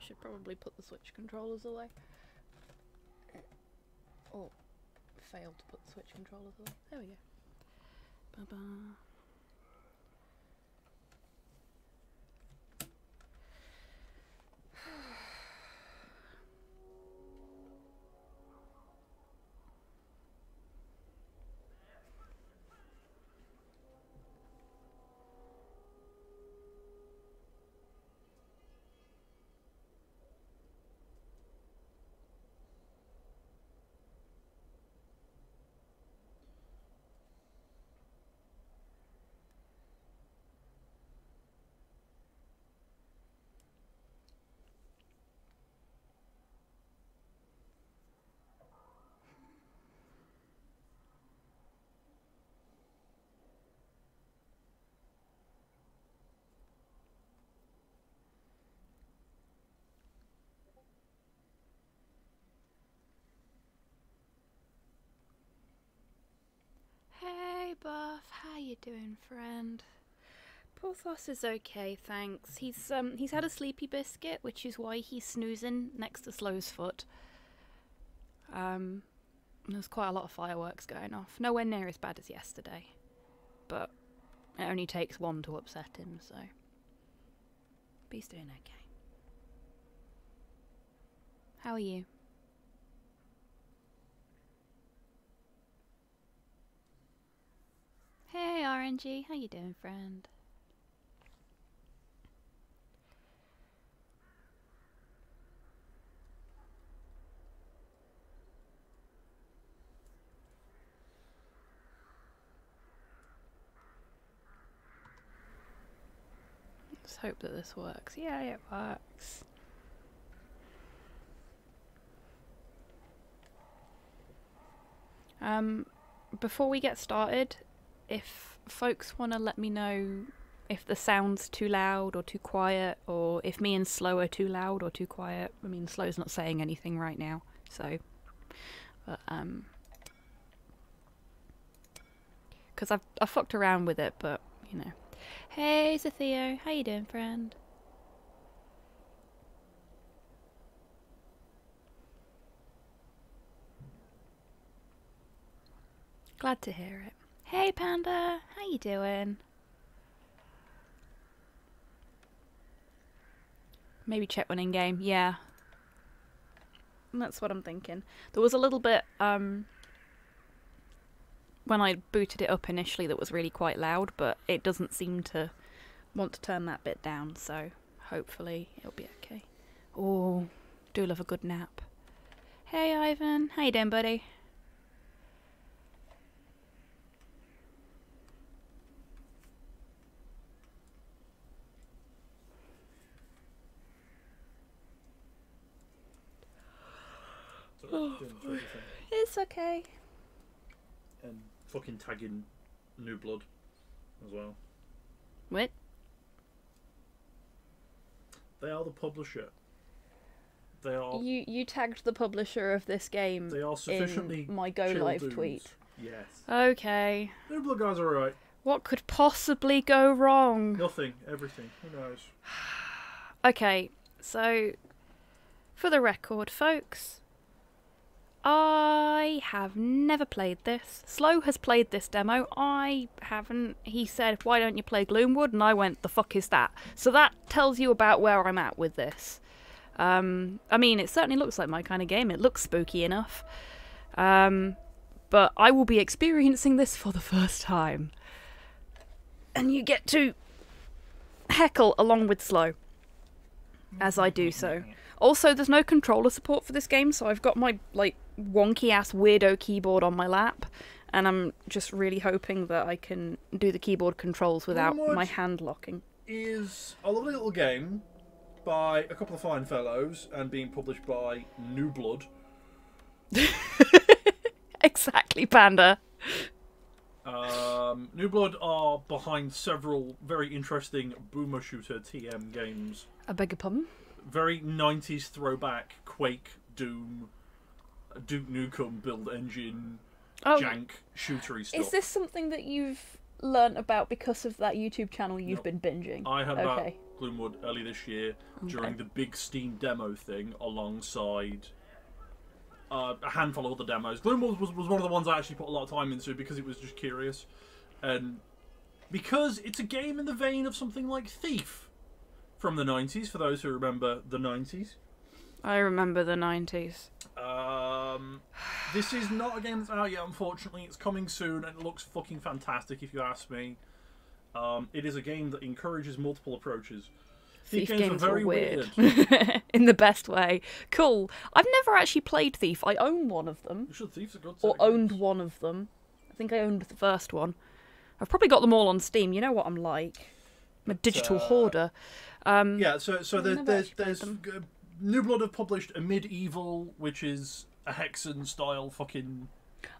I should probably put the Switch controllers away. Or fail to put the Switch controllers away. There we go. Ba-ba. Hey Buff, how you doing, friend? Porthos is okay, thanks. He's um he's had a sleepy biscuit, which is why he's snoozing next to Slow's foot. Um, there's quite a lot of fireworks going off. Nowhere near as bad as yesterday, but it only takes one to upset him, so. But he's doing okay. How are you? Hey RNG, how you doing, friend? Let's hope that this works. Yeah, it works. Um, before we get started, if folks want to let me know if the sound's too loud or too quiet, or if me and Slow are too loud or too quiet. I mean, Slow's not saying anything right now, so. But, um. Because I've, I've fucked around with it, but, you know. Hey, Zatheo, how you doing, friend? Glad to hear it. Hey Panda, how you doing? Maybe check one in game. Yeah. That's what I'm thinking. There was a little bit um when I booted it up initially that was really quite loud, but it doesn't seem to want to turn that bit down, so hopefully it'll be okay. Oh, do love a good nap. Hey Ivan, how you doing, buddy? Doing everything. It's okay. And fucking tagging New Blood as well. What? They are the publisher. They are. You you tagged the publisher of this game They are sufficiently. in my go live dudes. tweet. Yes. Okay. New Blood guys are alright. What could possibly go wrong? Nothing. Everything. Who knows? Okay, so for the record, folks, I have never played this. Slow has played this demo. I haven't. He said, "Why don't you play Gloomwood?" And I went, "The fuck is that?" So that tells you about where I'm at with this. Um, I mean, it certainly looks like my kind of game. It looks spooky enough. Um, but I will be experiencing this for the first time. And you get to heckle along with Slow as I do so. Also, there's no controller support for this game, so I've got my like wonky ass weirdo keyboard on my lap, and I'm just really hoping that I can do the keyboard controls without my hand locking. Is a lovely little game by a couple of fine fellows and being published by New Blood. exactly, Panda. Um, New Blood are behind several very interesting boomer shooter TM games. I beg your pardon. Very 90s throwback Quake, Doom, Duke Nukem build engine, Oh, jank, shootery stuff. is this something that you've learnt about because of that YouTube channel you've Nope. been binging? I heard okay. about Gloomwood early this year during Okay. the big Steam demo thing alongside uh, a handful of other demos. Gloomwood was, was one of the ones I actually put a lot of time into because it was just curious. And because it's a game in the vein of something like Thief from the 90s, for those who remember the 90s. I remember the 90s. Um, this is not a game that's out yet, unfortunately. It's coming soon, and it looks fucking fantastic, if you ask me. Um, it is a game that encourages multiple approaches. Thief games, games are very were weird. In the best way. Cool. I've never actually played Thief. I own one of them. You should. Thief's a good. Or owned games. one of them. I think I owned the first one. I've probably got them all on Steam. You know what I'm like. I'm a digital uh, hoarder. Um, Yeah. So, so there, there's there's uh, New Blood have published Amid Evil, which is a hexen style fucking.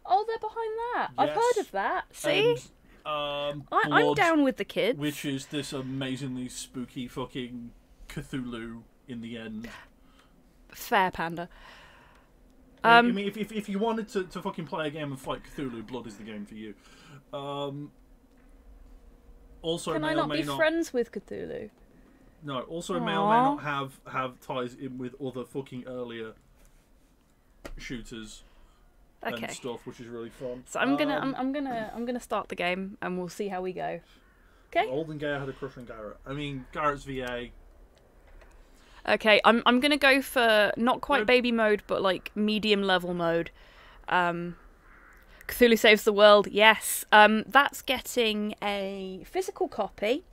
Oh, they're behind that. I've heard of that. See? and, um, I, I'm down with the kids. Which is this amazingly spooky fucking Cthulhu in the end. Fair panda. I Um, mean, if, if, if you wanted to, to fucking play a game and fight Cthulhu, Blood is the game for you. Um, also, Can I not be not. friends with Cthulhu? No, also may or may not have have ties in with other fucking earlier shooters Okay. and stuff, which is really fun. So I'm gonna, Um, I'm, I'm gonna, I'm gonna start the game, and we'll see how we go. Okay. Old and Garrett had a crush on Garrett. I mean, Garrett's VA. Okay. I'm, I'm gonna go for not quite baby mode, but like medium level mode. Um, Cthulhu saves the world. Yes. Um, that's getting a physical copy,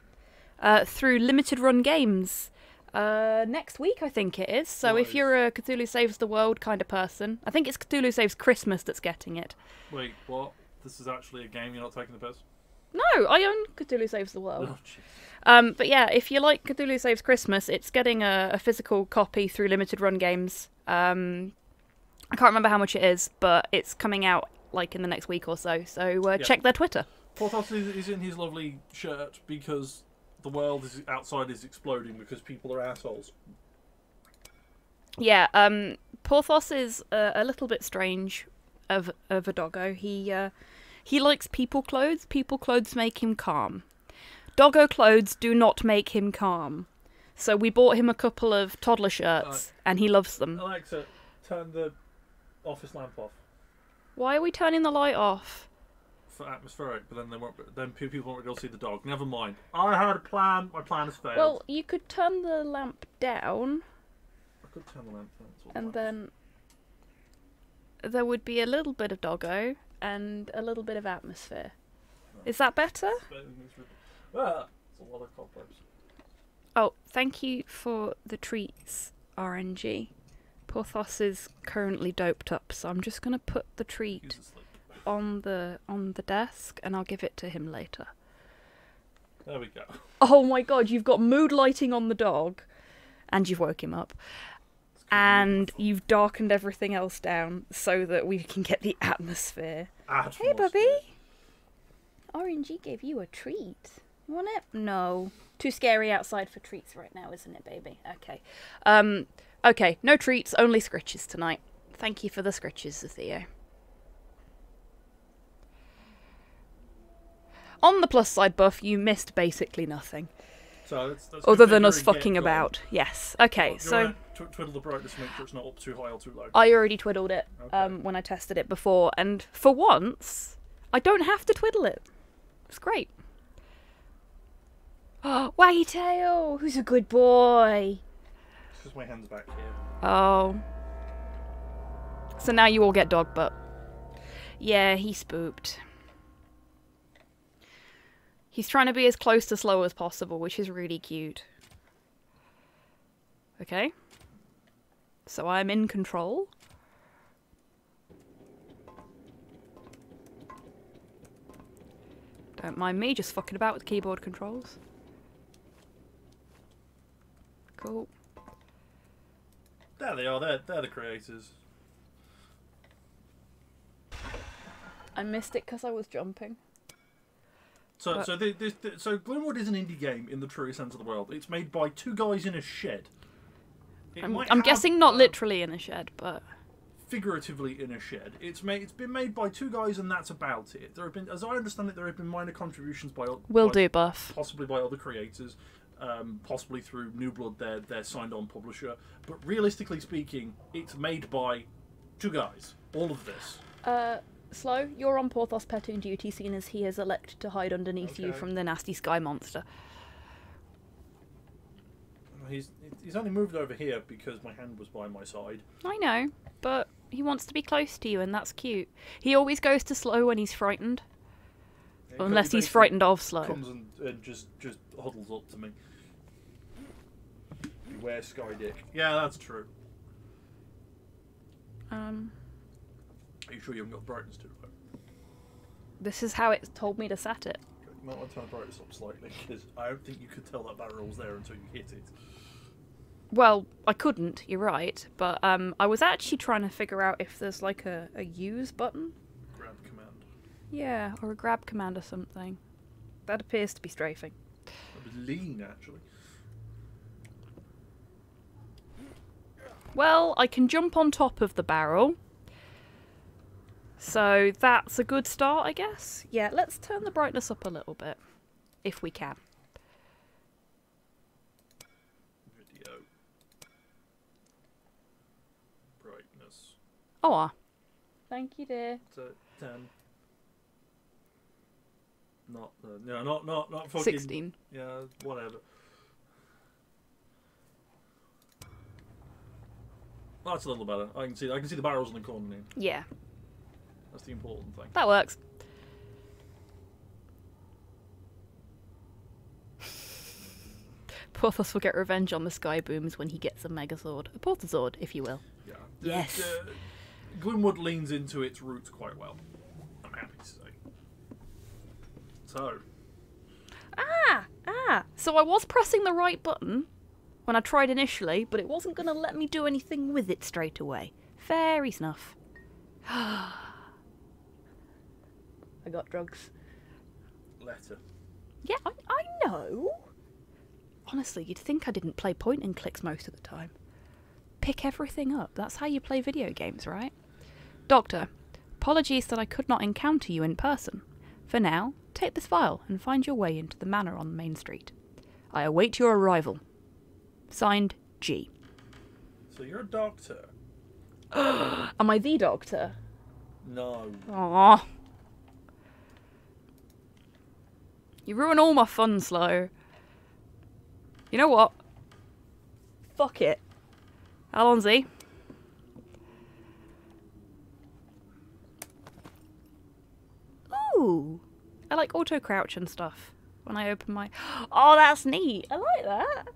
uh, through limited run games. Uh, next week I think it is. So if you're a Cthulhu saves the world kind of person, I think it's Cthulhu saves Christmas that's getting it. Wait, what? This is actually a game. You're not taking the piss. No, I own Cthulhu saves the world. Oh. Um, but yeah, if you like Cthulhu Saves Christmas, it's getting a, a physical copy through limited run games. Um, I can't remember how much it is, but it's coming out like in the next week or so. So uh, Yeah. check their Twitter. Porthos is, is in his lovely shirt because the world is outside is exploding because people are assholes. Yeah, um, Porthos is a, a little bit strange of of a doggo. He uh, he likes people clothes. People clothes make him calm. Doggo clothes do not make him calm. So we bought him a couple of toddler shirts, and he loves them. Alexa, turn the office lamp off Why are we turning the light off? For atmospheric, but then they won't. Then people won't to see the dog. Never mind. I had a plan. My plan has failed. Well, you could turn the lamp down, I could turn the lamp down. and the then there would be a little bit of doggo and a little bit of atmosphere. Is that better? It's Ah, it's a lot of cobwebs. Oh, thank you for the treats, RNG. Porthos is currently doped up, so I'm just gonna put the treat. On the on the desk, and I'll give it to him later. There we go. Oh my god, you've got mood lighting on the dog, and you've woke him up, and you've darkened everything else down so that we can get the atmosphere. Hey, Bubby. RNG gave you a treat. Want it? No. Too scary outside for treats right now, isn't it, baby? Okay. Um. Okay. No treats. Only scritches tonight. Thank you for the scritches, Theo. On the plus side, Buff, you missed basically nothing, So let's, let's other than us fucking about. Yes. Okay. You So. tw- twiddle the brightness to make sure it's not up too high or too low. I already twiddled it Okay. um, when I tested it before, and for once, I don't have to twiddle it. It's great. Oh, Waggy Tail, who's a good boy. Because my hand's back here. Oh. So now you all get dog butt. Yeah, he spooked. He's trying to be as close to slow as possible, which is really cute. Okay. So I'm in control. Don't mind me just fucking about with keyboard controls. Cool. There they are. They're, they're the creators. I missed it because I was jumping. So, But- so, the, this, the, so Gloomwood is an indie game in the truest sense of the world. It's made by two guys in a shed. It I'm, I'm have, guessing not literally in a shed, but figuratively in a shed. It's made. It's been made by two guys, and that's about it. There have been, as I understand it, there have been minor contributions by Will by- do, Buff. possibly by other creators, um, possibly through New Blood, their their signed-on publisher. But realistically speaking, it's made by two guys. All of this. Uh, Slow, you're on Porthos Pettoon duty, seeing as he has elected to hide underneath you from the nasty sky monster. He's he's only moved over here because my hand was by my side. I know, but he wants to be close to you, and that's cute. He always goes to Slow when he's frightened, He unless he's frightened of Slow. Comes and, and just just huddles up to me. Beware, Sky Dick. Yeah, that's true. Um, Are you sure you haven't got brightness too low? this is how it told me to set it. Okay, You might want to turn the brightness up slightly because I don't think you could tell that barrel was there until you hit it. Well, I couldn't. You're right, but um, I was actually trying to figure out if there's like a, a use button. Grab command. Yeah, or a grab command or something. That appears to be strafing. It was lean actually. Well, I can jump on top of the barrel. So that's a good start, I guess. Yeah, let's turn the brightness up a little bit. If we can. Video. Brightness. Oh, ah. Thank you, dear. So ten. Not the no, not not not fucking 16. Yeah, whatever. That's a little better. I can see I can see the barrels in the corner now. Yeah, That's the important thing. that works. Porthos will get revenge on the Sky Booms when he gets a Megazord. A Portazord, if you will. Yeah. Yes. Uh, Gloomwood leans into its roots quite well. I'm happy to say. So, Ah! Ah! So I was pressing the right button when I tried initially, but it wasn't going to let me do anything with it straight away. Fairy snuff. I got drugs. letter. Yeah, I, I know. Honestly, you'd think I didn't play point and clicks most of the time. Pick everything up. That's how you play video games, right? Doctor, apologies that I could not encounter you in person. For now, take this file and find your way into the manor on Main Street. I await your arrival. Signed, G. So you're a doctor. Am I the doctor? No. Aww. You ruin all my fun, Slow. You know what? Fuck it. Allons-y. Ooh. I like auto crouch and stuff when I open my. Oh, that's neat. I like that.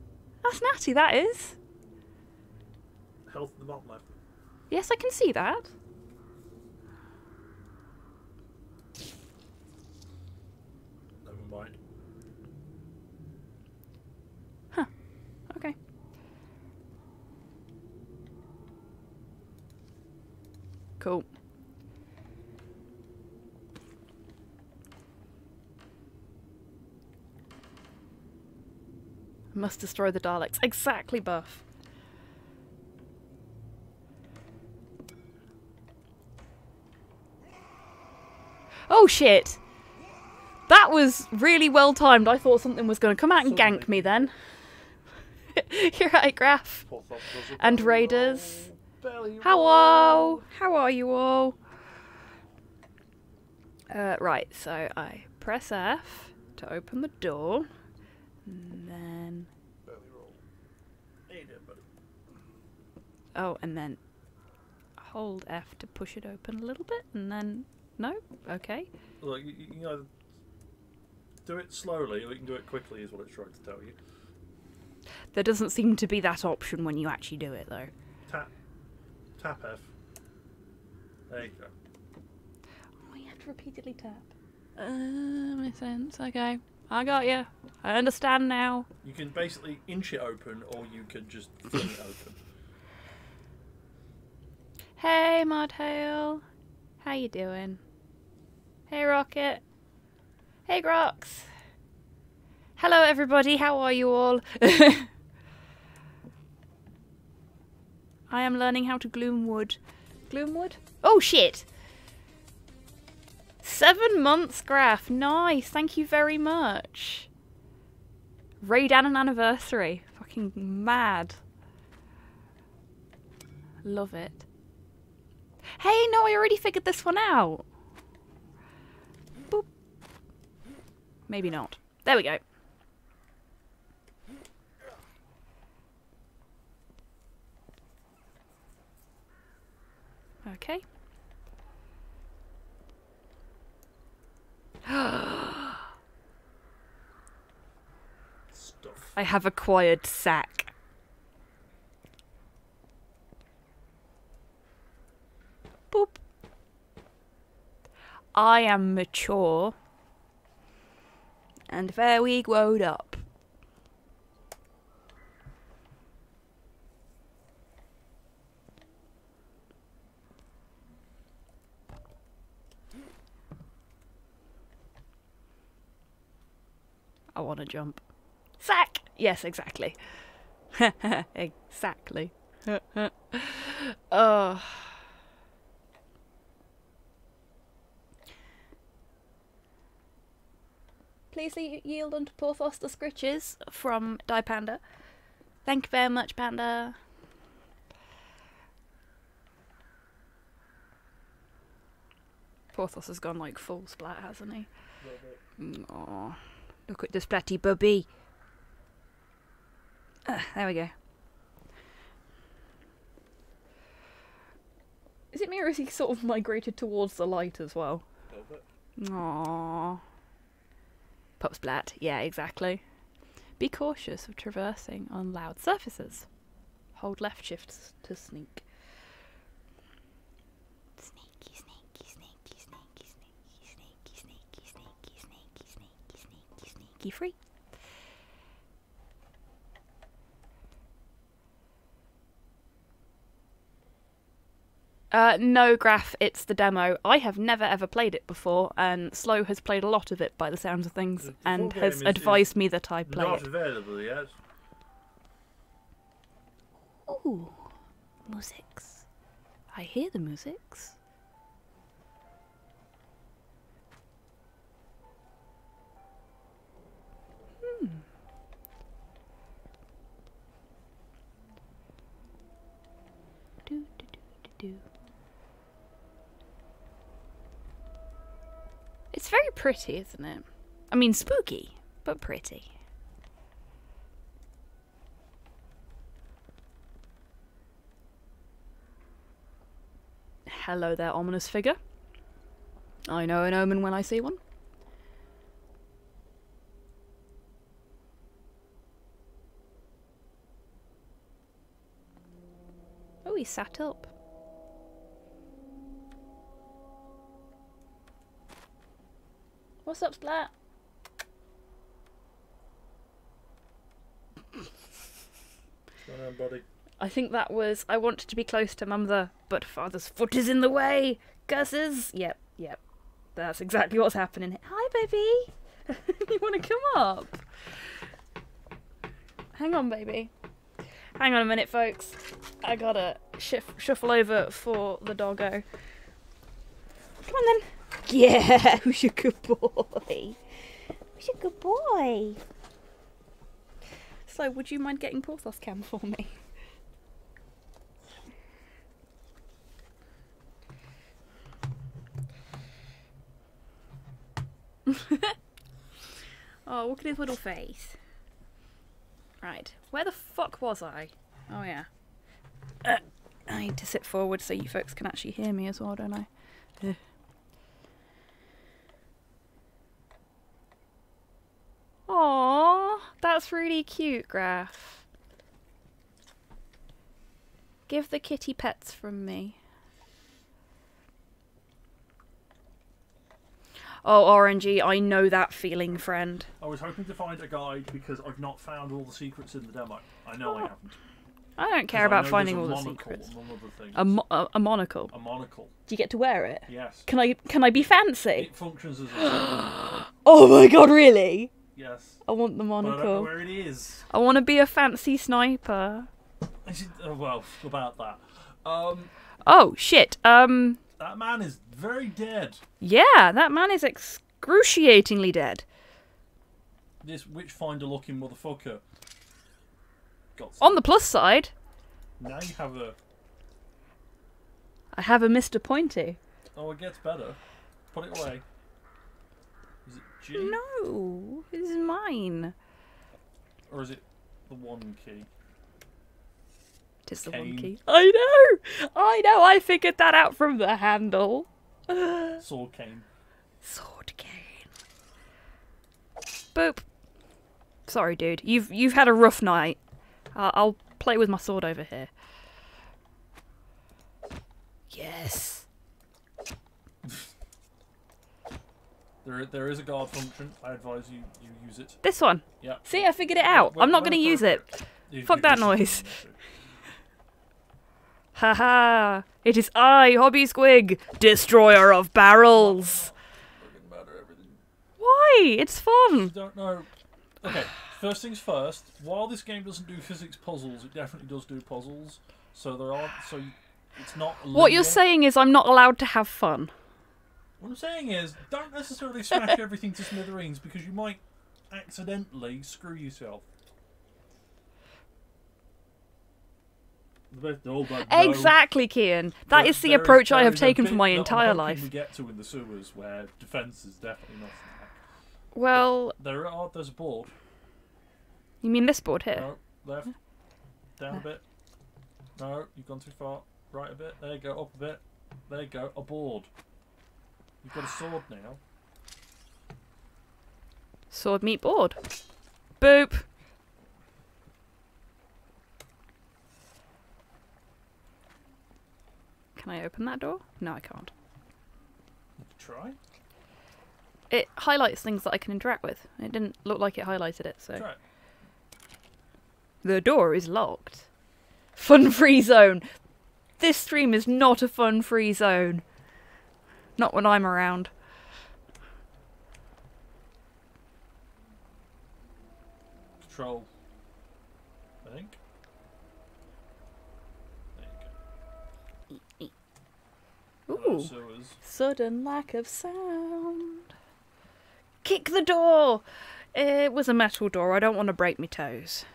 That's natty, that is. Health at the bottom left. Yes, I can see that. Never mind. Okay. Cool. Must destroy the Daleks. Exactly, Buff. Oh shit! That was really well timed. I thought something was going to come out and gank me then. You're right, Graph. Porthos does a And Raiders. Roll, belly roll. Hello! How are you all? Uh, right, so I press F to open the door, and then Belly roll. Hey there, buddy. oh, and then hold F to push it open a little bit, and then no, okay. Look, you, you can either do it slowly or you can do it quickly, is what it's trying to tell you. There doesn't seem to be that option when you actually do it, though. Tap. Tap F. There you go. Oh, you have to repeatedly tap. Uh, makes sense. Okay, I got you. I understand now. You can basically inch it open or you can just fling it open. Hey, Mudtail. How you doing? Hey, Rocket. Hey, Grox. Hello, everybody. How are you all? I am learning how to gloom wood Gloomwood? Oh shit! Seven months, Graph. Nice. Thank you very much. Raid and an anniversary. Fucking mad. Love it. Hey, no, I already figured this one out. Boop. Maybe not. There we go. Okay. Stuff. I have acquired sack. Boop. I am mature. And very grown up. I want to jump. Sack! Yes, exactly. exactly. oh. Please y- yield unto Porthos the Scritches from Die Panda. Thank you very much, Panda. Porthos has gone like full splat, hasn't he? Mm, Aww. Look at the splatty bubby. Ah, there we go. Is it me or is he sort of migrated towards the light as well? Aww. Pop splat. Yeah, exactly. Be cautious of traversing on loud surfaces. Hold left shifts to sneak. Free. Uh, no, Graph, it's the demo. I have never ever played it before, and Slow has played a lot of it by the sounds of things, The and has is- advised me that I play Not it. available yet. Ooh, musics. I hear the musics. Do. It's very pretty, isn't it? I mean, spooky, but pretty. Hello there, ominous figure. I know an omen when I see one. Oh, he sat up. What's up, Splat? What's going on, buddy? I think that was I wanted to be close to mother, but father's foot is in the way. Curses. Yep, yep. That's exactly what's happening. Hi, baby. you want to come up? Hang on, baby. Hang on a minute, folks. I gotta shif- shuffle over for the doggo. Come on then. Yeah, who's your good boy? Who's your good boy? So, would you mind getting Porthos cam for me? oh, look at his little face. Right, where the fuck was I? Oh yeah. Uh, I need to sit forward so you folks can actually hear me as well, don't I? Aww, that's really cute, Graph. Give the kitty pets from me. Oh, RNG, I know that feeling, friend. I was hoping to find a guide because I've not found all the secrets in the demo. I know I Oh, haven't. I don't care about finding all the secrets. Among other things. A, mo- a, a monocle. a monocle. Do you get to wear it? Yes. Can I can I be fancy? It functions as a. Oh my god, really? Yes. I want the But I don't know monocle. where it is. I want to be a fancy sniper. I should, oh, well, about that. Um, Oh shit. Um. That man is very dead. Yeah, that man is excruciatingly dead. This witchfinder looking motherfucker. Got On the plus side, now you have a. I have a Mr. Pointy. Oh, it gets better. Put it away. G No, this is mine. or is it the one key? It is the one key. I know! I know, I figured that out from the handle. Sword cane. Sword cane. Boop. Sorry, dude. You've you've had a rough night. Uh, I'll play with my sword over here. Yes. There, there is a guard function. I advise you, you use it. This one. Yeah. See, I figured it out. When- I'm not going to use it. You- Fuck you that noise. Haha. It is I, Hobby Squig, destroyer of barrels. Fucking matter, everything. Why? It's fun. Don't know. Okay, first things first. While this game doesn't do physics puzzles, it definitely does do puzzles. So there are. So it's not. What you're saying is I'm not allowed to have fun. What I'm saying is, don't necessarily smash everything to smithereens because you might accidentally screw yourself. The best- but no. Exactly, Kian. That is the there is- approach I have taken for my entire life. We get to in the sewers where defense is definitely not. an attack. Well, There are there's a board. you mean this board here? No, left, down a bit. No, you've gone too far. Right a bit. There you go. Up a bit. There you go. A board. You've got a sword now. Sword meet board. Boop. Can I open that door? No, I can't. Try. It highlights things that I can interact with. It didn't look like it highlighted it, so. Try. The door is locked. Fun free zone. This stream is not a fun free zone. Not when I'm around. Control. I think. There you go. Hello, Ooh. sewers. Sudden lack of sound. Kick the door! It was a metal door. I don't want to break my toes.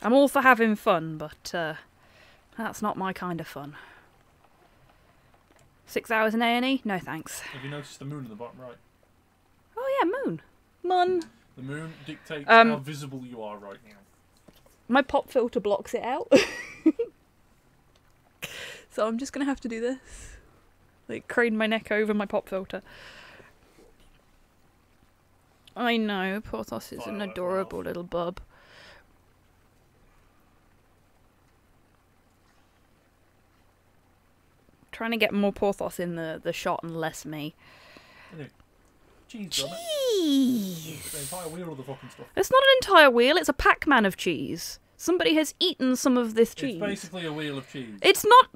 I'm all for having fun, but uh, that's not my kind of fun. Six hours in A&E? No thanks. Have you noticed the moon in the bottom right? Oh yeah, moon. Mun. The moon dictates Um, how visible you are right now. My pop filter blocks it out. so I'm just going to have to do this. Like crane my neck over my pop filter. I know, Porthos is an adorable little bub. Trying to get more Porthos in the, the shot and less me. Cheese on it. Cheese! Entire wheel of the fucking stuff. It's not an entire wheel, it's a Pac-Man of cheese. Somebody has eaten some of this cheese. It's basically a wheel of cheese. It's not.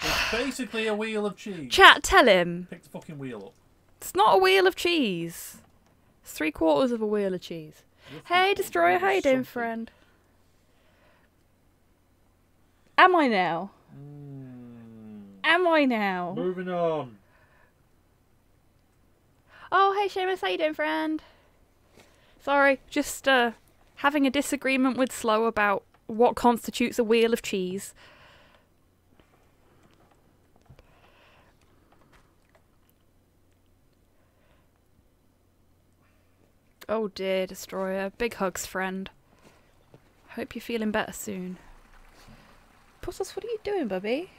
It's basically a wheel of cheese. Chat, tell him. Pick the fucking wheel up. It's not a wheel of cheese. It's three quarters of a wheel of cheese. Hey, Destroyer, how you doing, friend? Am I now? Mm. Am I now? Moving on. Oh, hey, Seamus, how you doing, friend? Sorry, just uh, having a disagreement with Slow about what constitutes a wheel of cheese. Oh dear, Destroyer. Big hugs, friend. Hope you're feeling better soon. Puzzles, what are you doing, bubby?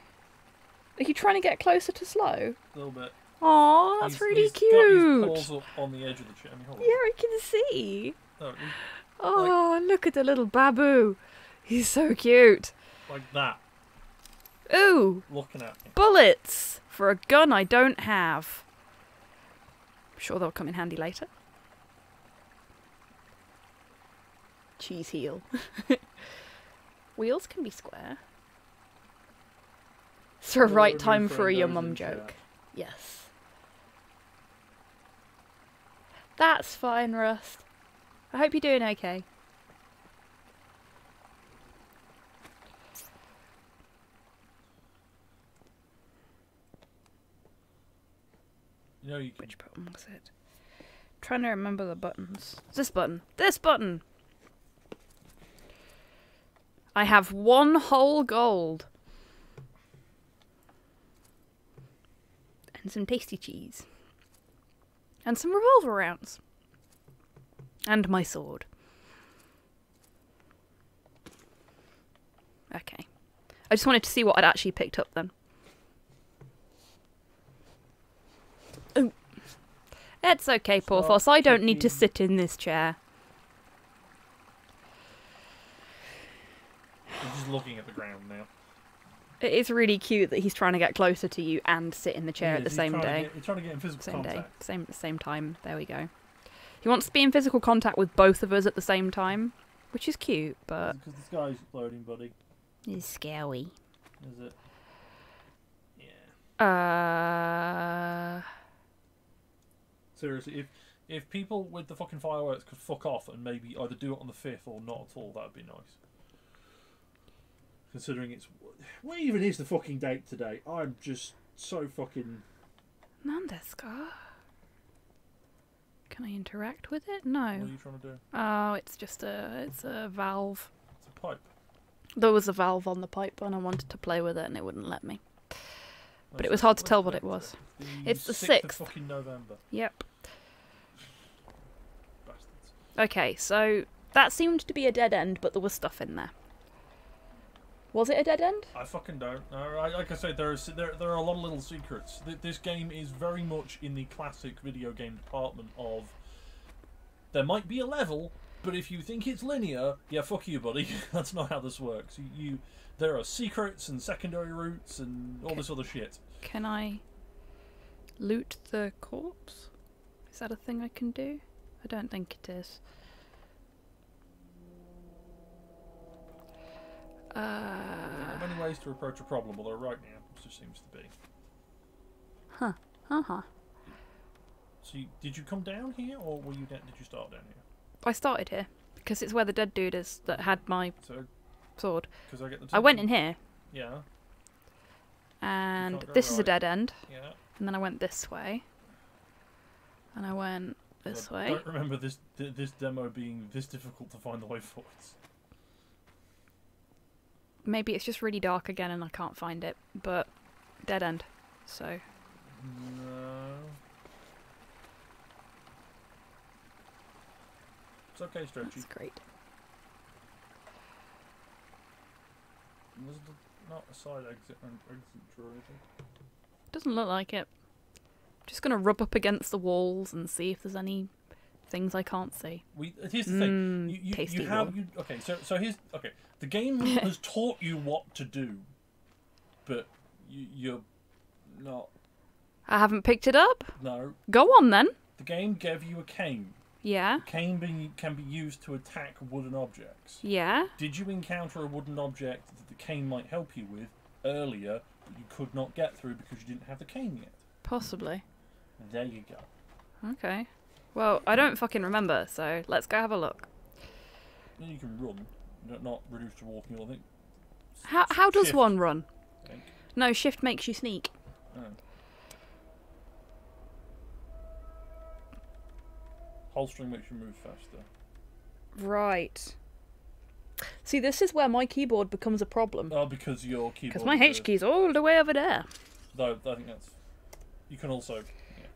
Are you trying to get closer to Slow? A little bit. Aw, that's He's- really he's got cute. his paws up on the edge of the chair. I mean. Yeah, I can see. No, he- Oh, look at the little babu. He's so cute. like that, Ooh, looking at me. bullets for a gun I don't have. I'm sure they'll come in handy later. Cheese heel. Wheels can be square. It's the right time for a your mum joke. Yes. That's fine, Rust. I hope you're doing okay. You know, you Which button was it? I'm trying to remember the buttons. This button. This button! I have one whole gold. And some tasty cheese. And some revolver rounds. And my sword. Okay. I just wanted to see what I'd actually picked up then. Oh. It's okay, Porthos. I don't need to sit in this chair. I'm just looking at the ground now. It is really cute that he's trying to get closer to you and sit in the chair at the is, he's same day. get- he's trying to get in physical Same day. contact. Same same time. There we go. He wants to be in physical contact with both of us at the same time, which is cute, but Because this guy's loading, buddy. is scary. Is it? Yeah. Uh Seriously, if if people with the fucking fireworks could fuck off and maybe either do it on the fifth or not at all, that'd be nice. Considering it's what even is the fucking date today? I'm just so fucking. Nandeska. Can I interact with it? No. What are you trying to do? Oh, it's just a it's a valve. It's a pipe. There was a valve on the pipe and I wanted to play with it and it wouldn't let me. But it was hard to tell what it was. The It's the 6th of fucking November. Yep. Bastards. Okay, so that seemed to be a dead end, but there was stuff in there. Was it a dead end? I fucking don't. know. I, like I said, there are there there are a lot of little secrets. Th- This game is very much in the classic video game department of. There might be a level, but if you think it's linear, yeah, fuck you, buddy. That's not how this works. You, you there are secrets and secondary routes and all this other shit. Can I loot the corpse? Is that a thing I can do? I don't think it is. Uh, are many ways to approach a problem, although right now it just seems to be. huh Uh huh. So, you, did you come down here, or were you? Da- did you start down here? I started here because it's where the dead dude is that had my So, sword. because I get the. I went in here Yeah, and this is a dead end, yeah. and then I went this way, and I went this I way. I don't remember this this demo being this difficult to find the way forwards. Maybe it's just really dark again and I can't find it, but dead end. So No. It's okay, Stretchy. that's great. Not a side exit and exit door? Doesn't look like it. Just gonna rub up against the walls and see if there's any things I can't see. We, here's the thing. Mm, You, you, tasty you have you okay. So so here's okay. The game has taught you what to do, but you, you're not. I haven't picked it up. No, Go on then. the game gave you a cane. Yeah. Cane being, can be used to attack wooden objects. Yeah. Did you encounter a wooden object that the cane might help you with earlier, but you could not get through because you didn't have the cane yet? Possibly. There you go. Okay. Well, I don't fucking remember, so let's go have a look. Then you can run, not- reduced to walking. I think. How how does Shift, one run? No, shift makes you sneak. Oh. Holstering makes you move faster. Right. See, this is where my keyboard becomes a problem. Oh, because your keyboard. Because my H key's all the way over there. Though I think that's. You can also. Yeah.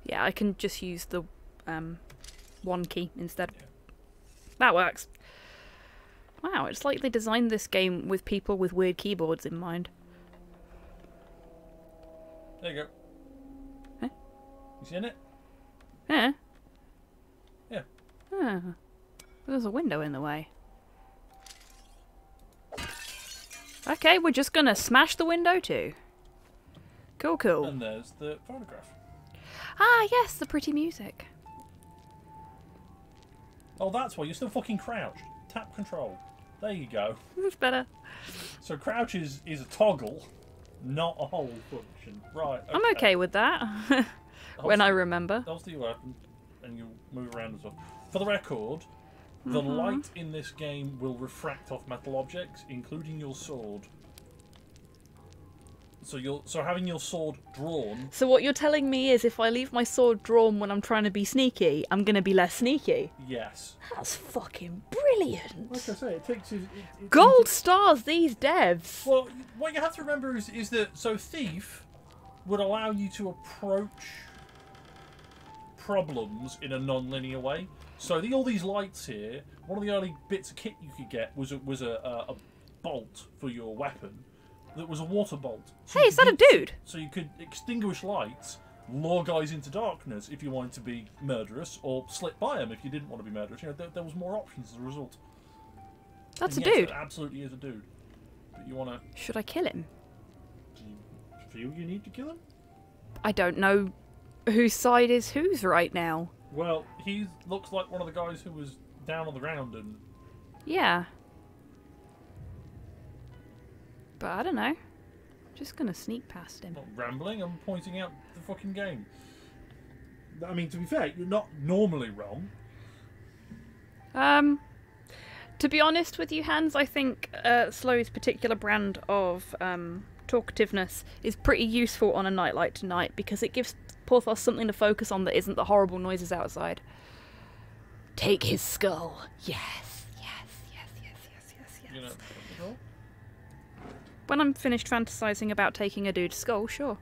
Yeah, I can just use the um, one key instead. Yeah. That works. Wow, it's like they designed this game with people with weird keyboards in mind. There you go. Huh? You seen it? Yeah. Yeah. Ah, there's a window in the way. Okay, we're just gonna smash the window too. Cool, cool. And there's the photograph. Ah, yes, the pretty music. Oh, that's why you're still fucking crouched. Tap control. There you go. It's better. So crouch is, is a toggle, not a whole function. Right. I'm okay with that. when I remember. Holster your weapon, and you move around as well. For the record, the Mm-hmm. light in this game will refract off metal objects, including your sword. So you're so having your sword drawn. So what you're telling me is if I leave my sword drawn when I'm trying to be sneaky, I'm gonna be less sneaky. Yes. That's fucking brilliant. Like I say, it takes. It, it, Gold stars, these devs. Well, what you have to remember is, is that so thief would allow you to approach problems in a non-linear way. So the, all these lights here, one of the early bits of kit you could get was a, was a, a, a bolt for your weapon that was a water bolt. So Hey, is that a dude? So you could extinguish lights, lure guys into darkness if you wanted to be murderous, or slip by them if you didn't want to be murderous. You know, there, there was more options as a result. That's a And yes, dude. Absolutely is a dude. But you want to Should I kill him? do you feel you need to kill him? I don't know whose side is whose right now. Well, he looks like one of the guys who was down on the ground and Yeah. But I don't know. I'm just gonna sneak past him. not rambling. I'm pointing out the fucking game. I mean, to be fair, you're not normally wrong. Um, to be honest with you, Hans, I think uh, Slow's particular brand of um, talkativeness is pretty useful on a night like tonight because it gives Porthos something to focus on that isn't the horrible noises outside. Take his skull. Yes, yes, yes, yes, yes, yes, yes. You know. When I'm finished fantasizing about taking a dude's skull, sure.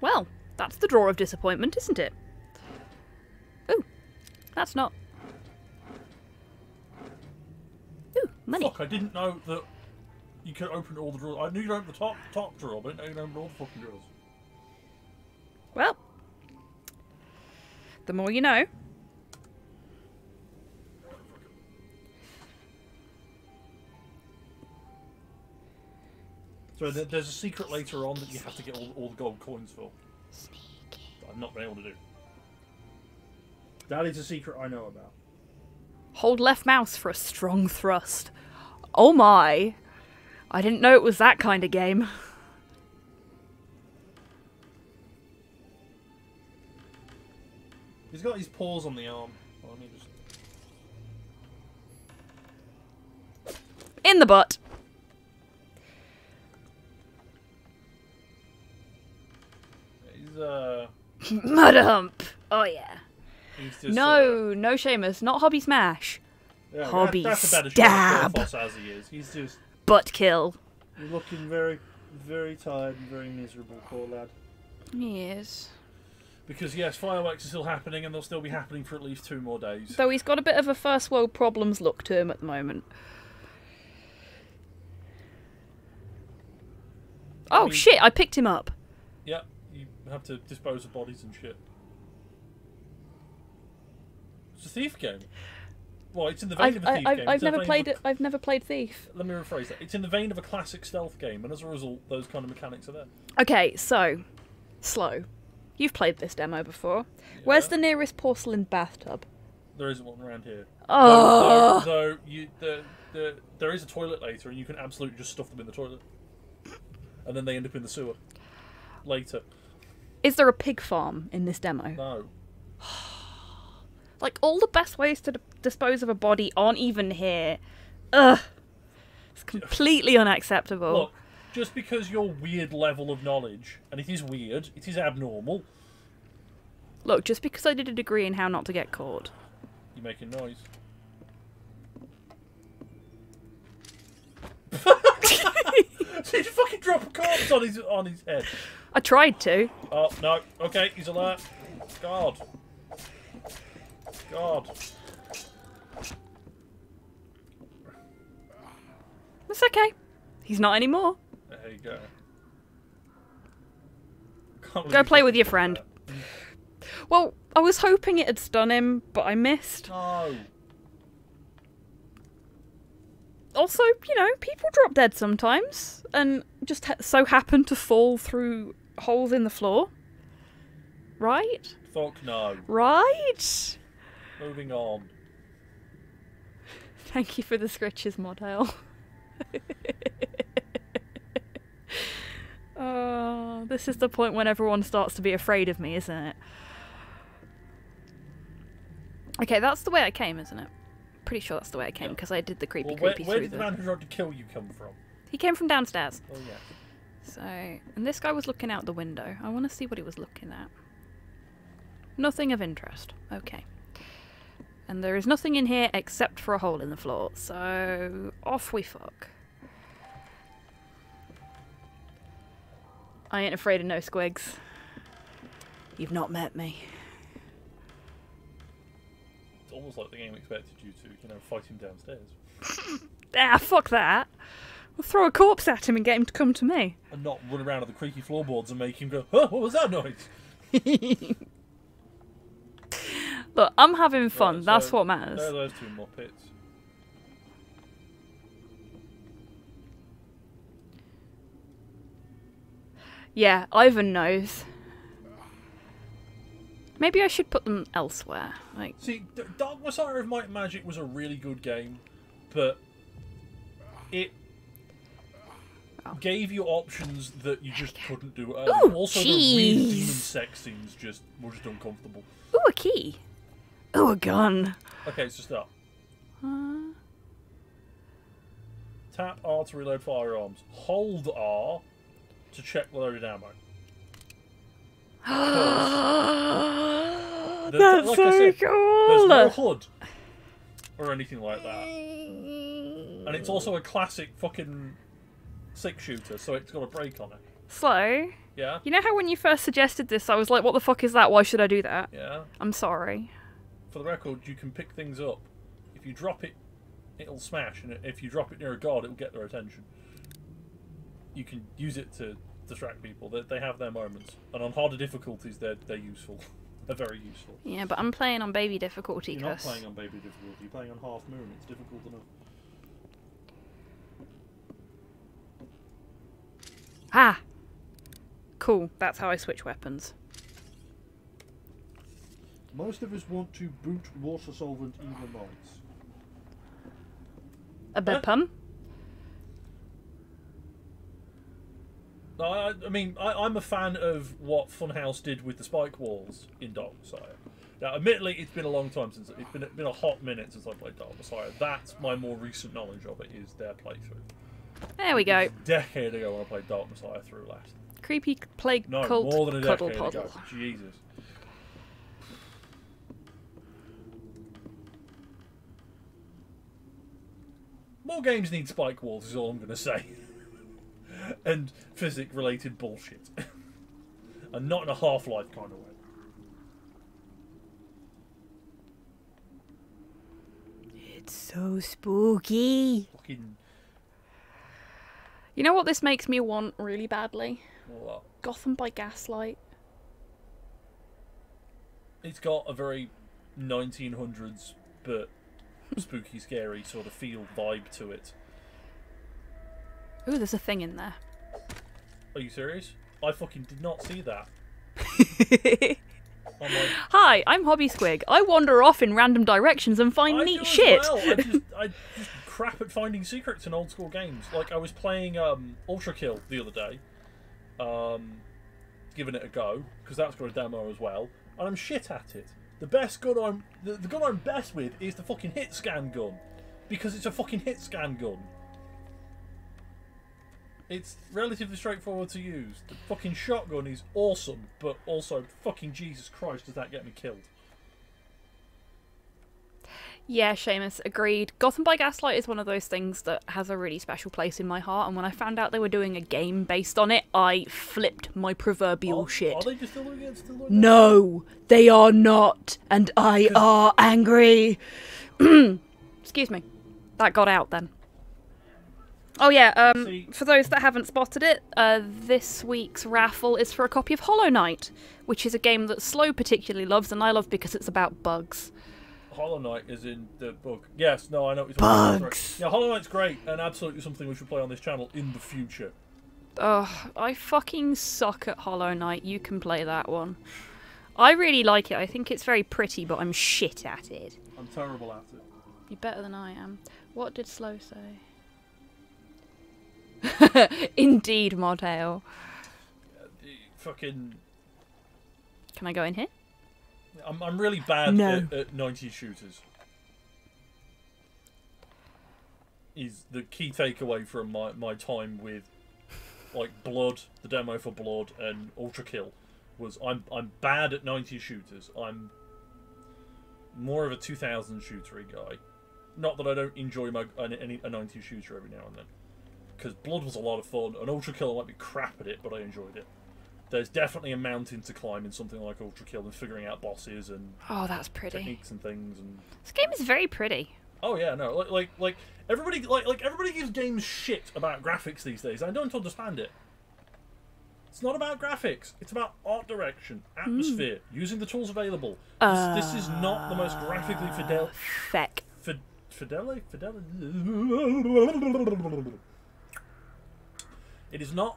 Well, that's the draw of disappointment, isn't it? Ooh, that's not. Ooh, money. Fuck! I didn't know that you could open all the drawers. I knew you could open the top top drawer, but I didn't know you could open all the fucking drawers. Well, the more you know. So there, there's a secret later on that you have to get all, all the gold coins for. I've not been able to do. That is a secret I know about. Hold left mouse for a strong thrust. Oh my! I didn't know it was that kind of game. He's got his paws on the arm. Well, let me just. In the butt. He's uh. Mud hump. Oh yeah. No, no Seamus, not hobby smash. yeah, that- hobby as stab. He is. He's just. Butt kill. You're looking very, very tired and very miserable, poor lad. Yes. Because yes, fireworks are still happening, and they'll still be happening for at least two more days. Though he's got a bit of a first world problems look to him at the moment. Oh mean- shit, I picked him up. Yeah, you have to dispose of bodies and shit. It's a thief game. Well, it's in the vein I've, of a thief I've, game. I've It's never played it. I've never played Thief. Let me rephrase that. It's in the vein of a classic stealth game, and as a result, those kind of mechanics are there. Okay, so slow. You've played this demo before. Where's the nearest porcelain bathtub? There isn't one around here. Oh, Though, though you, the, the, there is a toilet later, and you can absolutely just stuff them in the toilet, and then they end up in the sewer later. Is there a pig farm in this demo? No, Like all the best ways to d- dispose of a body aren't even here. Ugh, it's completely unacceptable. look, just because your weird level of knowledge, and it is weird, it is abnormal. Look, just because I did a degree in how not to get caught. You're making noise. Did you fucking drop a corpse on his on his head? I tried to. Oh no. Okay, he's alert. God. God. It's okay. He's not anymore. There you go. Go play with your friend. Well, I was hoping it had stun him, but I missed. No. Also, you know, people drop dead sometimes, and just ha- so happen to fall through holes in the floor. Right? Fuck no. Right? Moving on. Thank you for the scratches, Model. Oh, this is the point when everyone starts to be afraid of me, isn't it? Okay, that's the way I came, isn't it? pretty sure that's the way I came Yeah. because I did the creepy Well, where, creepy where did the the. man who tried to kill you come from? He came from downstairs. Oh yeah. So, and this guy was looking out the window. I want to see what he was looking at. Nothing of interest. Okay. And there is nothing in here except for a hole in the floor. So, off we fuck. I ain't afraid of no squigs. You've not met me. It's almost like the game expected you to, you know, fight him downstairs Ah, fuck that. We'll throw a corpse at him and get him to come to me. and not run around on the creaky floorboards and make him go, "Huh, what was that noise?" Look, I'm having fun. Right, That's so what There matters. are those two muppets. Yeah, Ivan knows. Maybe I should put them elsewhere. Like, See, D- Dark Messiah of Might and Magic was a really good game, but it Gave you options that you just couldn't do earlier. Ooh, also, the weird demon sex scenes just were just uncomfortable. ooh, a key. Ooh, a gun. Okay, so start. Uh, Tap R to reload firearms. Hold R to check loaded ammo. The- That's like so said, There's no HUD or anything like that. And it's also a classic fucking six shooter, so it's got a break on it. Slow. Yeah? You know how when you first suggested this, I was like, what the fuck is that? Why should I do that? Yeah. I'm sorry. For the record, you can pick things up. If you drop it, it'll smash, and if you drop it near a guard, it'll get their attention. You can use it to distract people. They, they have their moments, and on harder difficulties, they're they're useful. they're very useful. Yeah, but I'm playing on baby difficulty You're not playing on baby difficulty. You're playing on half moon. It's difficult enough. Ah! Cool. That's how I switch weapons. Most of us want to boot water solvent evil knights. A bed Huh? pun? No, I, I mean, I, I'm a fan of what Funhouse did with the spike walls in Dark Messiah. Now, admittedly, it's been a long time since it's been been a hot minute since I played Dark Messiah. That's my more recent knowledge of it is their playthrough. There we go. A decade ago when I played Dark Messiah through last. Creepy plague No, cult more than a cuddle decade puddle. ago. Jesus. More games need spike walls, is all I'm going to say. and physic related bullshit. and not in a Half Life kind of way. It's so spooky. Fucking. You know what this makes me want really badly? Well, Gotham by Gaslight. it's got a very 1900s but spooky, scary sort of feel vibe to it. Ooh, there's a thing in there. Are you serious? I fucking did not see that. I'm like, Hi, I'm Hobby Squig. I wander off in random directions and find I neat shit. Well. I just I just crap at finding secrets in old school games. Like I was playing um, Ultrakill the other day, um, giving it a go because that's got a demo as well, and I'm shit at it. The best gun I'm the, the gun I'm best with is the fucking hit scan gun because it's a fucking hit scan gun. It's relatively straightforward to use. The fucking shotgun is awesome, but also fucking Jesus Christ, does that get me killed? Yeah, Seamus, agreed. Gotham by Gaslight is one of those things that has a really special place in my heart, and when I found out they were doing a game based on it, I flipped my proverbial Are, shit. are they just still doing it? Still doing? No, they are not, and I are angry. Excuse me. That got out then. Oh yeah, um, See- for those that haven't spotted it, uh, this week's raffle is for a copy of Hollow Knight, which is a game that Slow particularly loves, and I love because it's about bugs. Hollow Knight is in the book. Yes, no, I know what you're talking about. Bugs. Sorry. Yeah, Hollow Knight's great and absolutely something we should play on this channel in the future. Ugh, I fucking suck at Hollow Knight. You can play that one. I really like it. I think it's very pretty, but I'm shit at it. I'm terrible at it. You're better than I am. What did Slow say? Indeed, Mordale. The Fucking, Can I go in here? I'm, I'm really bad No. at, at 90 shooters. is the key takeaway from my, my time with like Blood, the demo for Blood, and Ultrakill was I'm I'm bad at 90 shooters. I'm more of a 2000 shootery guy. Not that I don't enjoy my any a 90 shooter every now and then, because Blood was a lot of fun, and Ultrakill I might be crap at it, but I enjoyed it. There's definitely a mountain to climb in something like Ultrakill and figuring out bosses and Oh, that's pretty. techniques and things and This game is very pretty. Oh yeah, no, like like like everybody like like everybody gives games shit about graphics these days. I don't understand it. It's not about graphics. It's about art direction, hmm. atmosphere, using the tools available. This, this is not the most graphically uh, fidel Feck. fid, fideli fideli. It is not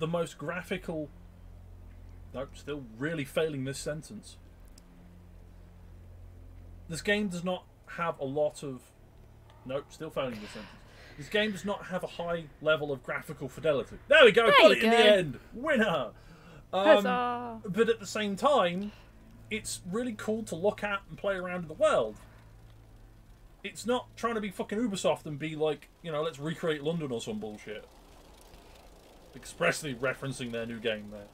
the most graphical. Nope, still really failing this sentence. This game does not have a lot of. Nope, still failing this sentence. This game does not have a high level of graphical fidelity. There we go, There got it in the end. Winner. Um, but at the same time, it's really cool to look at and play around in the world. It's not trying to be fucking Ubisoft and be like, you know, let's recreate London or some bullshit. Expressly referencing their new game there.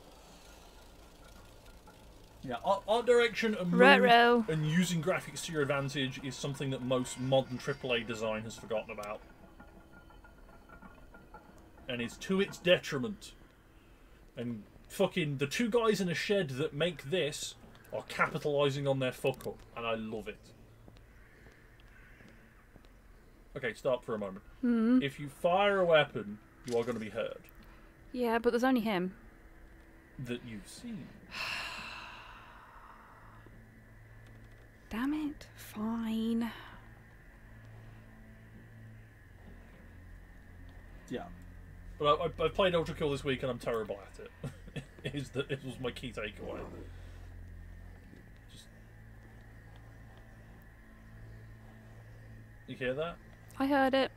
Yeah, art, art direction and mood and using graphics to your advantage is something that most modern AAA design has forgotten about. And is to its detriment. And fucking the two guys in a shed that make this are capitalizing on their fuck up, and I love it. Okay, stop for a moment. Hmm. If you fire a weapon, you are going to be heard. Yeah, but there's only him. That you've seen. Damn it. Fine. Yeah. But I, I, I played Ultrakill this week, and I'm terrible at it. is that it was my key takeaway. Just. You hear that? I heard it.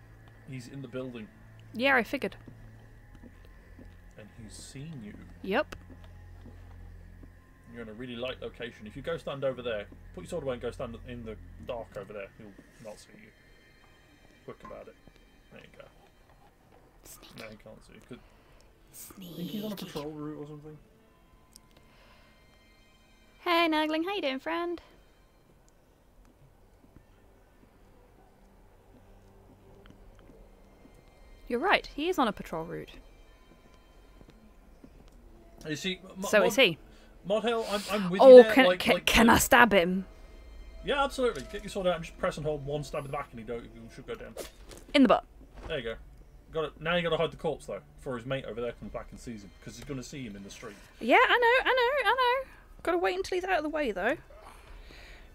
He's in the building, Yeah, I figured. And he's seen you. Yep. You're in a really light location. If you go stand over there, put your sword away and go stand in the dark over there, he'll not see you. Quick about it. There you go. No, he can't see. Could think he's on a patrol route or something. Hey, Nurgling, how you doing, friend? You're right. He is on a patrol route. You see, m- so mod, is he. Mod Hell, I'm, I'm with Oh, you there. can like, can, like, can I stab him Yeah, absolutely. Get your sword out and just press and hold one stab in the back, and he don't. He should go down. in the butt? There you go. Got it. Now you got to hide the corpse though, before his mate over there comes back and sees him, because he's going to see him in the street. Yeah, I know, I know, I know. Gotta wait until he's out of the way, though.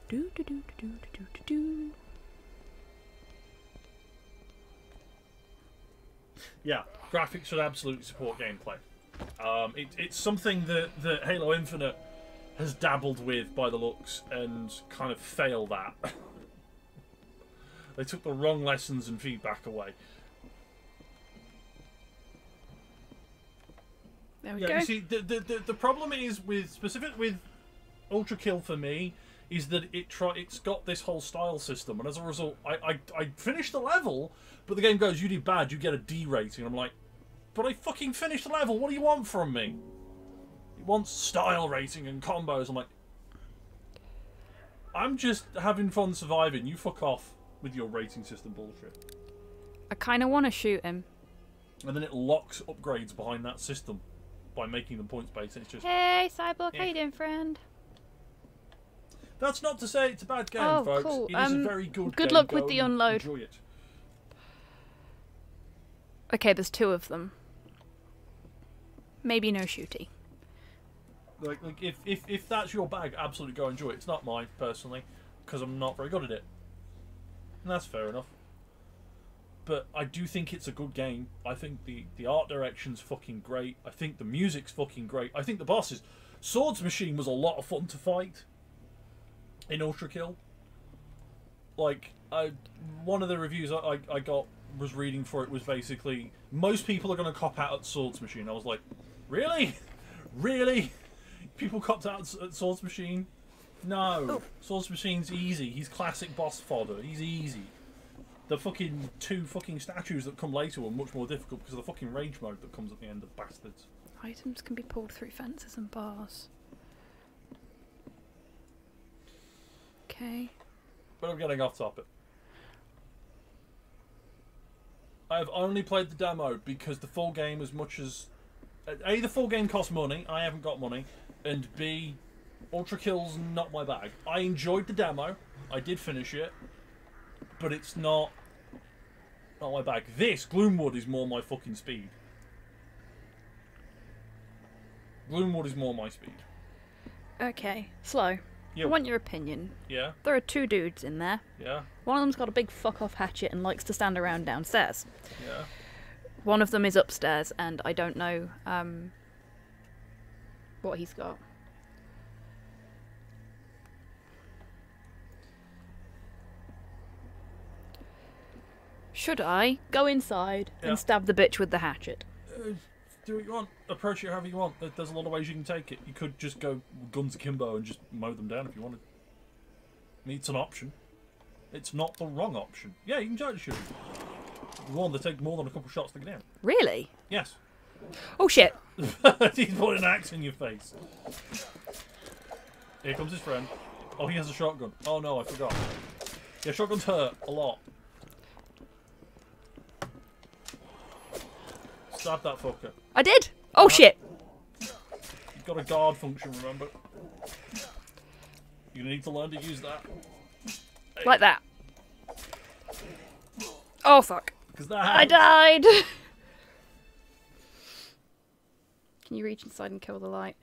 Do do do do do do do do. Yeah, graphics should absolutely support gameplay. Um, it, it's something that, that Halo Infinite has dabbled with by the looks and kind of failed at. they took the wrong lessons and feedback away. There we Yeah, go. you see, the, the, the, the problem is with specific with Ultrakill for me is that it try it's got this whole style system, and as a result, I, I I finished the level, but the game goes, "You did bad, you get a D rating." I'm like, but I fucking finished the level. What do you want from me? It wants style rating and combos. I'm like, I'm just having fun surviving. You fuck off with your rating system bullshit. I kind of want to shoot him. And then it locks upgrades behind that system by making them points based. It's just Hey, Cyborg, how you doing, friend? That's not to say it's a bad game, Oh, folks. cool. It is Um, a very good good game. luck Go with the unload. Enjoy it. Okay, there's two of them. Maybe no shooty. Like, like if, if, if that's your bag, absolutely go enjoy it. It's not mine, personally, because I'm not very good at it. And that's fair enough. But I do think it's a good game. I think the, the art direction's fucking great. I think the music's fucking great. I think the bosses. Swordsmachine was a lot of fun to fight in Ultrakill. Like, I, one of the reviews I, I, I got was reading for it was basically most people are going to cop out at Swordsmachine. I was like, really? really? People copped out at Swordsmachine? No. Oh. Swordsmachine's easy. He's classic boss fodder. He's easy. the fucking two fucking statues that come later were much more difficult because of the fucking rage mode that comes at the end of bastards. Items can be pulled through fences and bars. Okay. But I'm getting off topic. I have only played the demo because the full game, as much as a the full game costs money, I haven't got money, and b Ultrakill's not my bag. I enjoyed the demo, I did finish it, but it's not not my bag. This Gloomwood is more my fucking speed. Gloomwood is more my speed. Okay. Slow. Yeah. I want your opinion. Yeah, There are two dudes in there. yeah, One of them's got a big fuck off hatchet and likes to stand around downstairs. yeah. One of them is upstairs, and I don't know um, what he's got. Should I go inside Yeah. and stab the bitch with the hatchet? Uh, do what you want. Approach it however you want. There's a lot of ways you can take it. You could just go guns akimbo and just mow them down if you wanted. It's an option. It's not the wrong option. Yeah, you can to shoot. One, they take more than a couple of shots to get down. Really? Yes. Oh shit! He's putting an axe in your face. Here comes his friend. Oh, he has a shotgun. Oh no, I forgot. Yeah, shotguns hurt a lot. Stab that fucker. I did! Oh uh-huh. shit! You've got a guard function, remember? You need to learn to use that. Like that. Oh fuck. Because that I died! Can you reach inside and kill the light?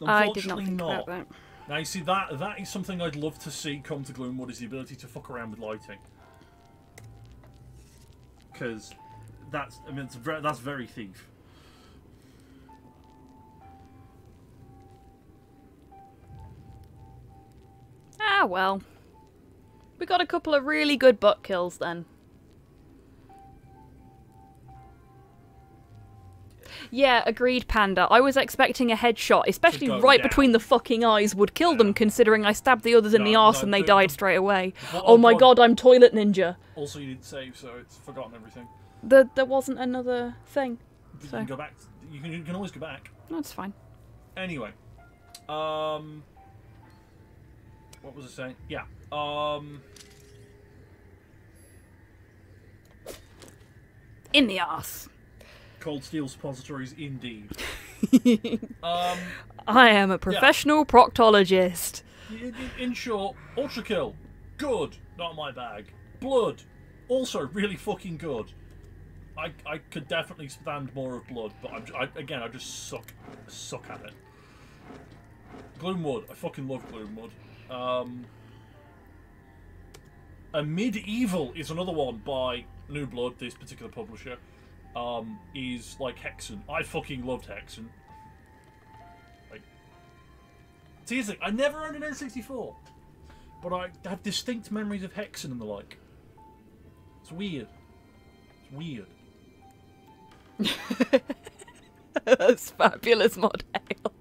I did not Unfortunately think not. about that. Now you see that that is something I'd love to see come to Gloomwood is the ability to fuck around with lighting. Because that's I mean it's very, that's very thief. Ah, well. We got a couple of really good butt kills then. Yeah, agreed, Panda. I was expecting a headshot, especially right down. between the fucking eyes, would kill them, considering I stabbed the others in the arse no, and they the- died straight away. Oh my god, I'm Toilet Ninja. Also, you didn't save, so it's forgotten everything. The, there wasn't another thing. So- You can go back. You can, you can always go back. That's fine. Anyway, um, what was I saying? Yeah. Um, In the arse. Cold Steel suppositories, indeed. um, I am a professional proctologist. in, in- in short, Ultrakill, good, not my bag. Blood, also really fucking good. I, I could definitely stand more of blood, but I'm, I, again, I just suck, suck at it. Gloomwood, I fucking love Gloomwood. Um, Amid Evil is another one by New Blood, this particular publisher. Um, is like Hexen. I fucking loved Hexen. Like, seriously, I never owned an N64, but I have distinct memories of Hexen and the like. It's weird. It's weird. That's fabulous, Mod Ale.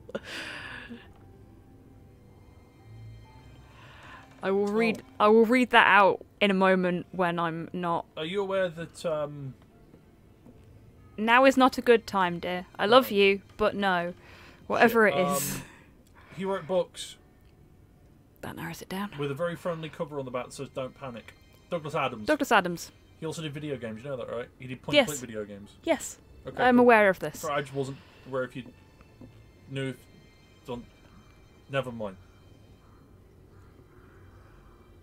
I will read. I will read that out in a moment when I'm not. Are you aware that um, Now is not a good time, dear. I love you, but no. Whatever it is. um, he wrote books that narrows it down. with a very friendly cover on the back that says "Don't Panic"? Douglas Adams. Douglas Adams. He also did video games. You know that, right? He did point Yes. click video games. Yes, Okay, I'm cool. aware of this. I just wasn't aware if you knew if. Don't. Never mind.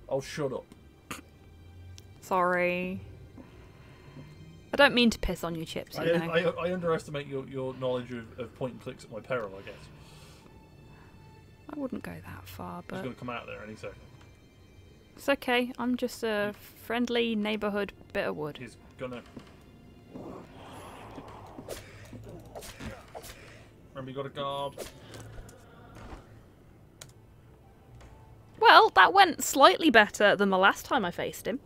Oh, shut up. Sorry. I don't mean to piss on you, Chips. I, You know. I, I underestimate your, your knowledge of, of point and clicks at my peril, I guess. I wouldn't go that far, but. He's going to come out there any second. it's okay. I'm just a friendly neighborhood bit of wood. He's gonna. Remember, you got a guard. Well, that went slightly better than the last time I faced him.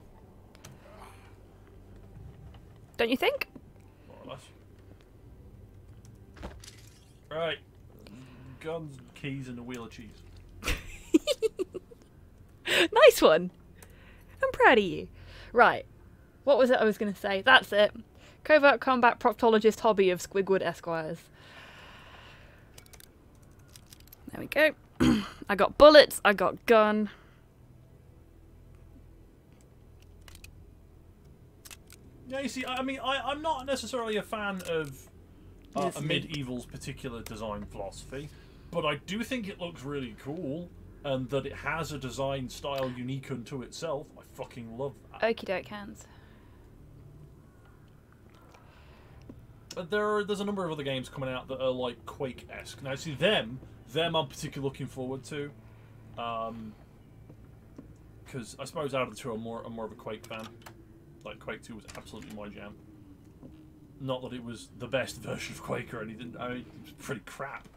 Don't you think? More or less. Right. Guns, keys, and a wheel of cheese. nice one. I'm proud of you. Right. What was it I was going to say? That's it. Covert combat proctologist hobby of Squigwood Esquires. There we go. I got bullets, I got gun. Yeah, you see, I I mean, I, I'm not necessarily a fan of uh, Amid Evil's particular design philosophy, but I do think it looks really cool, and that it has a design style unique unto itself. I fucking love that. Okie doke hands. But there are, there's a number of other games coming out that are like Quake-esque. Now, see them, them I'm particularly looking forward to, because I suppose out of the two, I'm more, I'm more of a Quake fan. Like Quake 2 was absolutely my jam. Not that it was the best version of Quake or anything. I mean, it was pretty crap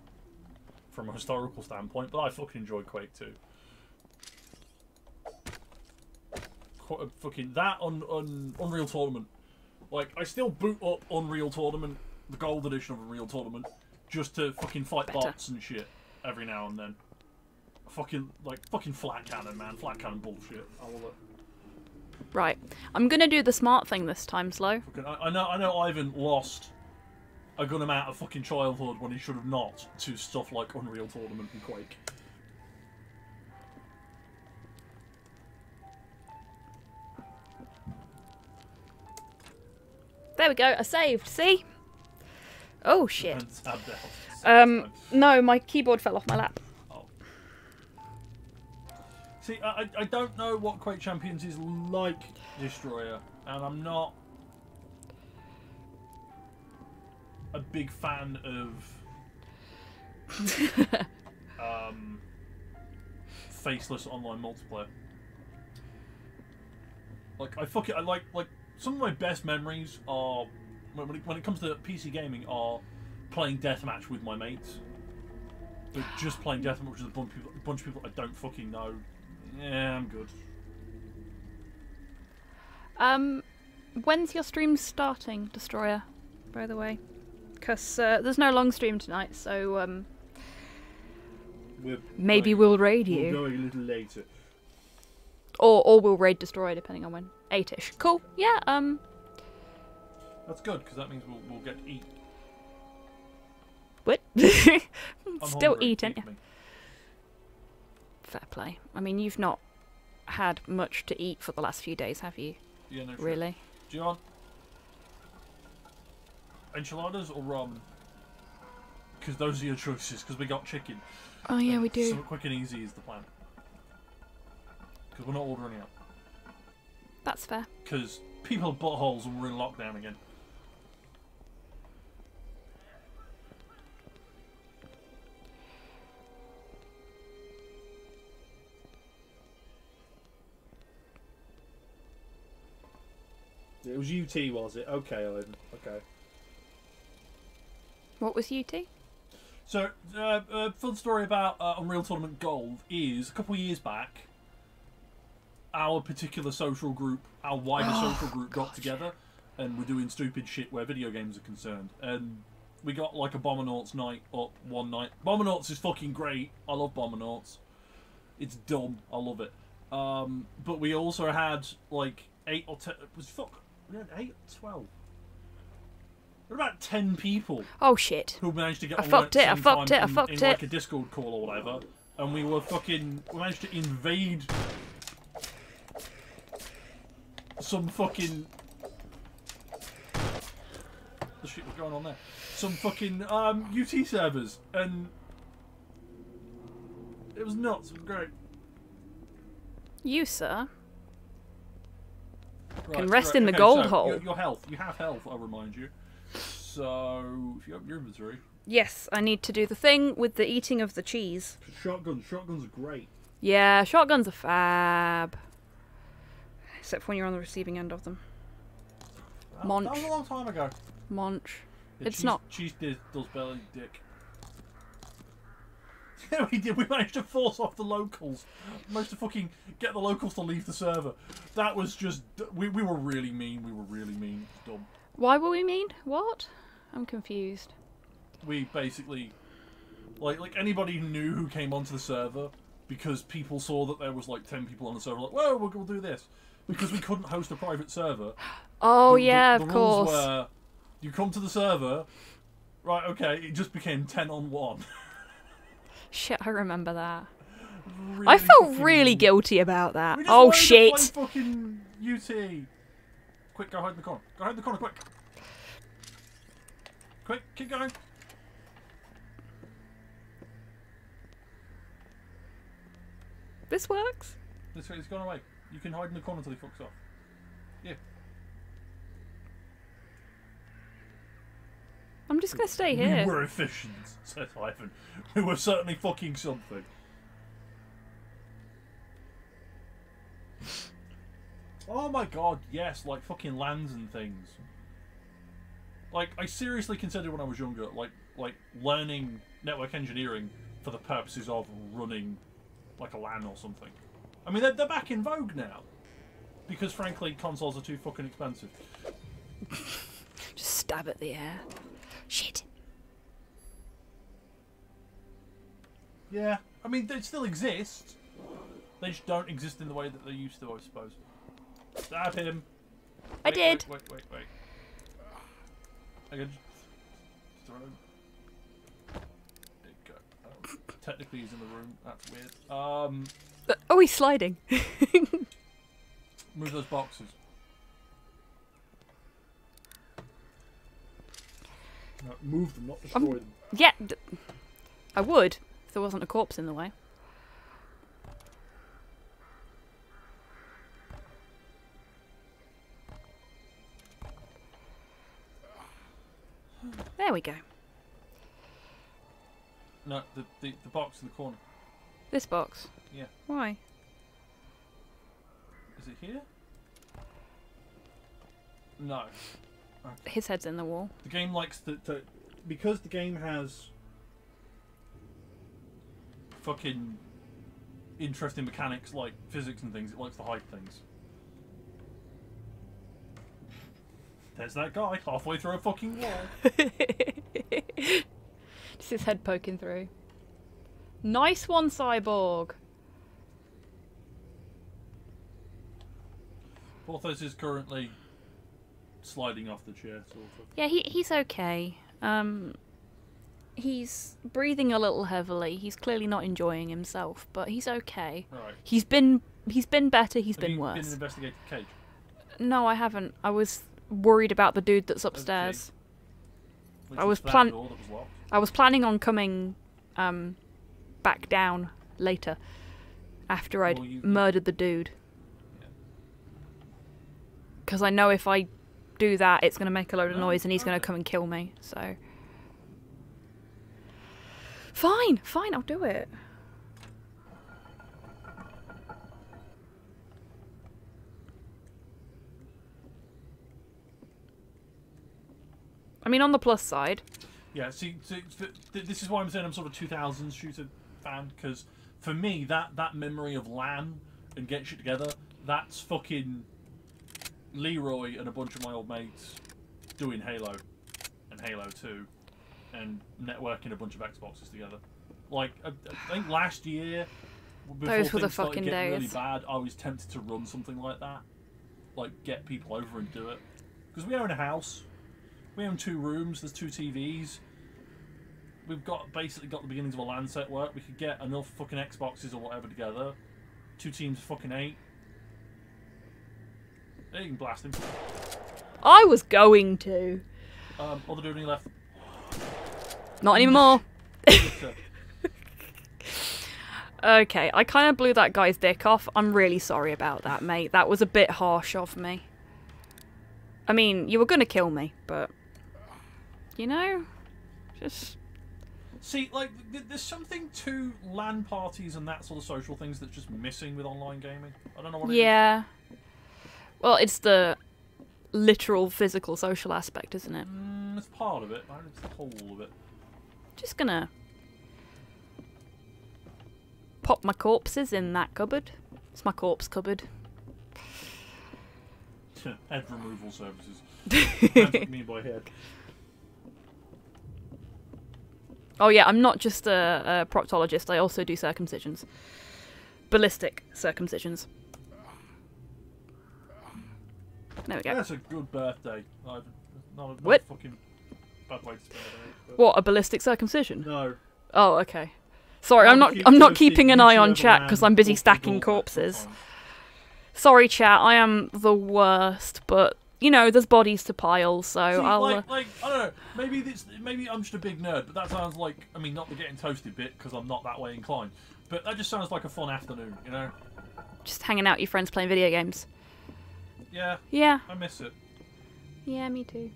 from a historical standpoint, but I fucking enjoyed Quake 2. Qu- uh, fucking that on, on Unreal Tournament like, I still boot up Unreal Tournament, the gold edition of Unreal Tournament, just to fucking fight Better. bots and shit every now and then. Fucking, like, fucking flak cannon, man. Flak cannon bullshit. I love it. Right. I'm going to do the smart thing this time, Slow. Fucking, I, I know, I know Ivan lost a good amount of fucking childhood when he should have not to stuff like Unreal Tournament and Quake. There we go. I saved. See? Oh, shit. And tabbed out. Um, no, my keyboard fell off my lap. See, I, I- don't know what Quake Champions is like Destroyer, and I'm not a big fan of um, faceless online multiplayer. Like I fuck it. I like like some of my best memories are when when it, when it comes to PC gaming are playing deathmatch with my mates. But just playing deathmatch with a bunch of people, a bunch of people I don't fucking know. Yeah, I'm good. Um, when's your stream starting, Destroyer? By the way, because uh, there's no long stream tonight, so um, We're maybe going- we'll raid you. we're you, going a little later. or or we'll raid Destroyer depending on when. Eight-ish. Cool. Yeah. Um. That's good because that means we'll, we'll get to eat. What? I'm Still hungry, eating. feed me. Fair play. I mean, you've not had much to eat for the last few days, have you? Yeah, no. Really? Do you want enchiladas or ramen? Because those are your choices. Because we got chicken. Oh yeah, And we do. Something quick and easy is the plan. Because we're not ordering out. That's fair. Because people have buttholes and we're in lockdown again. It was UT, was it? Okay, Ivan. Okay. What was UT? So, uh, a fun story about uh, Unreal Tournament Gold is a couple of years back, our particular social group, our wider social group, got together and we're doing stupid shit where video games are concerned. And we got like a Bombernauts night up one night. Bombernauts is fucking great. I love Bombernauts. It's dumb. I love it. Um, but we also had like eight or ten. It was fuck. We had eight twelve. There were about ten people Oh shit. who managed to get I online fucked it, I fucked it, I in, fucked in like it. a Discord call or whatever, and we were fucking we managed to invade some fucking the shit was going on there. Some fucking um, UT servers, and it was nuts. It was great. You, sir. Right, rest right, in the okay, gold so, hole. Your, your health. You have health. I'll remind you. So if you have your inventory, Yes, I need to do the thing with the eating of the cheese. Shotguns. Shotguns are great. Yeah, shotguns are fab. Except for when you're on the receiving end of them. that, Monch. that was a long time ago. Monch. Yeah, It's cheese, not- Cheese does, does belly dick. Yeah, we did. We managed to force off the locals. Managed to fucking get the locals to leave the server. That was just. We, we were really mean. We were really mean. Dumb. Why were we mean? What? I'm confused. We basically. Like, like anybody who knew who came onto the server, because people saw that there was like ten people on the server. Like, whoa, we'll, we'll do this because we couldn't host a private server. Oh The- the- yeah, the of rules course. Were, you come to the server, right? Okay, it just became ten on one. Shit, I remember that. Really I felt really guilty about that. Oh shit! fucking UT. Quick, go hide in the corner. Go hide in the corner, quick. Quick, keep going. This works. This way, it's gone away. You can hide in the corner until he fucks off. I'm just gonna stay here. We were efficient, says Ivan. We were certainly fucking something. Oh my god, yes, like fucking lands and things. Like I seriously considered when I was younger, like like learning network engineering for the purposes of running like a LAN or something. I mean they're, they're back in vogue now. Because frankly consoles are too fucking expensive. Just stab at the air. Shit. Yeah, I mean they still exist. They just don't exist in the way that they used to, I suppose. Stab him. I Wait, did. Wait, wait, wait, wait. I can just throw him. There you go. Um, technically, he's in the room. That's weird. Um, Uh, Oh, he's sliding. move those boxes. No, move them, not destroy Um, them. yeah, d- I would if there wasn't a corpse in the way. There we go. No, the, the the box in the corner. This box. Yeah. Why? Is it here? No. His head's in the wall. The game likes to, to because the game has fucking interesting mechanics like physics and things. It likes to hide things. There's that guy halfway through a fucking wall. Just his head poking through. Nice one, Cyborg. Porthos is currently sliding off the chair, sort of. Yeah, he he's okay. Um, he's breathing a little heavily. He's clearly not enjoying himself, but he's okay. Right. He's been he's been better. He's Have been you worse. been and investigated cage? No, I haven't. I was worried about the dude that's upstairs. Which I was plan- was? I was planning on coming um back down later after I'd Well, you- murdered the dude. Yeah. Because I know if I do that, it's going to make a load of noise and he's going to come and kill me. So. Fine, fine, I'll do it. I mean, on the plus side, Yeah, see, see th- th- this is why I'm saying I'm sort of 2000s shooter fan because for me that that memory of LAN and get shit together, that's fucking Leroy and a bunch of my old mates doing Halo and Halo 2 and networking a bunch of Xboxes together. Like I, I think last year, before Those were the things started fucking getting really bad, I was tempted to run something like that, like get people over and do it because we own a house. We own two rooms. There's two TVs. We've got basically got the beginnings of a LAN set work. We could get enough fucking Xboxes or whatever together. Two teams, of fucking eight. Yeah, you can blast him. I was going to. Um, other dude on your left. Not anymore. Okay, I kind of blew that guy's dick off. I'm really sorry about that, mate. That was a bit harsh of me. I mean, you were gonna kill me, but you know, just See, like, there's something to LAN parties and that sort of social things that's just missing with online gaming. I don't know what it is. Well, it's the literal physical social aspect, isn't it? Mm, it's part of it. I don't know if it's the whole of it. Just gonna pop my corpses in that cupboard. It's my corpse cupboard. head removal services. Depends what you mean by head. Oh yeah, I'm not just a, a proctologist. I also do circumcisions. ballistic circumcisions. There we go. That's a good birthday. I've, not, a- not What? a fucking bad way to spend but- What a ballistic circumcision. No. Oh, okay. Sorry, I'm not. I'm not keeping an eye on chat because I'm busy stacking corpses. Sorry, chat. I am the worst, but you know, there's bodies to pile, so See, I'll. uh, like, like, I don't know. Maybe this, maybe I'm just a big nerd, but that sounds like, I mean, not the getting toasted bit because I'm not that way inclined. But that just sounds like a fun afternoon, you know? just hanging out with your friends playing video games. Yeah, Yeah. I miss it. Yeah, me too.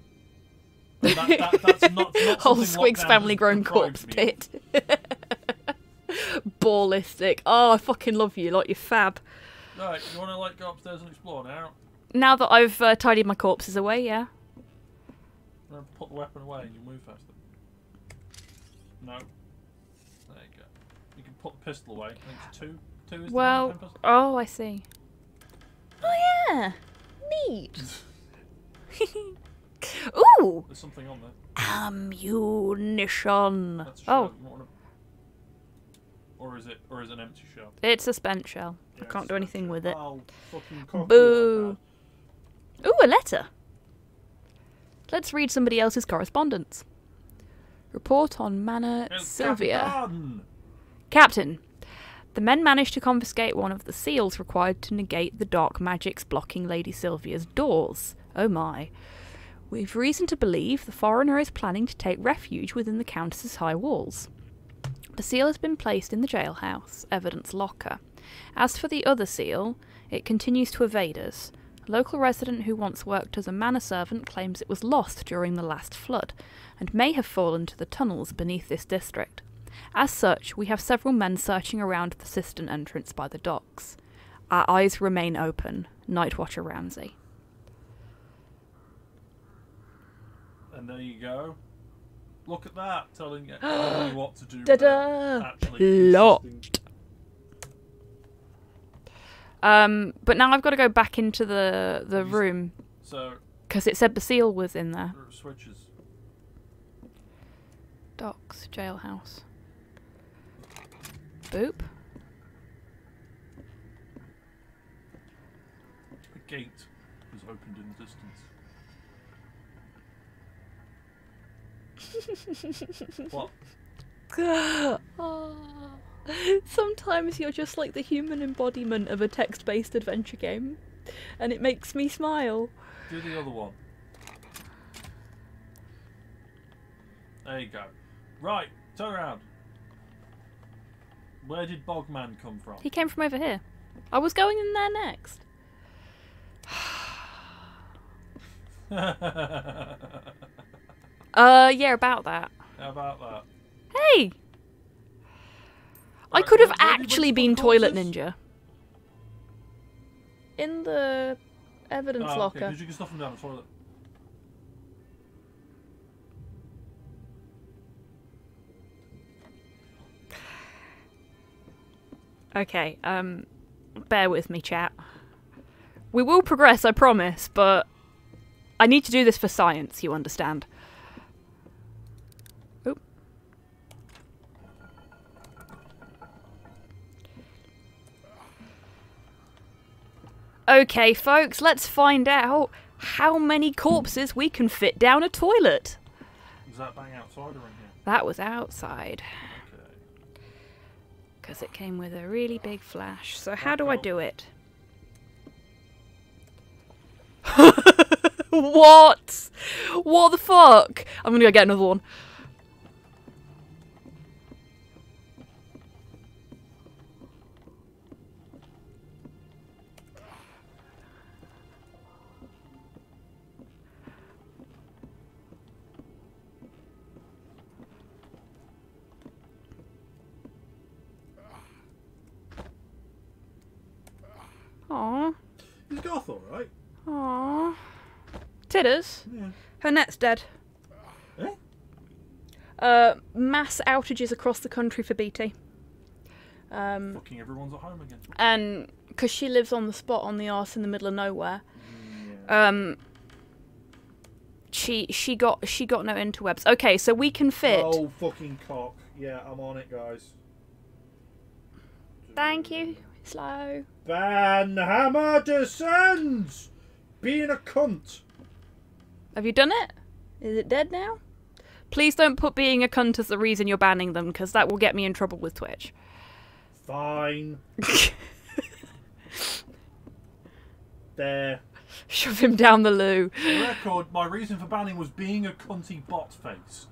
That, that, that's not, not Whole Squigs family grown corpse pit. Ballistic. Oh, I fucking love you. Like, you're fab. Right, you want to like go upstairs and explore now? Now that I've uh, tidied my corpses away, yeah. You wanna put the weapon away and you move faster. No. There you go. You can put the pistol away. I think it's two. Two is the Well, oh, I see. Oh, yeah. Neat. Ooh. There's something on there. Ammunition. Oh, shell. You might wanna- Or is it? Or is it an empty shell? it's a spent shell. Yeah, I can't do anything with it. I'll fucking cock you Boo. Ooh, a letter. Let's read somebody else's correspondence. Report on Manor. Sylvia. Capitan! Captain, the men managed to confiscate one of the seals required to negate the dark magics blocking Lady Sylvia's doors. Oh my. We've reason to believe the foreigner is planning to take refuge within the Countess's high walls. The seal has been placed in the jailhouse, evidence locker. As for the other seal, it continues to evade us. A local resident who once worked as a manor servant claims it was lost during the last flood, and may have fallen to the tunnels beneath this district. As such, we have several men searching around the cistern entrance by the docks. Our eyes remain open. Night Watcher Ramsey. And there you go. Look at that, telling you, telling you what to do. Ta-da! without actually Lot. insisting. Um, but now I've got to go back into the the Use- room So because it said the seal was in there. there switches. Docks, jailhouse. Boop. A gate is opened in the distance. what? Oh. Sometimes you're just like the human embodiment of a text based adventure game, and it makes me smile. Do the other one. There you go. Right, turn around. Where did Bogman come from? He came from over here. I was going in there next. Uh, yeah, about that. How about that? Hey! I could have where- where did- actually been Toilet? Ninja. In the evidence Oh, okay, locker. you can stuff them down the toilet. Okay, um, bear with me, chat. We will progress, I promise, but I need to do this for science, you understand. Oop. Okay, folks, let's find out how many corpses we can fit down a toilet. Is that bang outside or in here? That was outside. Because it came with a really big flash. So, how do I do it? what? What the fuck? I'm gonna go get another one. Aww. Is Garth alright? Aww. Titters. Yeah. Her net's dead. Eh? Uh, mass outages across the country for BT. Um, Fucking everyone's at home again. and because she lives on the spot on the arse in the middle of nowhere, Yeah. um, she she got she got no interwebs. Okay, so we can fit. Oh, fucking cock. Yeah, I'm on it, guys. Thank you. Slow. Banhammer descends! Being a cunt. Have you done it? Is it dead now? Please don't put being a cunt as the reason you're banning them, because that will get me in trouble with Twitch. Fine. there. Shove him down the loo. For record, my reason for banning was being a cunty bot face.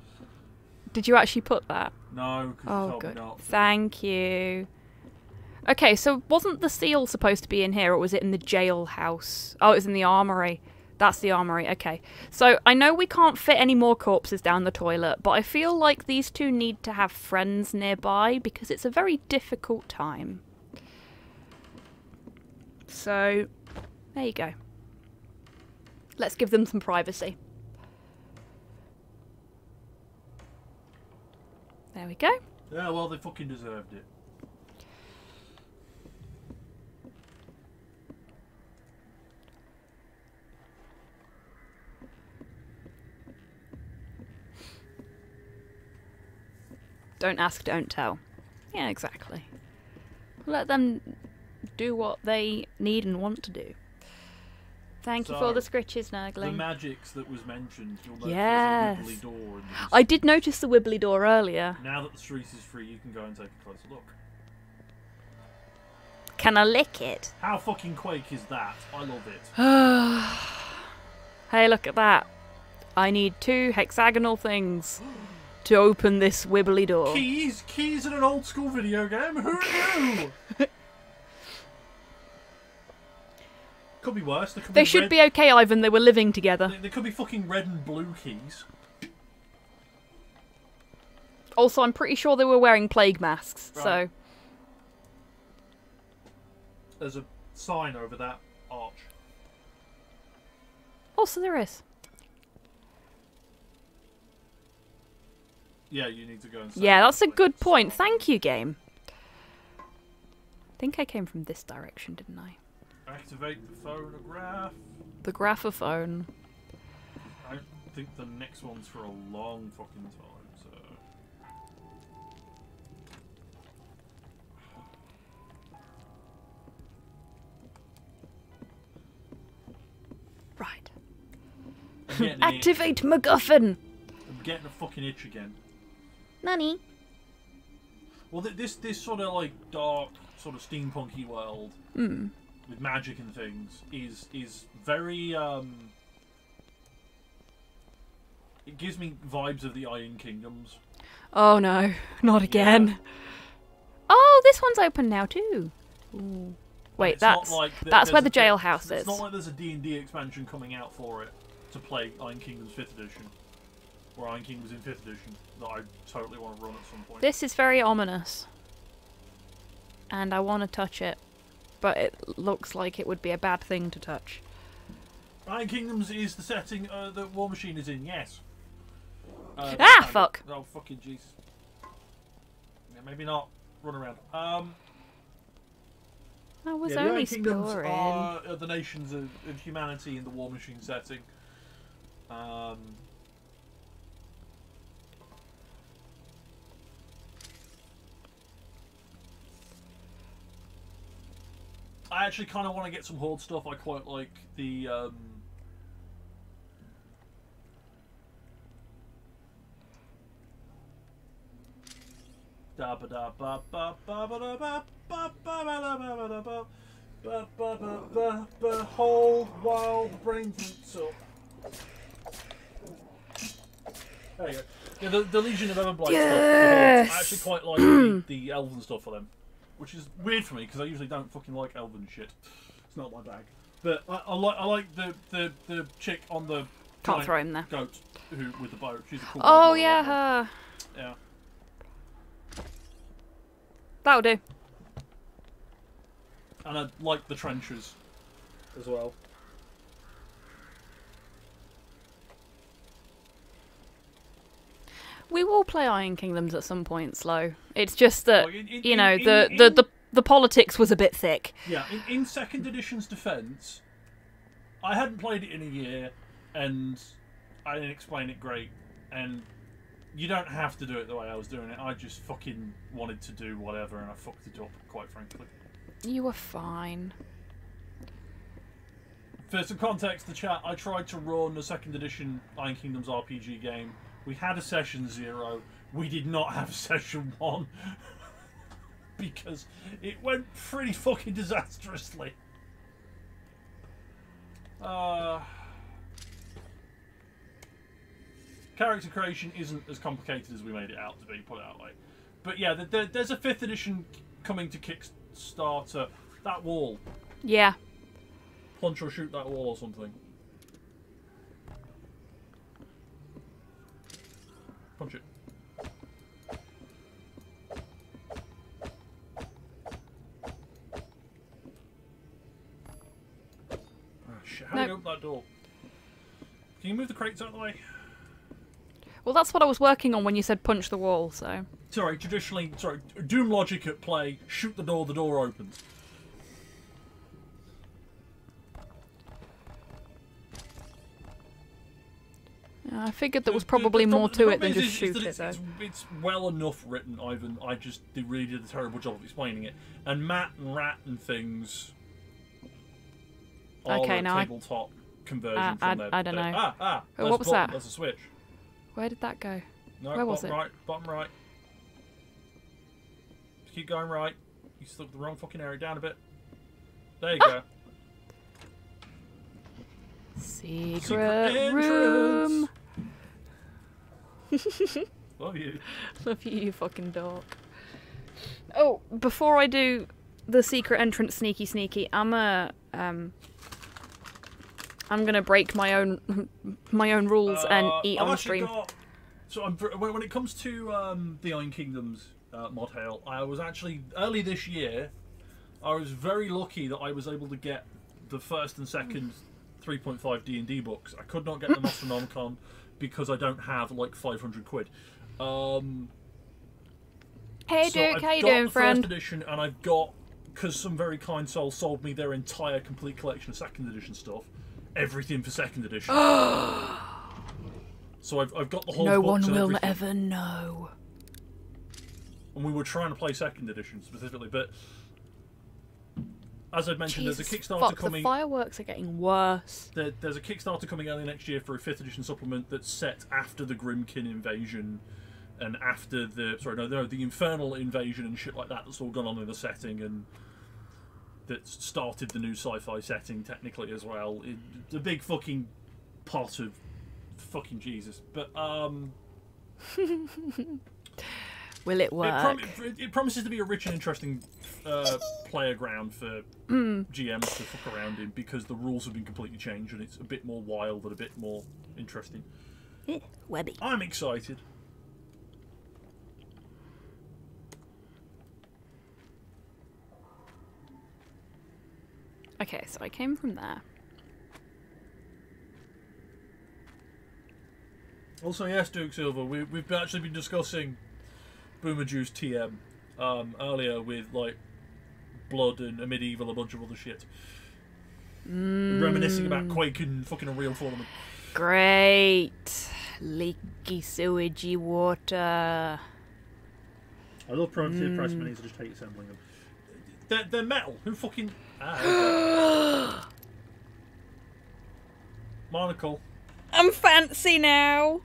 Did you actually put that? No, because Oh, told good. me not. Thank you. Okay, so wasn't the seal supposed to be in here, or was it in the jailhouse? Oh, it was in the armory. That's the armory. Okay. So I know we can't fit any more corpses down the toilet, but I feel like these two need to have friends nearby because it's a very difficult time. So, there you go. Let's give them some privacy. There we go. Yeah, well, they fucking deserved it. Don't ask, don't tell. Yeah, exactly. Let them do what they need and want to do. Thank you for the So, scritches, The magics that was mentioned, you'll Yes. a door in. I did notice the wibbly door earlier. Now that the street is free, you can go and take a closer look. Can I lick it? How fucking Quake is that? I love it. hey, look at that. I need two hexagonal things to open this wibbly door. Keys? Keys in an old school video game? Who knew? could be worse. Could They be should red- be okay, Ivan. They were living together. They, they could be fucking red and blue keys. Also, I'm pretty sure they were wearing plague masks, so. There's a sign over that arch. Also, there is. Yeah, you need to go and. Yeah, that's a good point. Thank you, game. I think I came from this direction, didn't I? Activate the phonograph. The graphophone. I think the next one's for a long fucking time, so. Right. I'm getting, an itch. Activate MacGuffin! I'm getting a fucking itch again. Nanny. Well, th- this this sort of like dark, sort of steampunky world Mm. with magic and things is is very. um It gives me vibes of the Iron Kingdoms. Oh no, not again. Oh, this one's open now too. Ooh. Wait, It's that's like th- that's where the jailhouse It's is. not like there's a D&D expansion coming out for it to play Iron Kingdoms 5th edition. Or Iron Kingdoms in 5th edition that I totally want to run at some point. This is very ominous. And I want to touch it. But it looks like it would be a bad thing to touch. Iron Kingdoms is the setting uh, that Warmachine is in, yes. Uh, Ah, fuck. Oh, fucking Jesus. Yeah, maybe not. Run around. Um, I was yeah, only exploring. are, are the nations of, of humanity in the Warmachine setting. Um, I actually kind of want to get some Horde stuff. I quite like the. Um, hold while the brain boots up. There you go. Yeah, the, the Legion of Everblight Yes! I actually quite like the, the elven stuff for them, which is weird for me because I usually don't fucking like elven shit. It's not my bag. But I, I like I like the, the, the chick on the Can't throw him there. goat who with the bow. She's a cool. Oh yeah, I like her. her. Yeah. That'll do. And I like the trenches as well. We will play Iron Kingdoms at some point, slow. It's just that Like, in- in- you know in- the, the, the the politics was a bit thick. Yeah, in, in second edition's defence, I hadn't played it in a year, and I didn't explain it great. And you don't have to do it the way I was doing it. I just fucking wanted to do whatever, and I fucked it up, quite frankly. You were fine. For some context, the chat, I tried to run a second edition Iron Kingdoms RPG game. We had a session zero. We did not have a session one. because it went pretty fucking disastrously. Uh, character creation isn't as complicated as we made it out to be, put it that way. But yeah, there, there's a fifth edition coming to Kickstarter. That wall, Yeah. punch or shoot that wall or something. Punch it. Ah, shit. How do you open that door? Can you move the crates out of the way? Well, that's what I was working on when you said punch the wall, so. Sorry, traditionally, sorry, Doom logic at play. Shoot the door, the door opens. Yeah, I figured there was The- the- the probably prob- more the to it than just shoot it, it's, though. it's, it's well enough written, Ivan. I just they really did a terrible job of explaining it. And Matt and Rat and things are Okay, now I- tabletop conversion I- from I- their. I don't know. Ah, ah. Uh, what was button, that? There's a switch. Where did that go? No, Where was it? right, bottom right. Just keep going right. You stuck the wrong fucking area down a bit. There you Ah! go. Secret, room. Love you. Love you, you fucking dog. Oh, before I do the secret entrance sneaky sneaky, I'm a um I'm gonna break my own my own rules and Uh, eat I've on stream. got- so I'm, when it comes to um, the Iron Kingdoms uh, mod hail, I was actually early this year. I was very lucky that I was able to get the first and second 3.5 D and D books. I could not get them off the Nomcon because I don't have like 500 quid. Um, Hey so Duke, how you doing, friend? First edition, and I've got because some very kind soul sold me their entire complete collection of second edition stuff. Everything for second edition. so I've, I've got the whole. No one will everything. ever know. And we were trying to play second edition specifically, but as I've mentioned, Jesus there's a Kickstarter fuck, coming. the fireworks are getting worse. there, there's a Kickstarter coming early next year for a fifth edition supplement that's set after the Grymkin invasion and after the sorry no no the Infernal invasion and shit like that that's all gone on in the setting and that started the new sci-fi setting technically as well. It, the big fucking pot of fucking Jesus, but um. Will it It, work? prom- it, it promises to be a rich and interesting uh, player ground for GMs to fuck around in because the rules have been completely changed and it's a bit more wild and a bit more interesting. Webby. I'm excited. Okay, so I came from there. Also, yes, Duke Silver, we, we've actually been discussing Boomer Juice TM um, earlier with like blood and Amid Evil, a bunch of other shit. Reminiscing about Quake and fucking Unreal Tournament. Great. Leaky sewagey water. I love Privateer Press minis. I just hate assembling them. They're, they're metal. Who fucking. Ah, Monocle. I'm fancy now.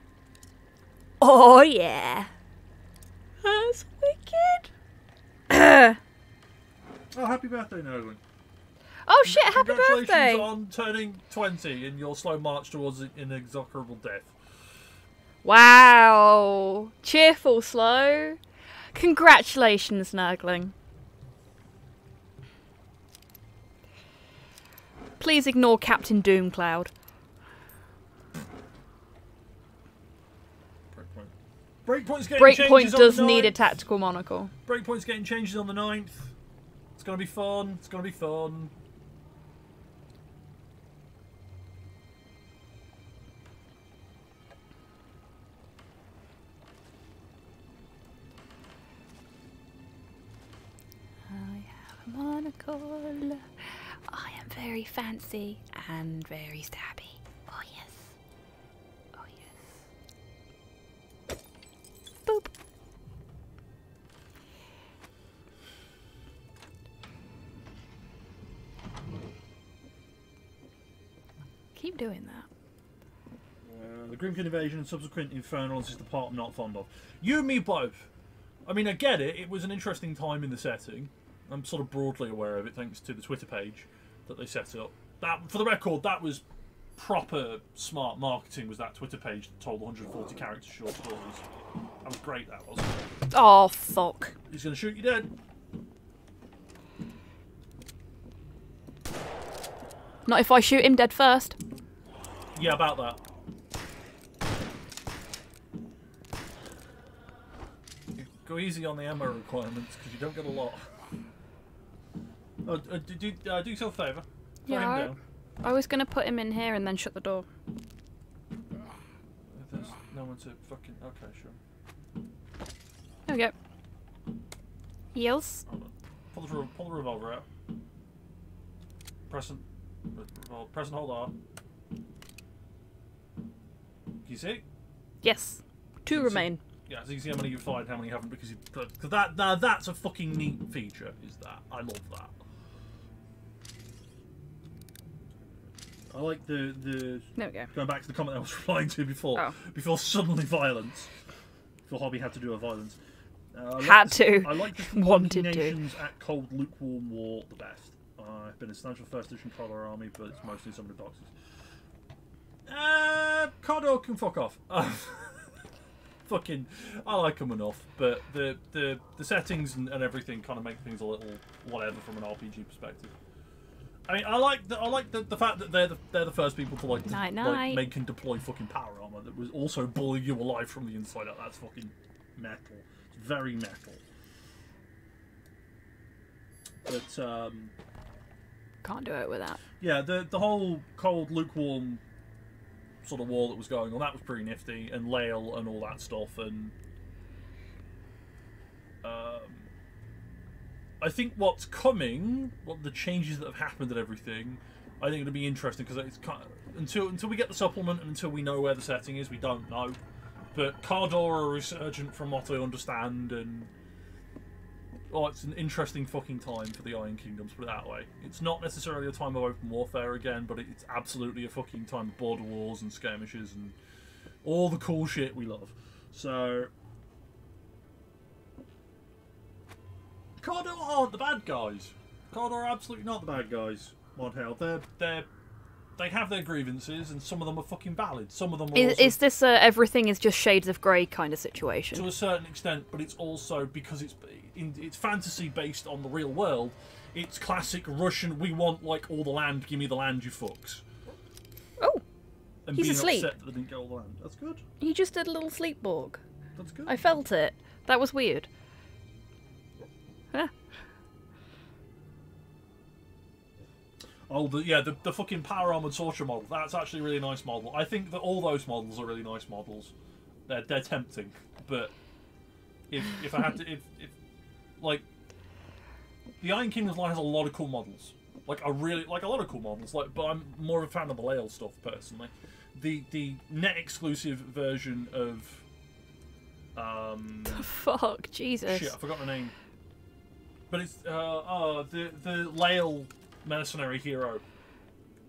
Oh yeah. That's wicked. Oh, happy birthday, Nolan. oh shit, happy Congratulations birthday. on turning 20 in your slow march towards inexorable death. Wow. Cheerful slow. Congratulations, Nurgling. Please ignore Captain Doomcloud. Breakpoint. Breakpoint's getting Breakpoint changes on does need a tactical monocle. Breakpoint's getting changes on the 9th. It's gonna be fun. It's gonna be fun. I have a monocle. I am very fancy and very stabby. Boop. Keep doing that. Uh, the Grymkin invasion and subsequent infernals is the part I'm not fond of. You and me both. I mean, I get it. It was an interesting time in the setting. I'm sort of broadly aware of it thanks to the Twitter page that they set up. That, for the record, that was proper smart marketing. Was that Twitter page that told 140 character short stories? That was great. That was. Oh fuck. He's gonna shoot you dead. Not if I shoot him dead first. Yeah, about that. Go easy on the ammo requirements because you don't get a lot. Uh, uh, do, uh, do yourself a favour. Yeah, I- was gonna put him in here and then shut the door. There's no one to fucking. Okay, sure. There we go. On. Pull the, pull the revolver out. Press and, press and hold R. Can you see? Yes. Two remain. Yeah, so you can see how many you fired, how many you haven't, because you, cause that, that that's a fucking neat feature. Is that I love that. I like the the There we go. going back to the comment I was replying to before. Oh. Before suddenly violence. Before Hobby had to do a violence. Uh, I Had to. I like the Wanted to. nations at cold lukewarm war the best. Uh, I've been a substantial first edition Color Army, but it's mostly some of the boxes. Uh, Khador can fuck off. Fucking, I like them enough, but the the, the settings and, and everything kind of make things a little whatever from an RPG perspective. I mean, I like the, I like the, the fact that they're the, they're the first people to like, Night, like make and deploy fucking power armor that was also bully you alive from the inside out. That's fucking metal. It's very metal. But um, Can't do it without. yeah, the the whole cold, lukewarm sort of war that was going on that was pretty nifty, and Llael and all that stuff, and um, I think what's coming, what the changes that have happened and everything, I think it'll be interesting because it's kind of, until until we get the supplement and until we know where the setting is, we don't know. But Khador are resurgent from what I understand, and oh, it's an interesting fucking time for the Iron Kingdoms. Put it that way. It's not necessarily a time of open warfare again, but it's absolutely a fucking time of border wars and skirmishes and all the cool shit we love. So. Khador aren't the bad guys. Khador are absolutely not the bad guys. Mod hell, they're they're they have their grievances, and some of them are fucking valid. Some of them are Is, also is this a everything is just shades of grey kind of situation? to a certain extent, but it's also because it's in, it's fantasy based on the real world. It's classic Russian. We want like all the land. Give me the land, you fucks. Oh, And He's being asleep. upset that they didn't get all the land. That's good. he just did a little sleepwalk. That's good. I felt it. That was weird. Oh, the, yeah, the, the fucking power armored sorcerer model. That's actually a really nice model. I think that all those models are really nice models. They're they're tempting, but if if I had to, if, if like the Iron Kingdoms line has a lot of cool models. Like I really like a lot of cool models. Like, but I'm more of a fan of the Llael stuff personally. The the net exclusive version of um Fuck, Jesus. Shit, I forgot the name. But it's uh oh the the Llael mercenary hero.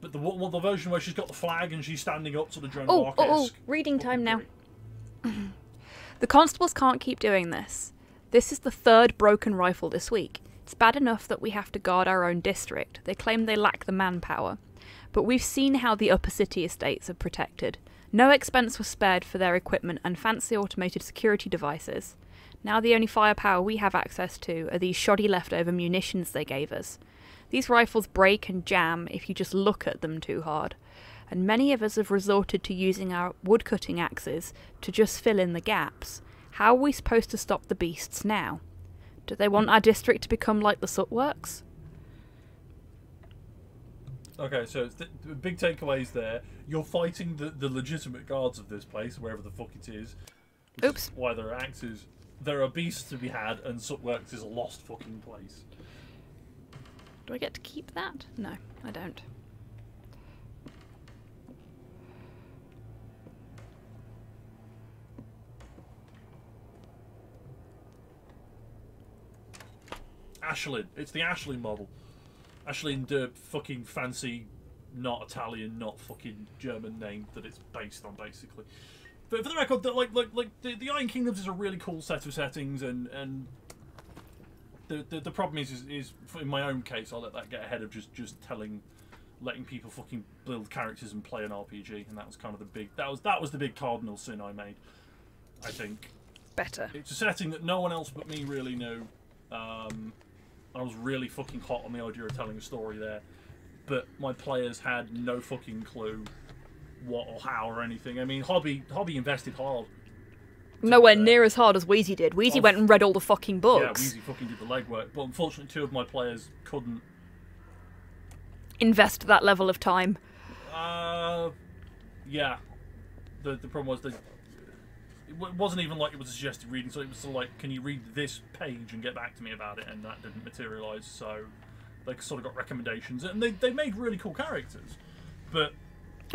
But the the version where she's got the flag and she's standing up, sort of Joan Oh, oh, oh, reading time now. The constables can't keep doing this. This is the third broken rifle this week. It's bad enough that we have to guard our own district. They claim they lack the manpower. But we've seen how the upper city estates are protected. No expense was spared for their equipment and fancy automated security devices. Now the only firepower we have access to are these shoddy leftover munitions they gave us. These rifles break and jam if you just look at them too hard and many of us have resorted to using our woodcutting axes to just fill in the gaps. How are we supposed to stop the beasts now? Do they want our district to become like the Sutworks? Okay, so it's the, big takeaways there. You're fighting the, the legitimate guards of this place, wherever the fuck it is Oops. Why there are axes. There are beasts to be had, and Sutworks is a lost fucking place. Do I get to keep that? No, I don't. Ashlyn. It's the Ashlyn model. Ashlyn, the fucking fancy not Italian, not fucking German name that it's based on, basically. But for the record, the, like like like the, the Iron Kingdoms is a really cool set of settings, and and the the, the problem is, is is in my own case, I'll let that get ahead of just just telling, letting people fucking build characters and play an RPG, and that was kind of the big that was that was the big cardinal sin I made. I think Better. it's a setting that no one else but me really knew. Um, I was really fucking hot on the idea of telling a story there, but my players had no fucking clue what or how or anything. I mean, hobby hobby invested hard. Nowhere uh, near as hard as Wheezy did. Wheezy Oh, went and read all the fucking books. Yeah. Weezy fucking did the legwork, but unfortunately, two of my players couldn't. Invest that level of time. Uh, yeah. The the problem was they. It wasn't even like it was a suggested reading, so it was sort of like, can you read this page and get back to me about it? And that didn't materialise, so they sort of got recommendations, and they, they made really cool characters. But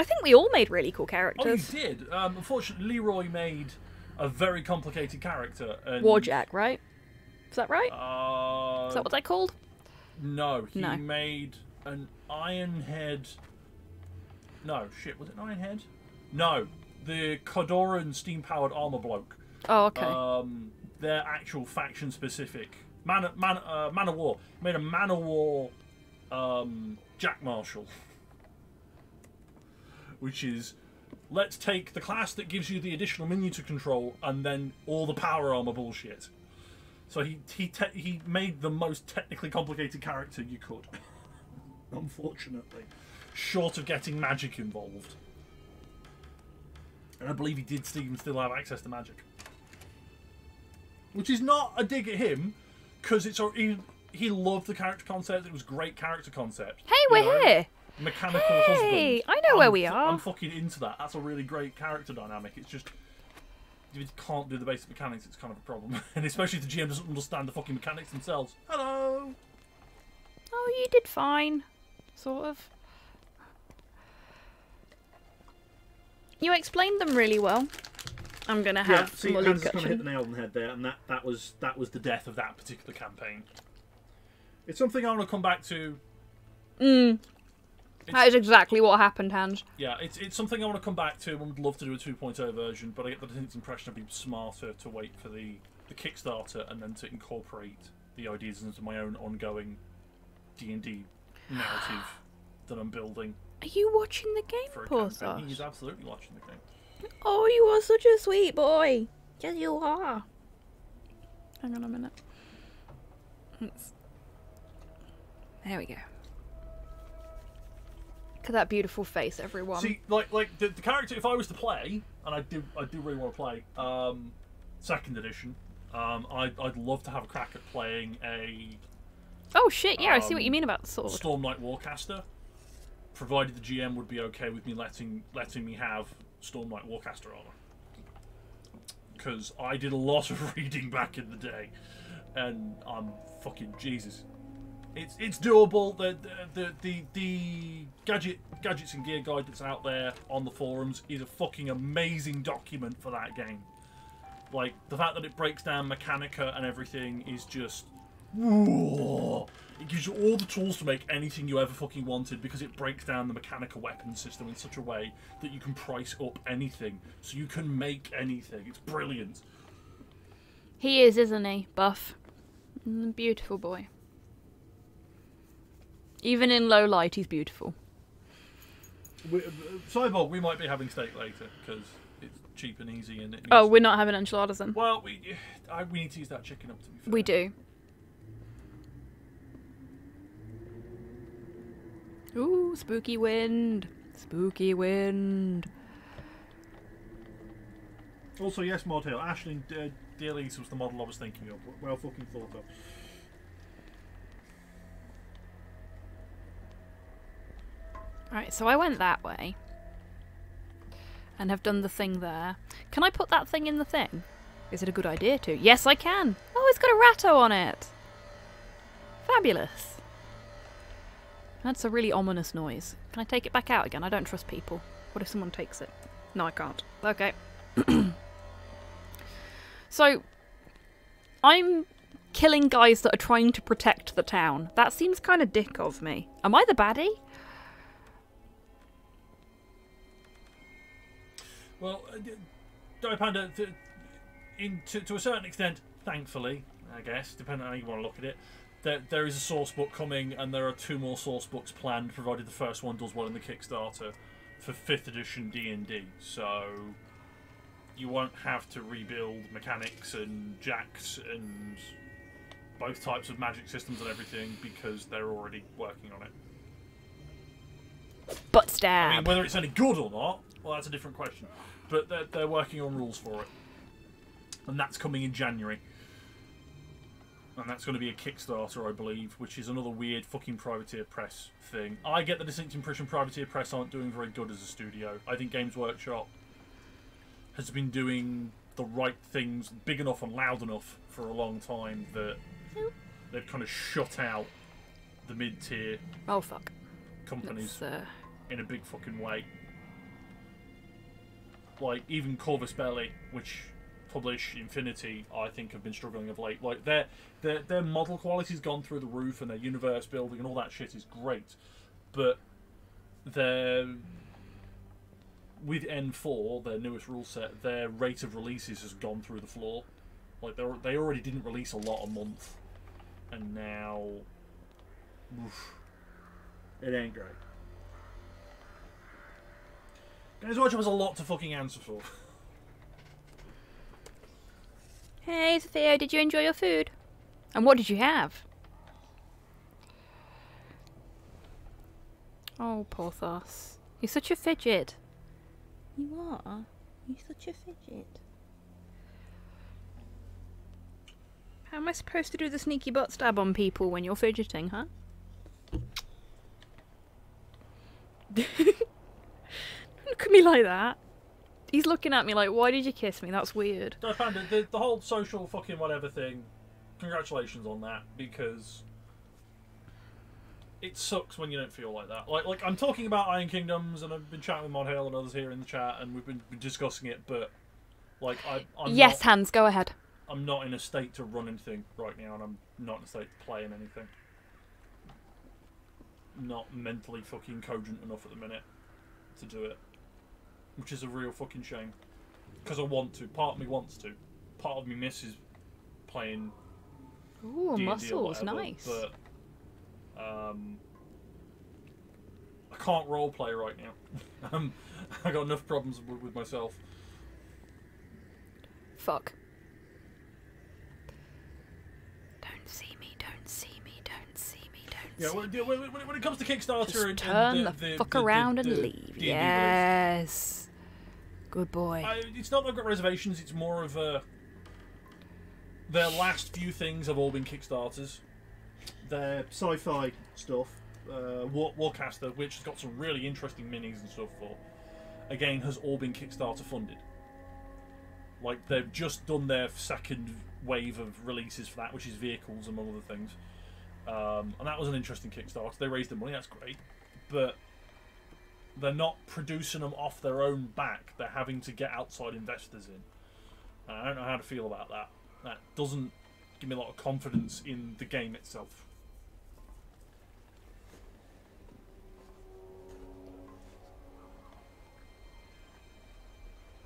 I think we all made really cool characters. oh, you did. Um, unfortunately, Leroy made a very complicated character. And, Warjack, right? Is that right? Uh, Is that what they're called? No, he No. made an Ironhead. No, shit, was it an Ironhead? No, the Khadoran steam powered armor bloke. Oh, okay. Um, they're actual faction specific. Man, man, uh, man of War. He made a Man of War um, Jack Marshall. Which is. Let's take the class that gives you the additional menu to control and then all the power armor bullshit. So he he he made the most technically complicated character you could. Unfortunately, short of getting magic involved. And I believe he did even still have access to magic, which is not a dig at him, because it's a- he he loved the character concept. It was great character concept. hey, we're know? here. Mechanical Hey, husband. I know where I'm we are. I'm fucking into that. That's a really great character dynamic. It's just if you can't do the basic mechanics, it's kind of a problem. and especially if the GM doesn't understand the fucking mechanics themselves. Hello. Oh, you did fine. Sort of. You explained them really well. I'm gonna Yeah, have see, some Hans has kind of hit the nail on the head there, and that, that was that was the death of that particular campaign. It's something I want to come back to. Mm. That is exactly what happened, Hans. Yeah, it's it's something I want to come back to, and would love to do a 2.0 version. But I get the distinct impression it'd be smarter to wait for the the Kickstarter and then to incorporate the ideas into my own ongoing D and D narrative that I'm building Are you watching the game, for a poor campaign. Sash? He's absolutely watching the game. Oh, you are such a sweet boy. Yes, you are. Hang on a minute. It's- There we go. Look at that beautiful face, everyone. See, like like the, the character. If I was to play, and I do, I do really want to play um, second edition. Um, I'd, I'd love to have a crack at playing a oh shit! Yeah, I see what um, you mean about the sword. Storm Knight Warcaster, provided the GM would be okay with me letting letting me have Storm Knight Warcaster armor. Because I did a lot of reading back in the day, and I'm fucking Jesus. It's it's doable. The the the, the gadget gadgets and gear guide that's out there on the forums is a fucking amazing document for that game. Like the fact that it breaks down Mechanika and everything is just. It gives you all the tools to make anything you ever fucking wanted because it breaks down the mechanical weapon system in such a way that you can price up anything. So you can make anything. It's brilliant. He is, isn't he? Buff. Mm, beautiful boy. Even in low light, he's beautiful. We, uh, Cyborg, we might be having steak later because it's cheap and easy and it. Oh, we're not having enchiladas then. Well, we, I, we need to use that chicken up to be fair. We do. Ooh, spooky wind. Spooky wind. Also, yes, Mordhill, Ashling uh, d'Elyse was the model I was thinking of. Well fucking thought of. Right, so I went that way. And have done the thing there. Can I put that thing in the thing? Is it a good idea to? Yes, I can. Oh, it's got a ratto on it. Fabulous. That's a really ominous noise. Can I take it back out again? I don't trust people. What if someone takes it? No, I can't. Okay. so, I'm killing guys that are trying to protect the town. That seems kind of dick of me. Am I the baddie? Well, uh, d- Panda, to, in, to, to a certain extent, thankfully, I guess, depending on how you want to look at it, there, there is a source book coming, and there are two more source books planned, provided the first one does well in the Kickstarter for 5th edition D&D. So you won't have to rebuild mechanics and jacks and both types of magic systems and everything because they're already working on it. Butt I mean, whether it's any good or not, well, that's a different question. But they're, they're working on rules for it. And that's coming in January. And that's going to be a Kickstarter, I believe, which is another weird fucking privateer press thing. I get the distinct impression privateer press aren't doing very good as a studio. I think Games Workshop has been doing the right things big enough and loud enough for a long time that they've kind of shut out the mid tier oh fuck. companies uh, in a big fucking way. Like even Corvus Belli, which publish Infinity, I think have been struggling of late. Like their their their model quality's gone through the roof and their universe building and all that shit is great. But their with N4, their newest rule set, their rate of releases has gone through the floor. Like they they already didn't release a lot a month, and now, oof, it ain't great. Games Workshop was a lot to fucking answer for. Hey, Theo, did you enjoy your food? And what did you have? Oh, Porthos. You're such a fidget. You are. You're such a fidget. How am I supposed to do the sneaky butt stab on people when you're fidgeting, huh? Look at me like that. He's looking at me like, why did you kiss me? That's weird. No, Panda, the, the whole social fucking whatever thing, congratulations on that, because it sucks when you don't feel like that. Like, like I'm talking about Iron Kingdoms, and I've been chatting with Modhail and others here in the chat, and we've been discussing it, but, like, I, I'm yes, not, Hans, go ahead. I'm not in a state to run anything right now, and I'm not in a state to play in anything. Not mentally fucking cogent enough at the minute to do it. Which is a real fucking shame. Because I want to. Part of me wants to. Part of me misses playing Ooh, D&D or muscles, whatever, nice. But um, I can't role play right now. um, I got enough problems with, with myself. Fuck. Don't see me, don't see me, don't see me, don't Yeah, see when, me. when, when it comes to Kickstarter Just and, turn and the, the, the, fuck the- around and leave. release, Yes. Good boy. I, it's not that I've got reservations. It's more of a. Their last few things have all been Kickstarters. Their sci-fi stuff, uh, War, Warcaster, which has got some really interesting minis and stuff for, again has all been Kickstarter funded. Like they've just done their second wave of releases for that, which is vehicles among other things, um, and that was an interesting Kickstarter. They raised the money, that's great, but they're not producing them off their own back. They're having to get outside investors in. And I don't know how to feel about that. That doesn't give me a lot of confidence in the game itself.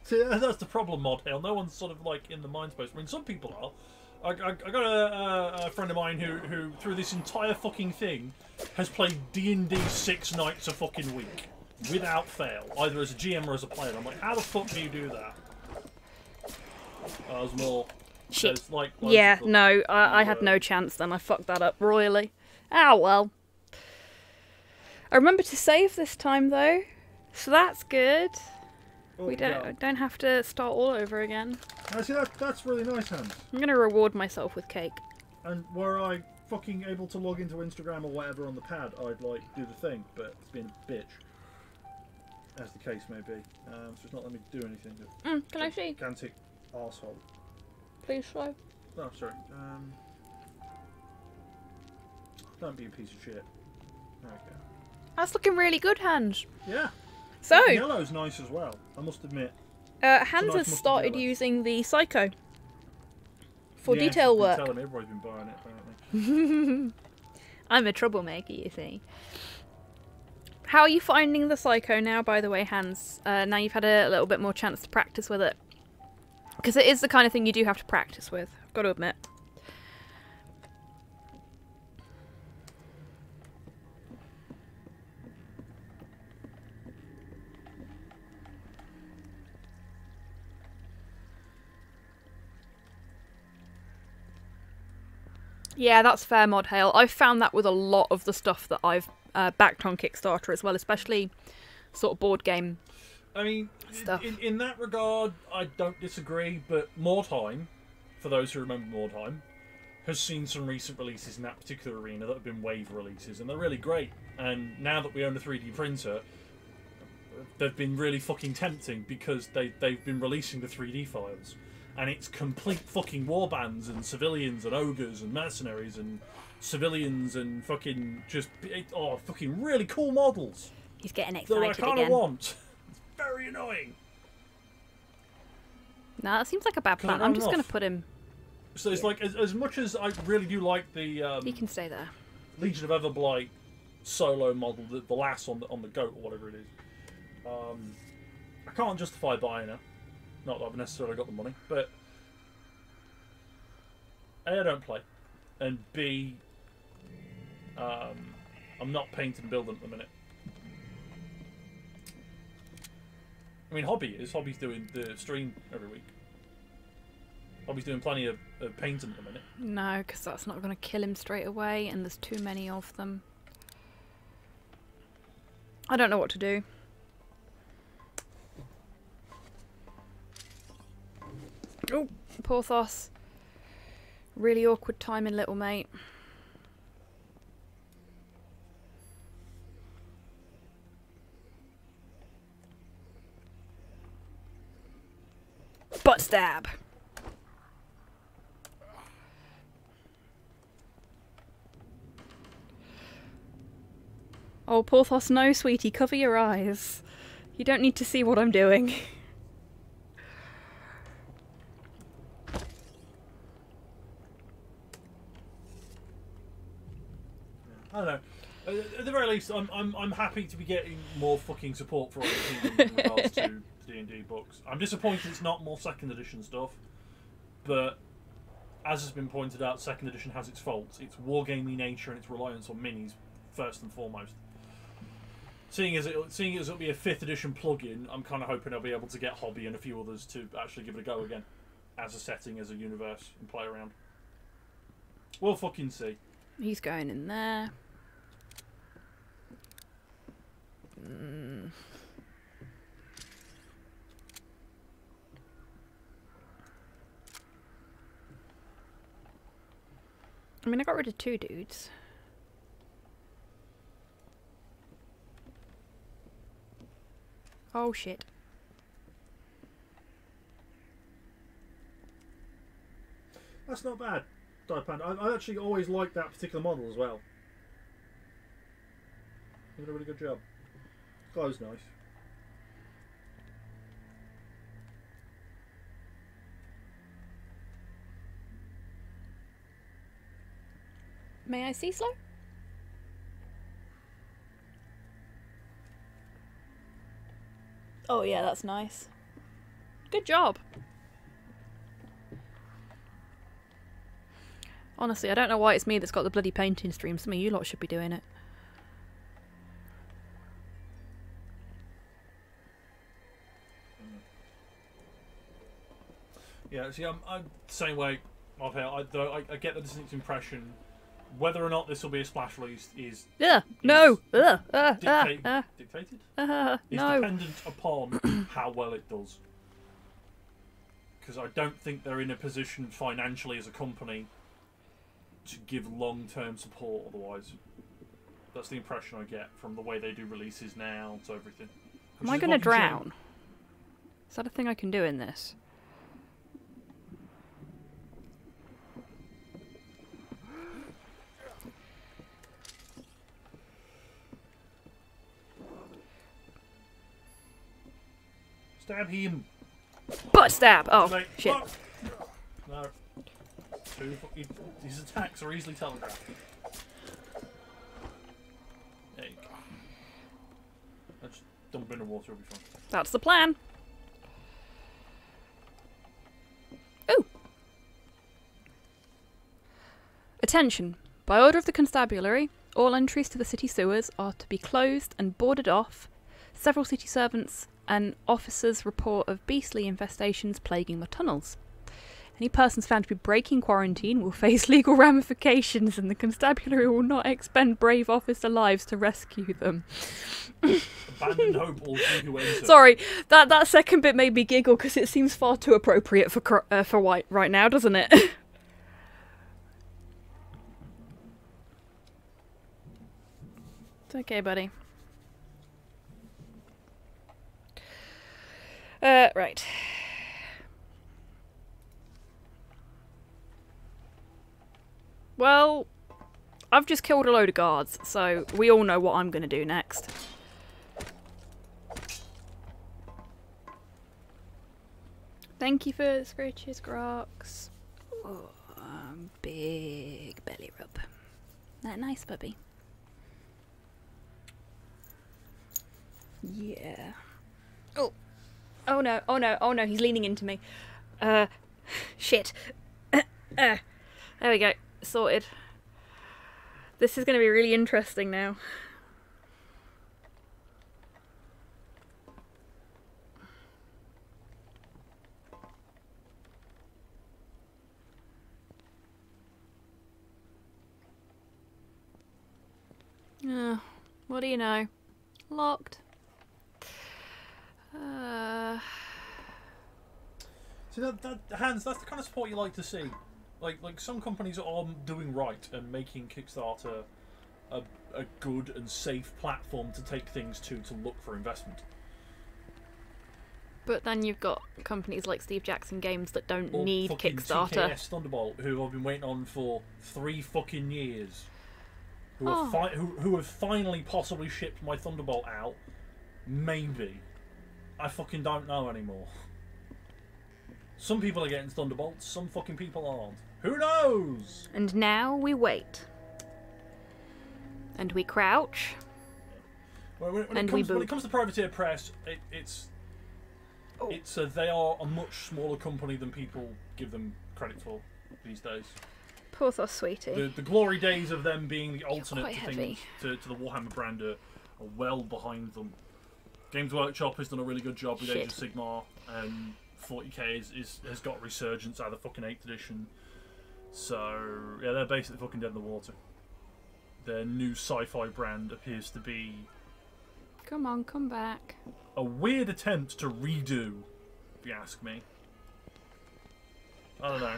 See, that's the problem, Mod Hell. No one's sort of like in the mind space. I mean, some people are. I, I, I got a, a, friend of mine who, who, through this entire fucking thing, has played D and D six nights a fucking week without fail, either as a GM or as a player. I'm like, how the fuck do you do that? Uh, was more. Shit. Like, Yeah, no, I, I had no chance then. I fucked that up royally. Ah, well. I remember to save this time though, so that's good. Oh, We don't yeah. don't have to start all over again. I see that. That's really nice, Hans. I'm gonna reward myself with cake. And were I fucking able to log into Instagram or whatever on the pad, I'd like do the thing, but it's been a bitch. As the case may be. Um, so it's not letting me do anything. The Mm, can I see? gigantic arsehole. Please show. Oh, sorry. Um, don't be a piece of shit. There we go. That's looking really good, Hans. Yeah. So, Yellow's nice as well, I must admit. uh, Hans nice has started using the Psycho for Yes, detail work. telling me everybody's been buying it, apparently. I'm a troublemaker, you see. How are you finding the Psycho now, by the way, Hans? Uh, now you've had a little bit more chance to practice with it. Because it is the kind of thing you do have to practice with, got to admit. Yeah, that's fair, Mod Hail. I've found that with a lot of the stuff that I've uh, backed on Kickstarter as well, especially sort of board game. I mean, Stuff. in, in that regard, I don't disagree. But Mordheim, for those who remember Mordheim, has seen some recent releases in that particular arena that have been wave releases, and they're really great. And now that we own a 3D printer, they've been really fucking tempting because they they've been releasing the 3D files, and it's complete fucking warbands and civilians and ogres and mercenaries and civilians and fucking just it, oh fucking really cool models He's getting that I excited kind of want. It's very annoying. Nah, that seems like a bad plan. I'm just going to put him. So it's like as, as much as I really do like the um, He can stay there. Legion of Everblight solo model, the, the last on the on the goat or whatever it is. Um, I can't justify buying it. Not that I've necessarily got the money, but A, I don't play, and B, um, I'm not painting and building at the minute. I mean, Hobby is. Hobby's doing the stream every week. Hobby's doing plenty of, of painting at the minute. No, because that's not going to kill him straight away, and there's too many of them. I don't know what to do. Oh, Porthos. Really awkward timing, little mate. Butt stab. Oh, Porthos, no, sweetie, cover your eyes. You don't need to see what I'm doing. I don't know. At the very least, I'm, I'm I'm happy to be getting more fucking support for all the Kingdom in regards to D and D books. I'm disappointed it's not more second edition stuff, but as has been pointed out, second edition has its faults. Its wargaming nature and its reliance on minis first and foremost. Seeing as it seeing as it'll be a fifth edition plugin, I'm kind of hoping I'll be able to get Hobby and a few others to actually give it a go again, as a setting, as a universe, and play around. We'll fucking see. He's going in there. I mean, I got rid of two dudes. Oh shit. That's not bad, Daipan. I, I actually always liked that particular model as well. You did a really good job. Glow's nice. May I see slow? Oh yeah, that's nice. Good job. Honestly, I don't know why it's me that's got the bloody painting stream. Some of you lot should be doing it. Yeah, see, I'm, I'm the same way. Of how I, though I, I get the distinct impression whether or not this will be a splash release is Ugh, no! Ugh, uh, uh, dictate, uh, dictated. uh, Is no. dependent upon how well it does. Because I don't think they're in a position financially as a company to give long-term support. Otherwise, that's the impression I get from the way they do releases now to everything. Am I going to a fucking shame. drown? Is that a thing I can do in this? Stab him. Butt stab! Oh, shit. fuck. No. Fucking. His attacks are easily telegraphed. There you go. dump in the water, it'll be fine. That's the plan. Ooh. Attention. By order of the constabulary, all entries to the city sewers are to be closed and boarded off. Several city servants and officers report of beastly infestations plaguing the tunnels. Any persons found to be breaking quarantine will face legal ramifications, and the constabulary will not expend brave officer lives to rescue them. Abandon hope, all who enter. Sorry, that that second bit made me giggle because it seems far too appropriate for uh, for white right now, doesn't it? it's okay, buddy. Uh, right. Well, I've just killed a load of guards, so we all know what I'm going to do next. Thank you for the scratches, Grox. Oh, um, big belly rub. That nice, puppy. Yeah. Oh. Oh no, oh no, oh no, he's leaning into me. Uh, shit. uh, there we go. Sorted. This is going to be really interesting now. Uh, what do you know? Locked. Uh, See that, that Hans, that's the kind of support you like to see. Like like some companies are doing right and making Kickstarter a, a good and safe platform to take things to to look for investment. but then you've got companies like Steve Jackson Games that don't Or need Kickstarter. TKS Thunderbolt, who I've been waiting on for three fucking years. Who, Oh. have who, who have finally possibly shipped my Thunderbolt out. Maybe. I fucking don't know anymore. Some people are getting Thunderbolts, some fucking people aren't. Who knows? And now we wait. And we crouch. When, when, when And it we comes, when it comes to privateer press, it, it's Oh. it's a, they are a much smaller company than people give them credit for these days. Porthos, sweetie. The, the glory days of them being the alternate to things to, to the Warhammer brand are, are well behind them. Games Workshop has done a really good job with Age of Sigmar, and 40k is, is, has got resurgence out of the fucking 8th edition. So, yeah, they're basically fucking dead in the water. Their new sci fi brand appears to be Come on, come back. a weird attempt to redo, if you ask me. I don't know.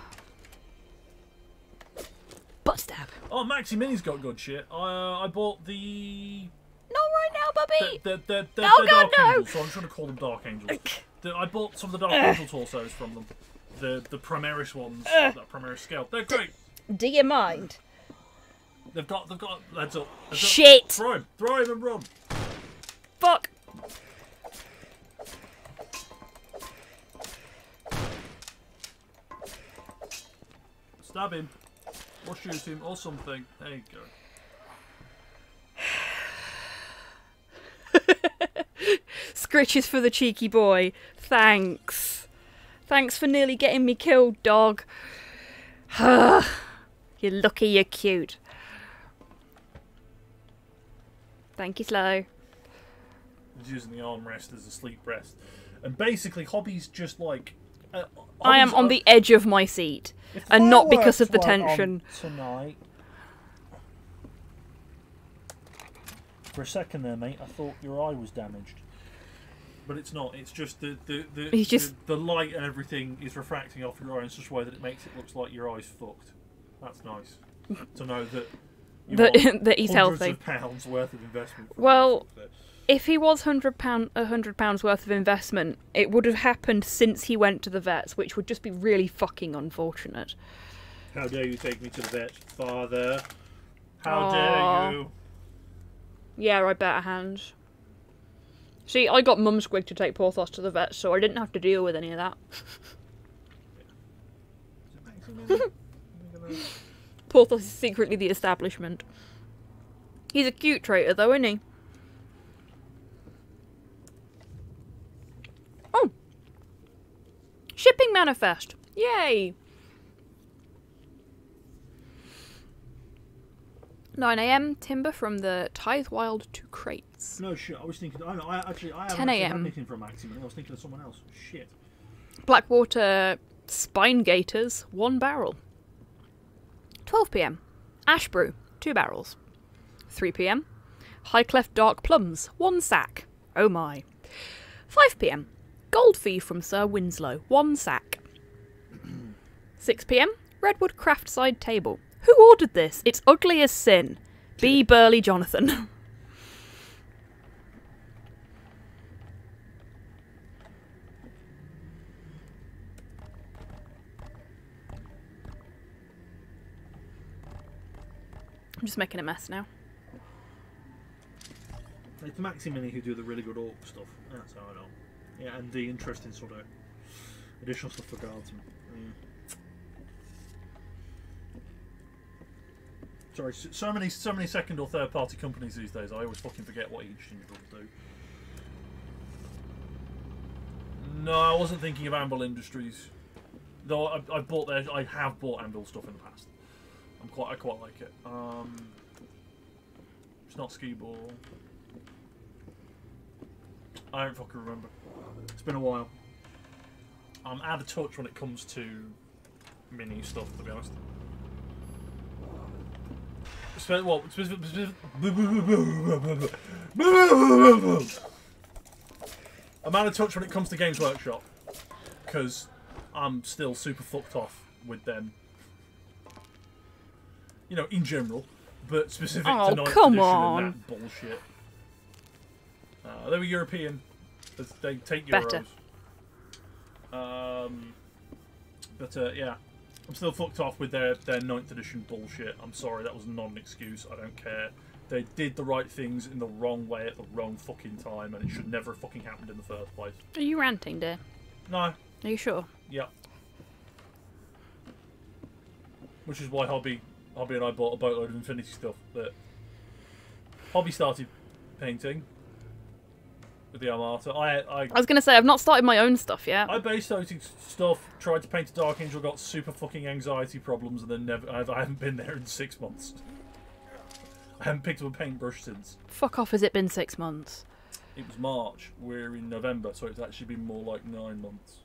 Butt stab. Oh, Maxi Mini's got good shit. I, uh, I bought the Not right now, Bubby! They're, they're, they're, No, they're God, Dark no! Angels, so I'm trying to call them Dark Angels. I bought some of the Dark Angel torsos from them. The the Primaris ones, that Primaris scale. They're great. Do you mind? They've got they've got heads up. Heads up. Shit! Throw him, throw him and run. Fuck! Stab him, or shoot him, or something. There you go. Scritches for the cheeky boy. Thanks. Thanks for nearly getting me killed, dog. you're lucky you're cute. Thank you, Slow. He's using the armrest as a sleep rest, and basically hobbies just like. Uh, I am on are- the edge of my seat, and not because of the tension. tonight. For a second there, mate, I thought your eye was damaged. But it's not. It's just the the the, He's just- the, the light and everything is refracting off your eye in such a way that it makes it look like your eye's fucked. That's nice to know that. That- that he's hundreds healthy. Of pounds worth of investment. Well. If he was hundred pound a hundred pounds worth of investment, it would have happened since he went to the vets, which would just be really fucking unfortunate. How dare you take me to the vet, father? How Aw. dare you? Yeah, I bet a hand. See, I got Mum Squig to take Porthos to the vet, so I didn't have to deal with any of that. Porthos is secretly the establishment. He's a cute traitor, though, isn't he? Oh! Shipping manifest! Yay! 9am, timber from the Tithe Wild to Crate. No shit. I was thinking. I, I actually I haven't 10 actually had a.m.. anything from Maximum. I was thinking of someone else. Shit. Blackwater Spine Gators, one barrel. 12 pm. Ash Brew, two barrels. 3 pm. High cleft Dark Plums, one sack. Oh my. 5 pm. Gold Fee from Sir Winslow, one sack. 6 pm. Redwood Craft Side Table. Who ordered this? It's ugly as sin. B. Burley Jonathan. just making a mess now. It's Maximini who do the really good orc stuff. That's how I know. Yeah, and the interesting sort of additional stuff for guardsmen. Mm. Yeah. Sorry, so many, so many second or third party companies these days. I always fucking forget what each individual do. No, I wasn't thinking of Anvil Industries. Though I, I bought their, I have bought Anvil stuff in the past. I'm quite, I quite like it. Um, it's not ski ball. I don't fucking remember. It's been a while. I'm out of touch when it comes to mini stuff, to be honest. Spe- well, I'm out of touch when it comes to Games Workshop because I'm still super fucked off with them. You know, in general, but specific Oh, to ninth come edition on. and that bullshit. Uh, they were European. They- They take Better. euros. Um, but uh, yeah, I'm still fucked off with their their ninth edition bullshit. I'm sorry, that was not an excuse. I don't care. They did the right things in the wrong way at the wrong fucking time, and it should never have fucking happened in the first place. Are you ranting, dear? No, Are you sure? yeah. Which is why Hobby, Hobby and I bought a boatload of Infinity stuff. That Hobby started painting with the Armata. I I I was going to say, I've not started my own stuff yet. I base coating stuff, tried to paint a Dark Angel, got super fucking anxiety problems, and then never. I've, I haven't been there in six months. I haven't picked up a paintbrush since. Fuck off, has it been six months? It was March. We're in November, so it's actually been more like nine months.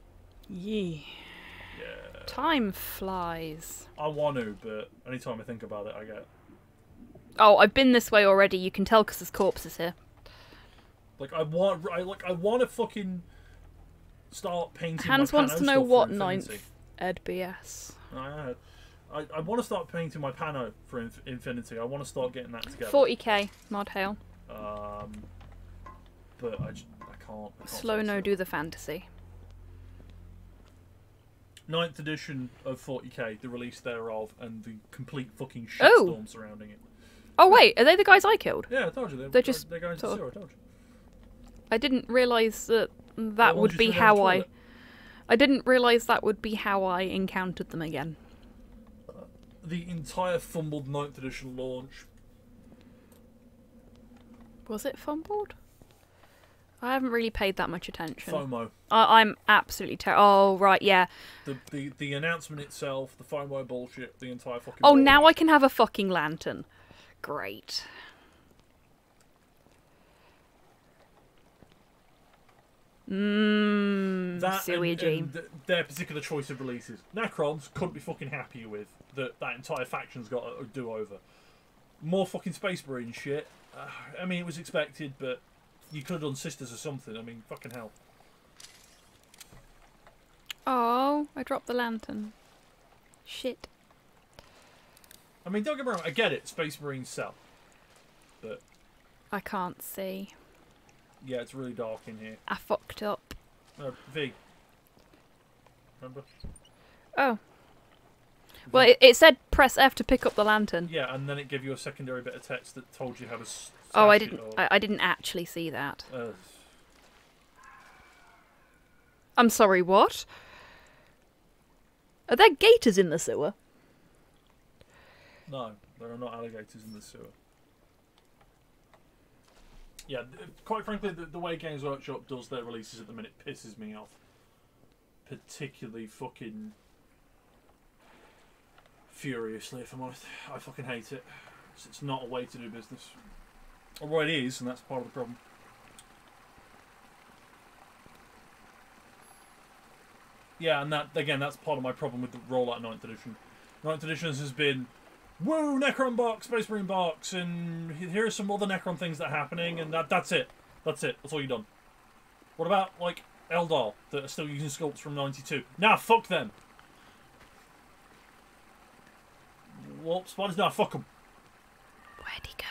Yee. Yeah. Time flies. I want to, but anytime I think about it, I get Oh, I've been this way already. You can tell because there's corpses here. like I want. I like. I want to fucking start painting. my Hans wants to know what ninth Ed BS. I, I, I want to start painting my pano for Inf- Infinity. I want to start getting that together. 40k, mod hail. Um, but I, I can't. I can't Slow no do the fantasy. Ninth edition of 40k, the release thereof, and the complete fucking Oh. shitstorm surrounding it. Oh wait, are they the guys I killed? Yeah, I told you. They're, They're just they're going to sewer. I told you. I didn't realise that that would be how I. I didn't realise that would be how I encountered them again. Uh, the entire fumbled ninth edition launch. Was it fumbled? I haven't really paid that much attention. FOMO. I- I'm absolutely ter- Oh right, yeah. The, the the announcement itself, the FOMO bullshit, the entire fucking. Oh, now I can have a fucking lantern. Great. Mmm, that Suey and, and their particular choice of releases. Necrons couldn't be fucking happy with that. That entire faction's got a, a do over. More fucking Space Marine shit. Uh, I mean, it was expected, but you could have done Sisters or something. I mean, fucking hell. Oh, I dropped the lantern. Shit. I mean, don't get me wrong. I get it. Space Marine sell. but I can't see. yeah, it's really dark in here. I fucked up. Uh, v. Remember? Oh. Well, it, it said press F to pick up the lantern. Yeah, and then it gave you a secondary bit of text that told you how to. Oh, I didn't. I, I didn't actually see that. uh, I'm sorry. What? Are there gators in the sewer? No, there are not alligators in the sewer. Yeah, quite frankly, the, the way Games Workshop does their releases at the minute pisses me off. particularly fucking furiously. If I'm honest, I fucking hate it. It's not a way to do business. Well, it is, and that's part of the problem. Yeah, and that again, that's part of my problem with the rollout of 9th edition. 9th edition has been, woo, Necron box, Space Marine box, and here are some other Necron things that are happening, and that that's it. That's it. That's all you've done. What about like Eldar that are still using sculpts from '92? Nah, fuck them. Well, spiders, nah, fuck them. Where'd he go?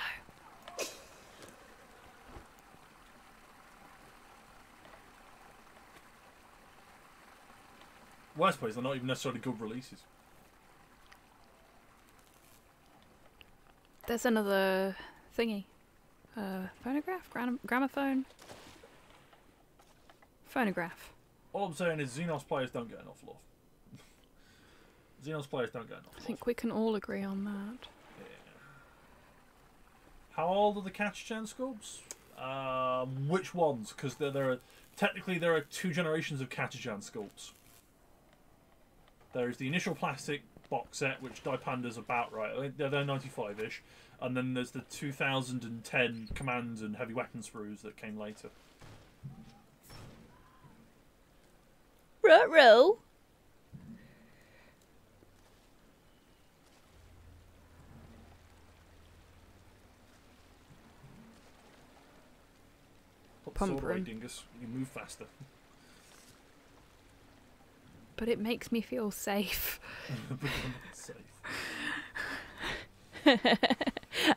Worst place, they're not even necessarily good releases. There's another thingy. Uh, phonograph? Gram- gramophone? Phonograph. All I'm saying is Xenos players don't get enough love. Xenos players don't get enough I love. think we can all agree on that. How old are the Catachan sculpts? Um, which ones? Because there, there are technically there are two generations of Catachan sculpts. There is the initial plastic box set, which Dipanda's about right. They're, they're 95-ish, and then there's the 2010 command and heavy weapon sprues that came later. Ruh-roh. Put sword Pump away, room. dingus. You move faster. But it makes me feel safe. Safe.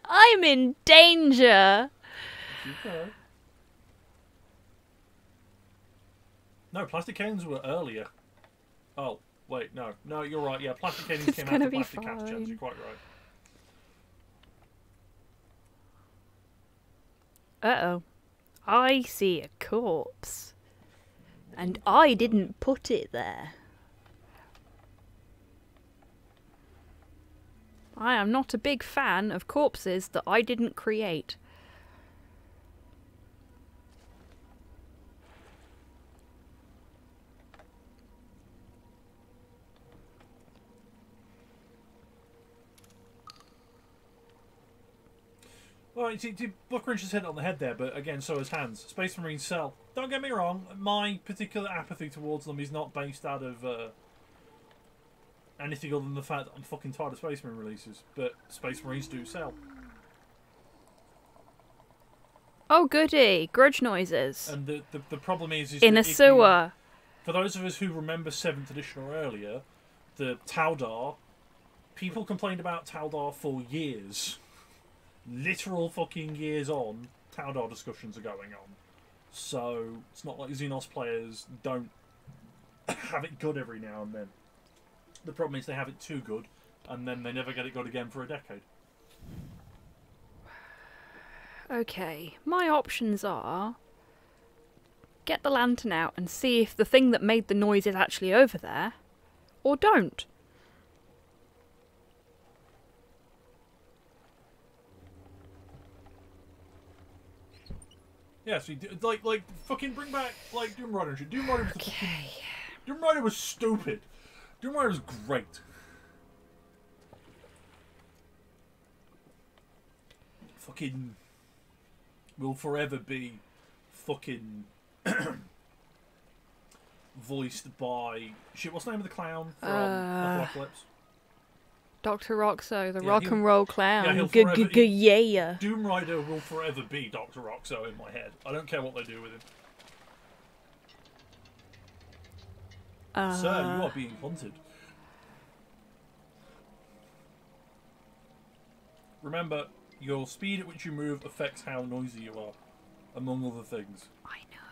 I'm in danger! No, plastic canes were earlier. Oh, wait, no. No, you're right. Yeah, plastic canes It's came gonna after be plastic Catachans. You're quite right. Uh-oh. I see a corpse. And I didn't put it there. I am not a big fan of corpses that I didn't create. Well, you see, Buckrinch has hit it on the head there, but again, so is Hans. Space Marine Sell. Don't get me wrong, my particular apathy towards them is not based out of uh, anything other than the fact that I'm fucking tired of Space Marine releases. But Space Marines do sell. Oh goody, grudge noises. And the, the, the problem is, is In a if you- sewer. for those of us who remember 7th edition or earlier, the Taudar, people complained about Taudar for years. Literal fucking years on, Taudar discussions are going on. So, it's not like Xenos players don't have it good every now and then. The problem is they have it too good, and then they never get it good again for a decade. Okay, my options are get the lantern out and see if the thing that made the noise is actually over there, or don't. Yeah, so you do, like, like, fucking bring back, like, Doom Rider and shit. Doom Rider was Okay. Doom Rider was stupid. Doom Rider was great. Fucking will forever be fucking voiced by shit. What's the name of the clown from Uh, Apocalypse? Dr. Rockso, the Yeah, rock and roll yeah, clown. he'll forever- g- g- yeah. Doom Rider will forever be Doctor Rockso in my head. I don't care what they do with him. Uh, Sir, you are being haunted. Remember, your speed at which you move affects how noisy you are, among other things. I know.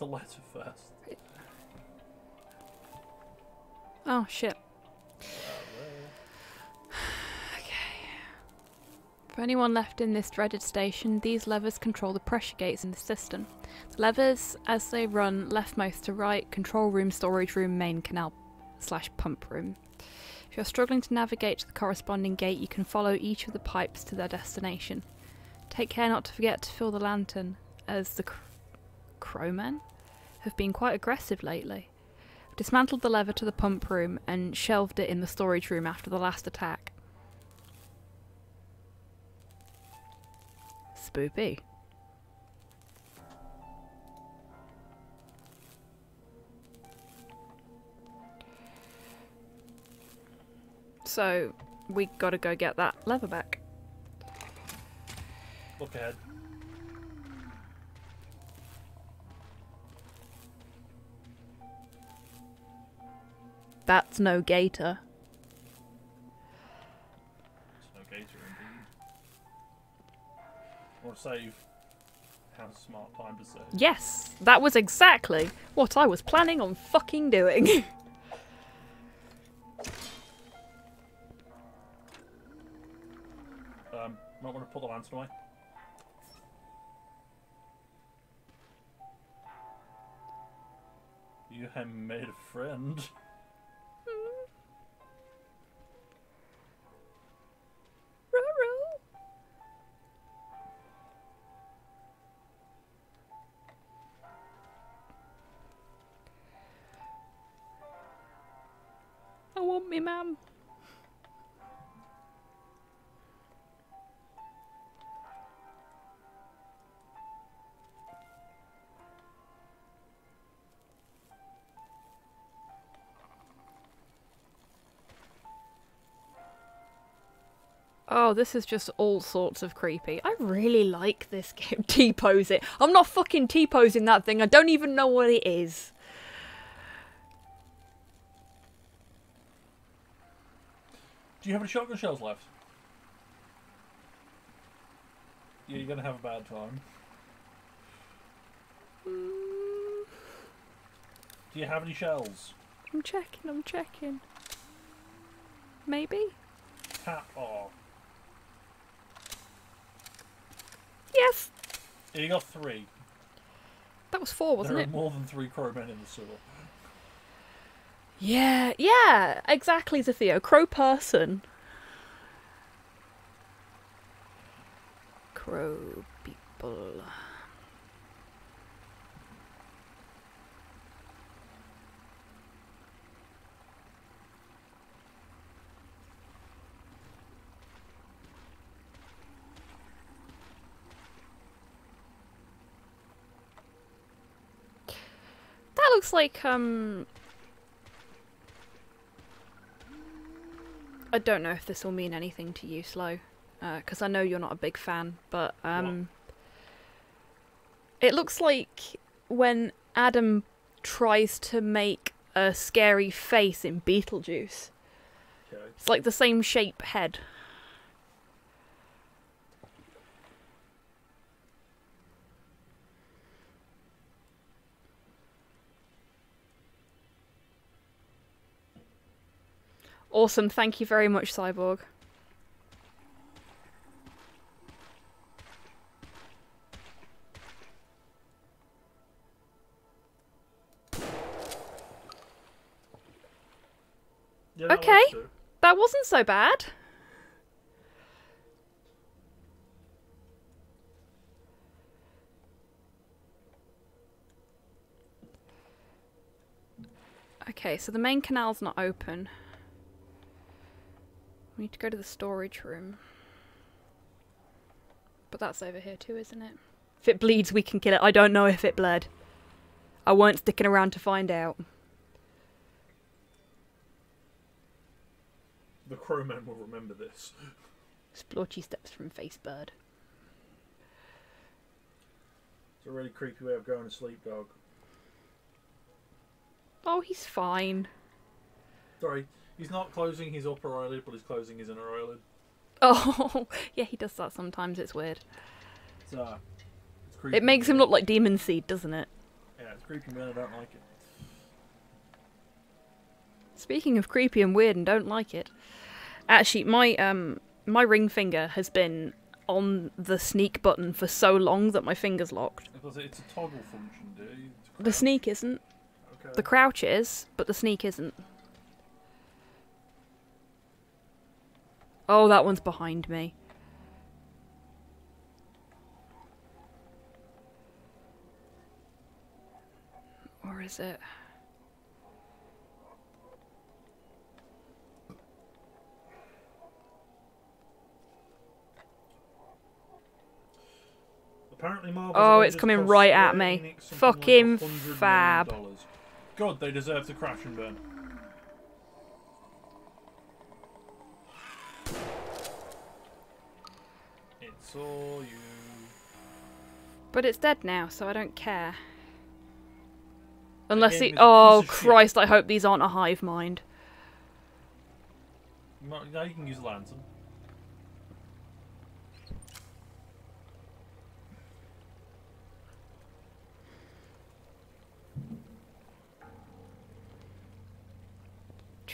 The letter first. Oh shit. For anyone left in this dreaded station, these levers control the pressure gates in the system. The levers, as they run leftmost to right, control room, storage room, main canal slash pump room. If you're struggling to navigate to the corresponding gate, you can follow each of the pipes to their destination. Take care not to forget to fill the lantern, as the crowmen have been quite aggressive lately. Dismantled the lever to the pump room and shelved it in the storage room after the last attack. Spoopy. So, we gotta go get that lever back. Look ahead. That's no gator. It's no gator indeed. Or save. Have a smart time to save. Yes, that was exactly what I was planning on fucking doing. Um, might want to put the lantern away. You have made a friend. me, ma'am. Oh, this is just all sorts of creepy. I really like this game. T-pose it. I'm not fucking T-posing that thing. I don't even know what it is. Do you have any shotgun shells left? Yeah, you're gonna have a bad time. Do you have any shells? I'm checking, I'm checking. Maybe? Tap off. Oh. Yes! Yeah, you got three. That was four, wasn't there it? are more than three crowmen in the sewer. Yeah, yeah, exactly, Zatheo. Crow person. Crow people. That looks like, um, I don't know if this will mean anything to you, Slow, because I know you're not a big fan, but um, it looks like when Adam tries to make a scary face in Beetlejuice. Okay. It's like the same shape head. Awesome, thank you very much, Cyborg. Yeah, Okay. too. That wasn't so bad. Okay, so the main canal's not open. We need to go to the storage room. But that's over here too, isn't it? If it bleeds, we can kill it. I don't know if it bled. I weren't sticking around to find out. The crowmen will remember this. Splotchy steps from Facebird. It's a really creepy way of going to sleep, dog. Oh, he's fine. Sorry, he's not closing his upper eyelid, but he's closing his inner eyelid. Oh, yeah, he does that sometimes. It's weird. It's, uh, it's creepy. It makes him look like Demon Seed, doesn't it? Yeah, it's creepy, man. I don't like it. Speaking of creepy and weird and don't like it, actually, my um my ring finger has been on the sneak button for so long that my finger's locked. Because it's a toggle function, dude. The sneak isn't. Okay. The crouch is, but the sneak isn't. Oh, that one's behind me. Or is it? Apparently, Marvel's Oh, it's coming right at me. Fucking like fab. God, they deserve to crash and burn. All you. But it's dead now, so I don't care. Unless game it. is a Oh, of shit. Christ, I hope these aren't a hive mind. Now you can use a lantern.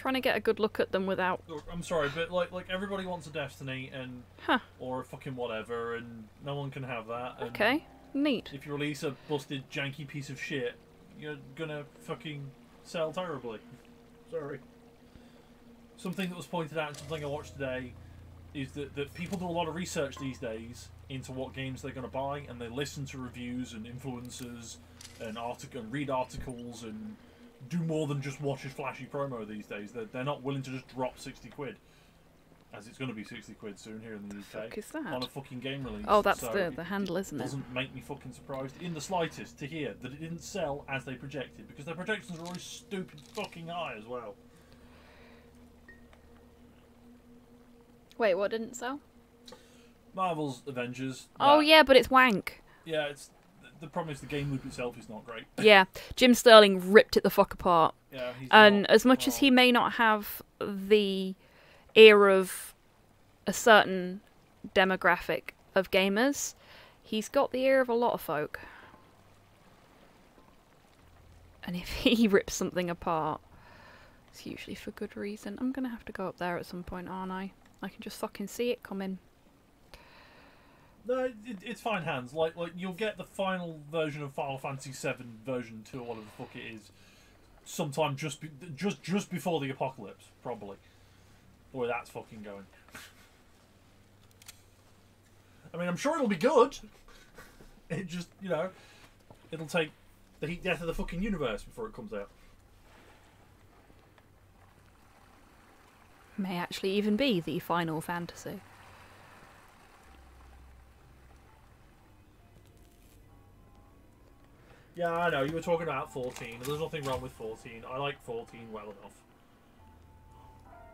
Trying to get a good look at them without. I'm sorry, but like, like everybody wants a Destiny and Huh, or a fucking whatever, and no one can have that. And okay. Neat. If you release a busted, janky piece of shit, you're gonna fucking sell terribly. Sorry. Something that was pointed out, something I watched today, is that, that people do a lot of research these days into what games they're going to buy, and they listen to reviews and influencers and article and read articles and do more than just watch a flashy promo these days. They're, they're not willing to just drop sixty quid, as it's going to be sixty quid soon here in the UK fuck is that? on a fucking game release. Oh, that's So the the handle, isn't it? doesn't make me fucking surprised in the slightest to hear that it didn't sell as they projected because their projections are always stupid fucking high as well. Wait, what didn't sell? Marvel's Avengers. Oh that- yeah, but it's wank. yeah. It's the problem is the game loop itself is not great. Yeah, Jim Sterling ripped it the fuck apart. Yeah, he's And not- as much as he may not have the ear of a certain demographic of gamers, he's got the ear of a lot of folk. And if he rips something apart, it's usually for good reason. I'm gonna have to go up there at some point, aren't I? I can just fucking see it coming. No, it, it's fine hands. Like, like you'll get the final version of Final Fantasy VII version two or whatever the fuck it is, sometime just be, just just before the apocalypse, probably. Way that's fucking going. I mean, I'm sure it'll be good. It just, you know, it'll take the heat death of the fucking universe before it comes out. May actually even be the final fantasy. Yeah, I know. You were talking about 14. There's nothing wrong with 14. I like 14 well enough.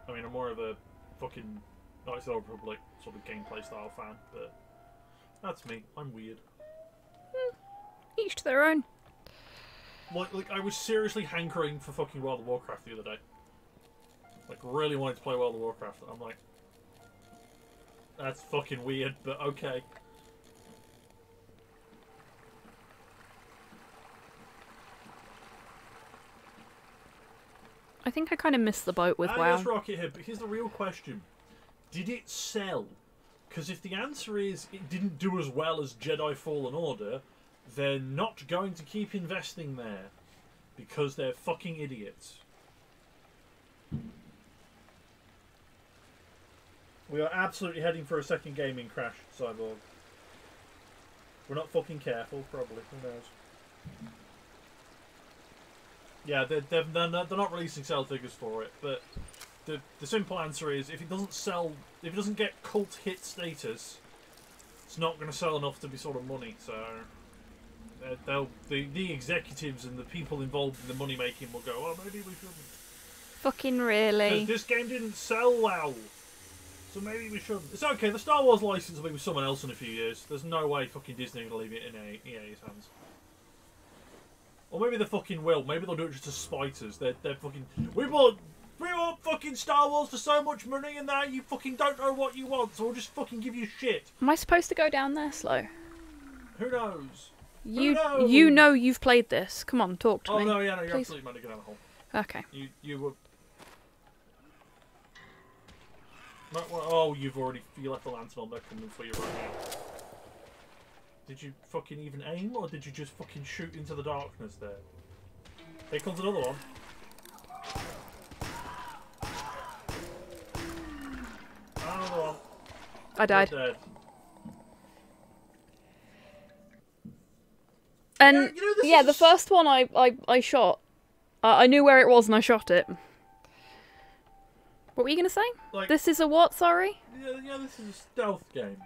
I mean, I'm more of a fucking Knights of the Republic sort of gameplay style fan, but that's me. I'm weird. Hmm, each to their own. Like, like I was seriously hankering for fucking World of Warcraft the other day. Like, really wanted to play World of Warcraft. I'm like, that's fucking weird, but okay. I think I kind of missed the boat with WoW. yes, Rocket here, but here's the real question: Did it sell? Because if the answer is it didn't do as well as Jedi Fallen Order, they're not going to keep investing there because they're fucking idiots. We are absolutely heading for a second gaming crash, Cyborg. We're not fucking careful, probably. Who knows? Yeah, they're, they're, they're, not, they're not releasing sell figures for it, but the, the simple answer is if it doesn't sell, if it doesn't get cult hit status, it's not going to sell enough to be sort of money. So uh, they'll the, the executives and the people involved in the money making will go, oh, maybe we shouldn't. Fucking really? This game didn't sell well. So maybe we shouldn't. It's okay, the Star Wars license will be with someone else in a few years. There's no way fucking Disney to leave it in EA's hands. Or maybe they fucking will. Maybe they'll do it just to spite us. They're, they're fucking. We bought. We want fucking Star Wars for so much money, and now you fucking don't know what you want, so we'll just fucking give you shit. Am I supposed to go down there slow? Who knows? You knows? you know you've played this. Come on, talk to Oh me. no, yeah, no, you're please. absolutely meant to get down the hole. Okay. You you were. Oh, you've already you left the lantern on there coming for you right now. Did you fucking even aim, or did you just fucking shoot into the darkness there? Here comes another one. Another one. I died. And Yeah, you know, yeah, is the first one I I, I shot. Uh, I knew where it was and I shot it. What were you gonna say? Like, This is a what? Sorry. yeah, yeah, this is a stealth game,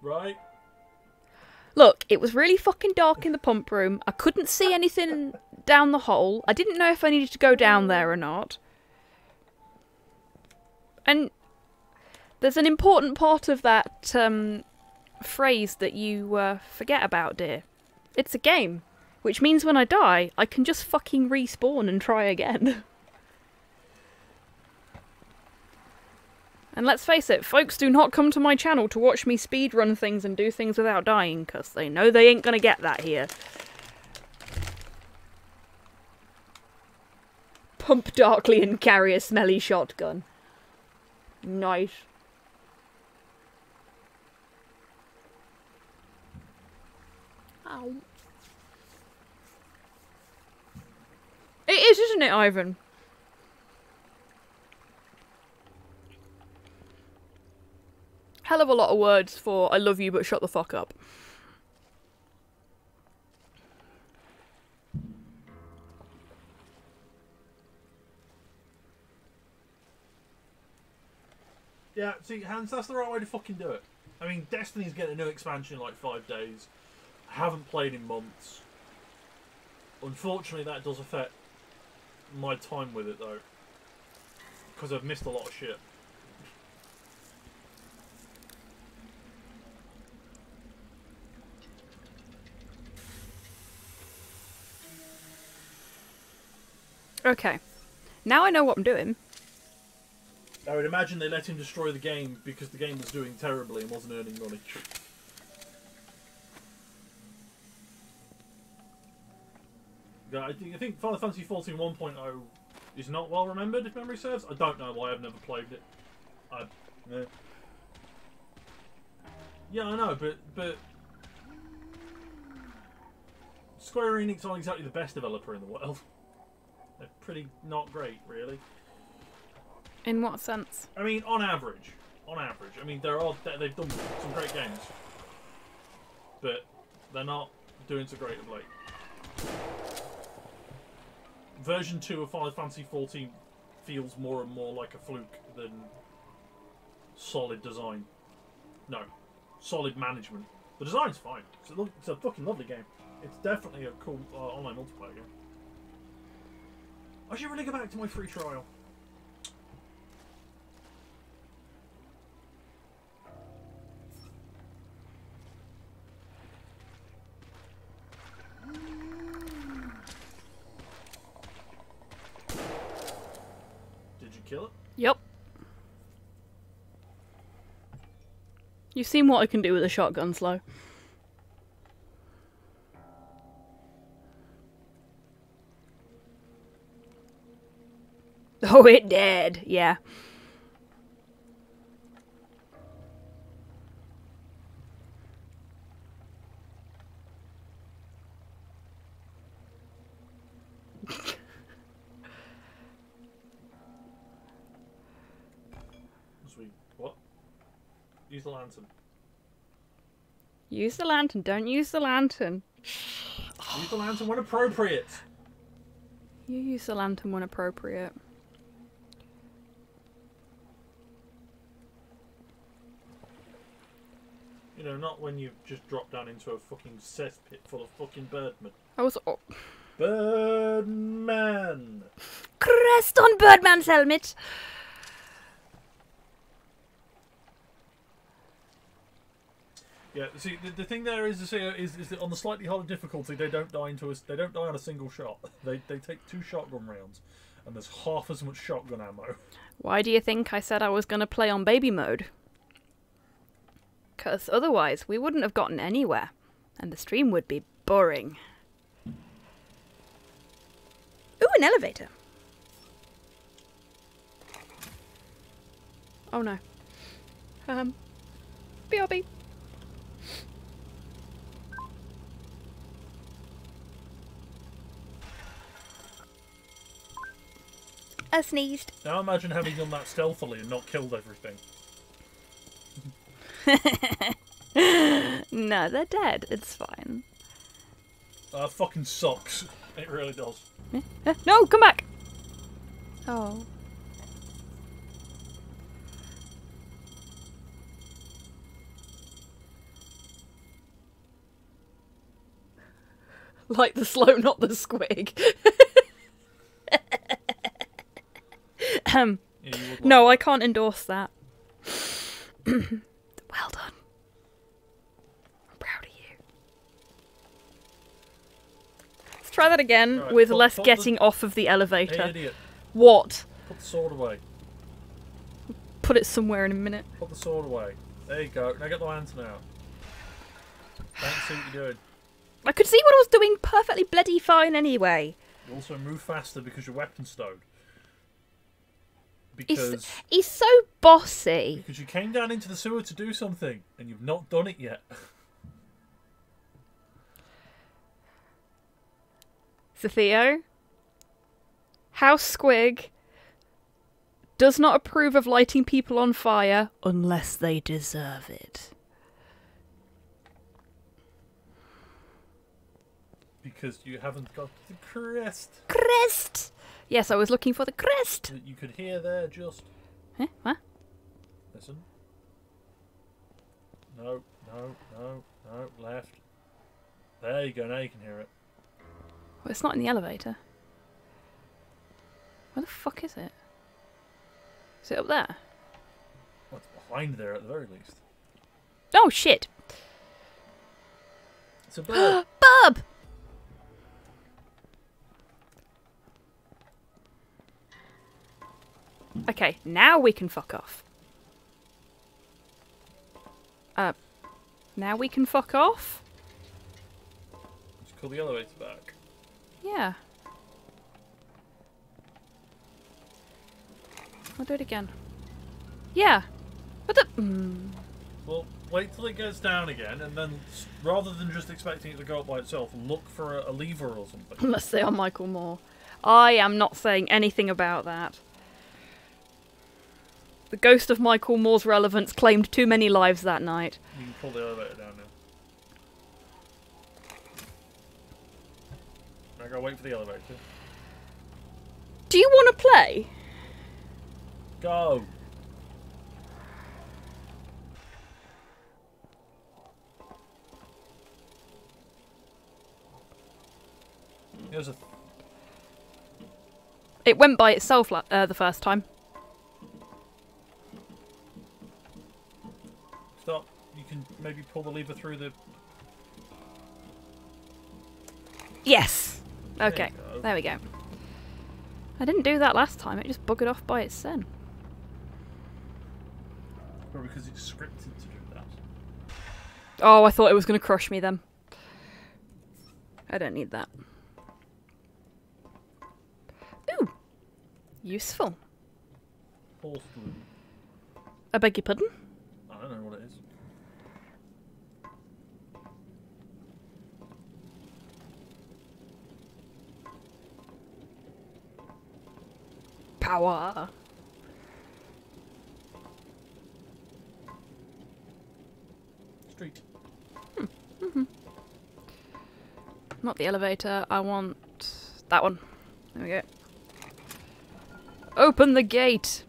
right? Look, it was really fucking dark in the pump room. I couldn't see anything down the hole. I didn't know if I needed to go down there or not. And there's an important part of that um, phrase that you uh, forget about, dear. It's a game, which means when I die, I can just fucking respawn and try again. And let's face it, folks do not come to my channel to watch me speedrun things and do things without dying, because they know they ain't gonna get that here. Pump darkly and carry a smelly shotgun. Nice. Ow. It is, isn't it, Ivan? Hell of a lot of words for I love you but shut the fuck up. Yeah, see, Hans, that's the right way to fucking do it. I mean, Destiny's getting a new expansion in like five days. I haven't played in months. Unfortunately, that does affect my time with it, though. Because I've missed a lot of shit. Okay. Now I know what I'm doing. I would imagine they let him destroy the game because the game was doing terribly and wasn't earning money. Yeah, I think, I think Final Fantasy 14 1.0 is not well remembered, if memory serves. I don't know why I've never played it. I, yeah. yeah, I know, but but Square Enix aren't exactly the best developer in the world. They're pretty not great, really. In what sense? I mean, on average, on average, I mean, there are they- they've done some great games, but they're not doing so great of late. Version two of Final Fantasy XIV feels more and more like a fluke than solid design. No, solid management. The design's fine. It's a, it's a fucking lovely game. It's definitely a cool uh, online multiplayer game. I should really go back to my free trial. Did you kill it? Yep. You've seen what I can do with a shotgun, Slow. Oh, it did. Yeah. Sweet. What? Use the lantern. Use the lantern. Don't use the lantern. Use the lantern when appropriate. You use the lantern when appropriate. You know, not when you've just dropped down into a fucking cesspit full of fucking birdmen. I was. Oh. Birdman! Crest on Birdman's helmet! Yeah, see, the, the thing there is, is, is that on the slightly harder difficulty, they don't die into a, they don't die on a single shot. They, they take two shotgun rounds, and there's half as much shotgun ammo. Why do you think I said I was going to play on baby mode? Because otherwise, we wouldn't have gotten anywhere. And the stream would be boring. Ooh, an elevator. Oh no. Um. BRB. I sneezed. Now imagine having done that stealthily and not killed everything. No, they're dead. It's fine. That fucking sucks. It really does. No, come back. Oh. Like the slow, not the squig. um, Yeah, no, I can't endorse that. try that again Right, with put- less put the- getting off of the Hey, elevator. idiot. What? Put the sword away. Put it somewhere in a minute. Put the sword away. There you go. Now get the lantern out. Don't see what you're doing. I could see what I was doing perfectly bloody fine anyway. You also move faster because your weapon's stowed. He's, Because he's so bossy. because you came down into the sewer to do something and you've not done it yet. So Theo, House Squig does not approve of lighting people on fire unless they deserve it. because you haven't got the crest Crest! Yes, I was looking for the crest. you could hear there. Just Huh? What? listen. No, no, no, no. Left. There you go. Now you can hear it. Well, it's not in the elevator. Where the fuck is it? Is it up there? Well, it's behind there at the very least. Oh shit! It's a bird. Bub! Okay, now we can fuck off. Uh, now we can fuck off? Just call the elevator back. Yeah. I'll do it again. Yeah. But the. Mm. Well, wait till it goes down again, and then rather than just expecting it to go up by itself, look for a, a lever or something. Unless they are Michael Moore. I am not saying anything about that. The ghost of Michael Moore's relevance claimed too many lives that night. You can pull the elevator down now. Now go wait for the elevator. Do you want to play? Go! There's a It went by itself uh, the first time. stop. You can maybe pull the lever through the. Yes. Okay. There we go. I didn't do that last time. It just buggered off by itself. Because it's scripted to do that. Oh, I thought it was going to crush me then. I don't need that. Ooh. Useful. Horse glue. I beg your pardon? I don't know what it is. Power. Street. Hmm, mm-hmm. Not the elevator. I want that one. There we go. Open the gate.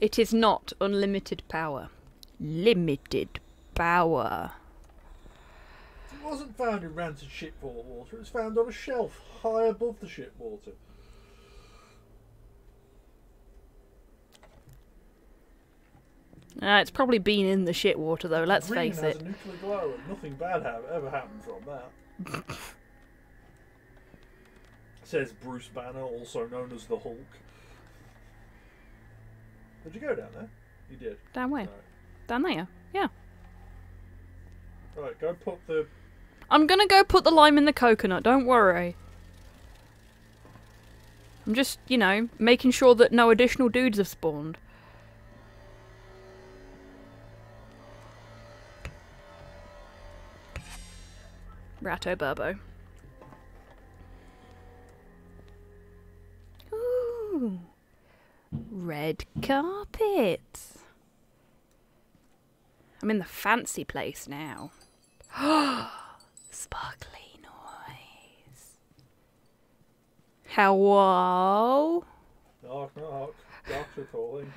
It is not unlimited power. Limited power. It wasn't found in rancid shipwater water. It was found on a shelf high above the ship water. Uh, it's probably been in the shit water though. Let's Green face has it. a nuclear glow, and nothing bad ha- ever happened from that. Says Bruce Banner, also known as the Hulk. Did you go down there? You did. Down where? Right. Down there. Yeah. Right, go put the. I'm gonna go put the lime in the coconut. Don't worry. I'm just, you know, making sure that no additional dudes have spawned. Ratto Burbo. Ooh. Red carpet. I'm in the fancy place now. Sparkly noise. Hello? Knock, knock. Doctor calling.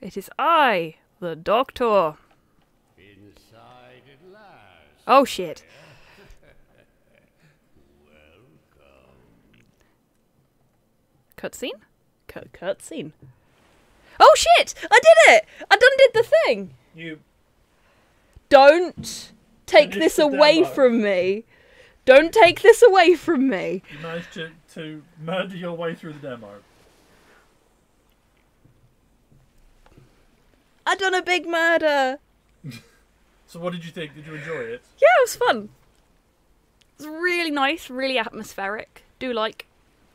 It is I, the doctor. Inside at last. Oh shit. Cutscene? Cut cutscene. Oh shit! I did it! I done did the thing! You. Don't take this away from me. Don't take this away from me. You managed to, to murder your way through the demo. I done a big murder. So, what did you think? Did you enjoy it? Yeah, it was fun. It's really nice, really atmospheric. Do like.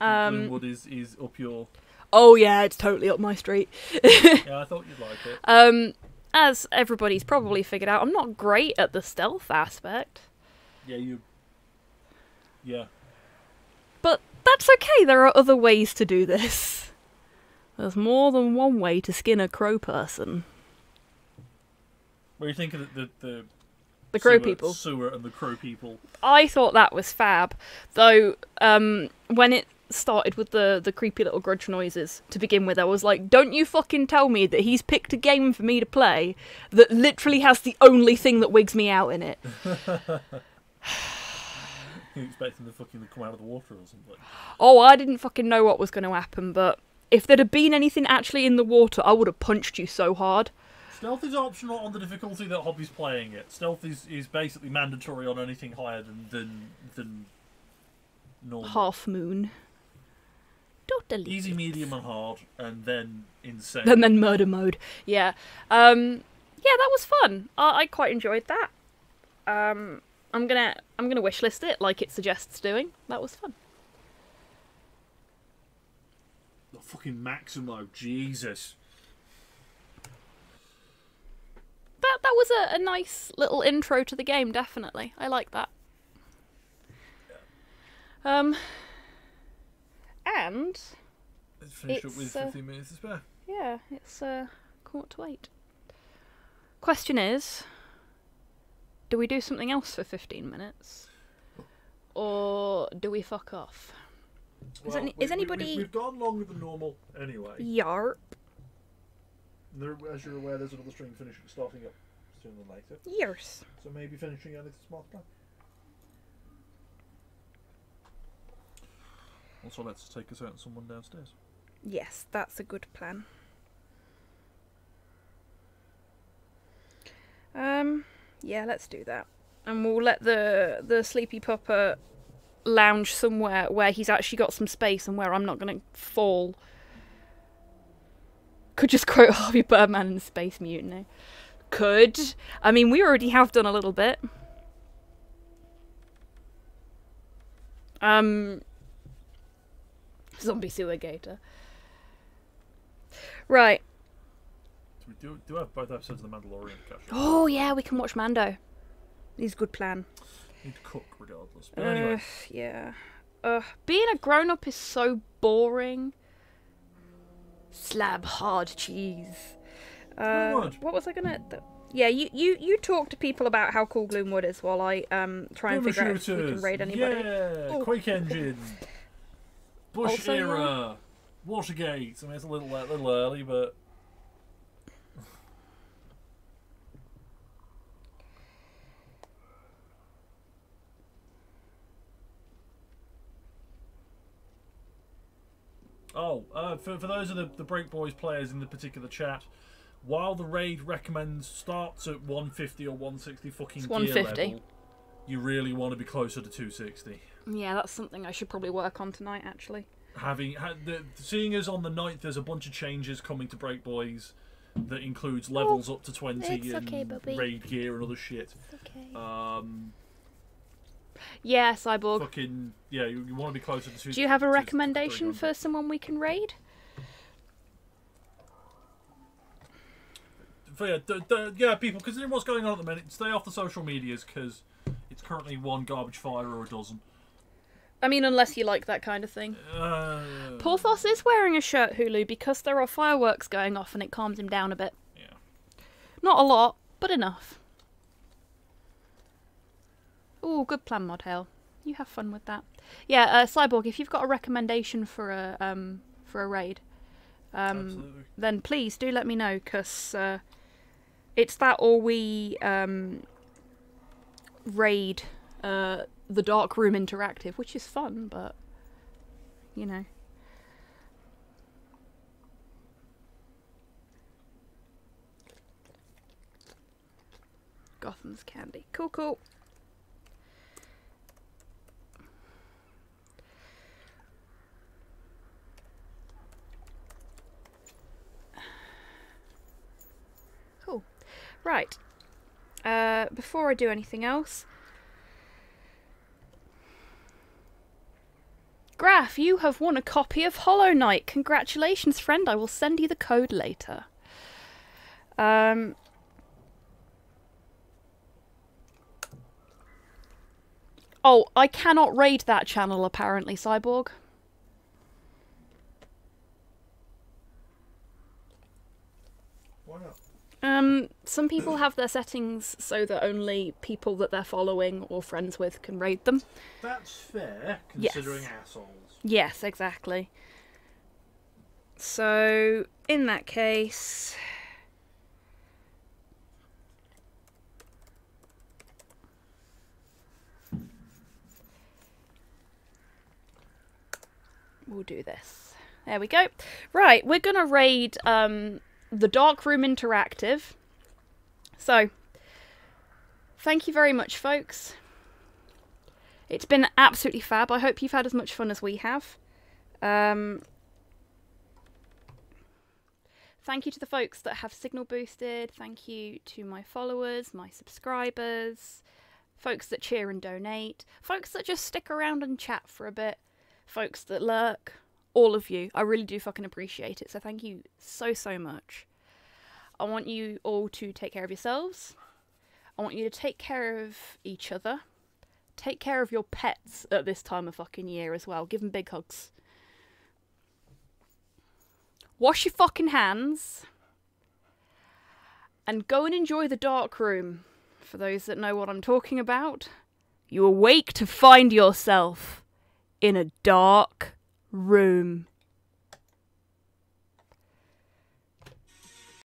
Um, Gloomwood is, is up your. Oh yeah, it's totally up my street. Yeah, I thought you'd like it. Um, as everybody's probably figured out, I'm not great at the stealth aspect, Yeah, you. Yeah. but that's okay. There are other ways to do this. There's more than one way to skin a crow person. What are you thinking of the. the The crow sewer, people. Sewer and the crow people. I thought that was fab, though. Um, when it started with the the creepy little grudge noises to begin with, I was like, "Don't you fucking tell me that he's picked a game for me to play that literally has the only thing that wigs me out in it." You expecting the fucking to come out of the water or something? Oh, I didn't fucking know what was going to happen, but if there'd have been anything actually in the water, I would have punched you so hard. Stealth is optional on the difficulty that Hobby's playing it. Stealth is, is basically mandatory on anything higher than than, than normal. Half moon. Totally. Easy, medium, and hard, and then insane. And then murder mode. Yeah. Um, yeah, that was fun. I, I quite enjoyed that. Um, I'm gonna I'm gonna wishlist it like it suggests doing. That was fun. The fucking Maximo, Jesus. That that was a, a nice little intro to the game. Definitely, I like that. Um, and Let's finish up It's, with uh, 15 minutes to spare. yeah, it's uh, quarter to eight. Question is, do we do something else for fifteen minutes, or do we fuck off? Is any- is anybody- We, have gone longer than normal anyway. Yarp. There, as you're aware, there's another stream finishing, starting up sooner than later. Years. So maybe finishing is a smart plan. Also, let's take out and someone downstairs. Yes, that's a good plan. Um, yeah, let's do that, and we'll let the the sleepy pupper lounge somewhere where he's actually got some space and where I'm not gonna fall. Could just quote Harvey Birdman in Space Mutiny. Could. I mean, we already have done a little bit. Um, Zombie sewer gator. Right. So we do, do have both episodes of The Mandalorian to. Oh yeah, we can watch Mando. He's a good plan. Need to cook regardless. But anyway, yeah. Uh, being a grown up is so boring. Slab hard cheese. Uh, what was I gonna? Th- yeah, you, you you talk to people about how cool Gloomwood is while I um try and Boomer figure out if we can raid anybody. Yeah, Oh. Quake Engine, Bush Also, era, Watergate. I mean, it's a little little early, but Oh, uh, for, for those of the, the Break Boys players in the particular chat, while the raid recommends starts at 150 or 160 fucking It's gear 150. level, you really want to be closer to 260. Yeah, that's something I should probably work on tonight, actually. Having ha, the, seeing as on the 9th there's a bunch of changes coming to Break Boys that includes levels up to 20 and okay, raid gear and other shit. Okay. Um, Yeah, Cyborg. fucking yeah, you, you want to be closer to. The Do you have a recommendation for someone we can raid? So yeah, d- d- yeah, people, considering what's going on at the minute, stay off the social medias because it's currently one garbage fire or a dozen. I mean, unless you like that kind of thing. Uh, Porthos is wearing a shirt, Hulu, because there are fireworks going off and it calms him down a bit. Yeah. Not a lot, but enough. Ooh, good plan, Modhail. You have fun with that. Yeah, uh, Cyborg, if you've got a recommendation for a um for a raid, um, then please do let me know, because uh, it's that or we um, raid uh, the Dark Room Interactive, which is fun, but you know. Gotham's candy. Cool, cool. Cool. Right. Uh, before I do anything else, Graph, you have won a copy of Hollow Knight. Congratulations, friend. I will send you the code later. Um. Oh, I cannot raid that channel apparently, Cyborg. Why not? Um, some people have their settings so that only people that they're following or friends with can raid them. That's fair, Yes. considering assholes. Yes, exactly. So, in that case. We'll do this. There we go. Right, we're gonna raid um, the Dark Room Interactive. So, thank you very much, folks. It's been absolutely fab. I hope you've had as much fun as we have. Um, thank you to the folks that have signal boosted. Thank you to my followers, my subscribers, folks that cheer and donate, folks that just stick around and chat for a bit, folks that lurk. All of you. I really do fucking appreciate it. So thank you so, so much. I want you all to take care of yourselves. I want you to take care of each other take care of your pets at this time of fucking year as well. Give them big hugs. Wash your fucking hands. And go and enjoy the dark room. For those that know what I'm talking about, you awake to find yourself in a dark room.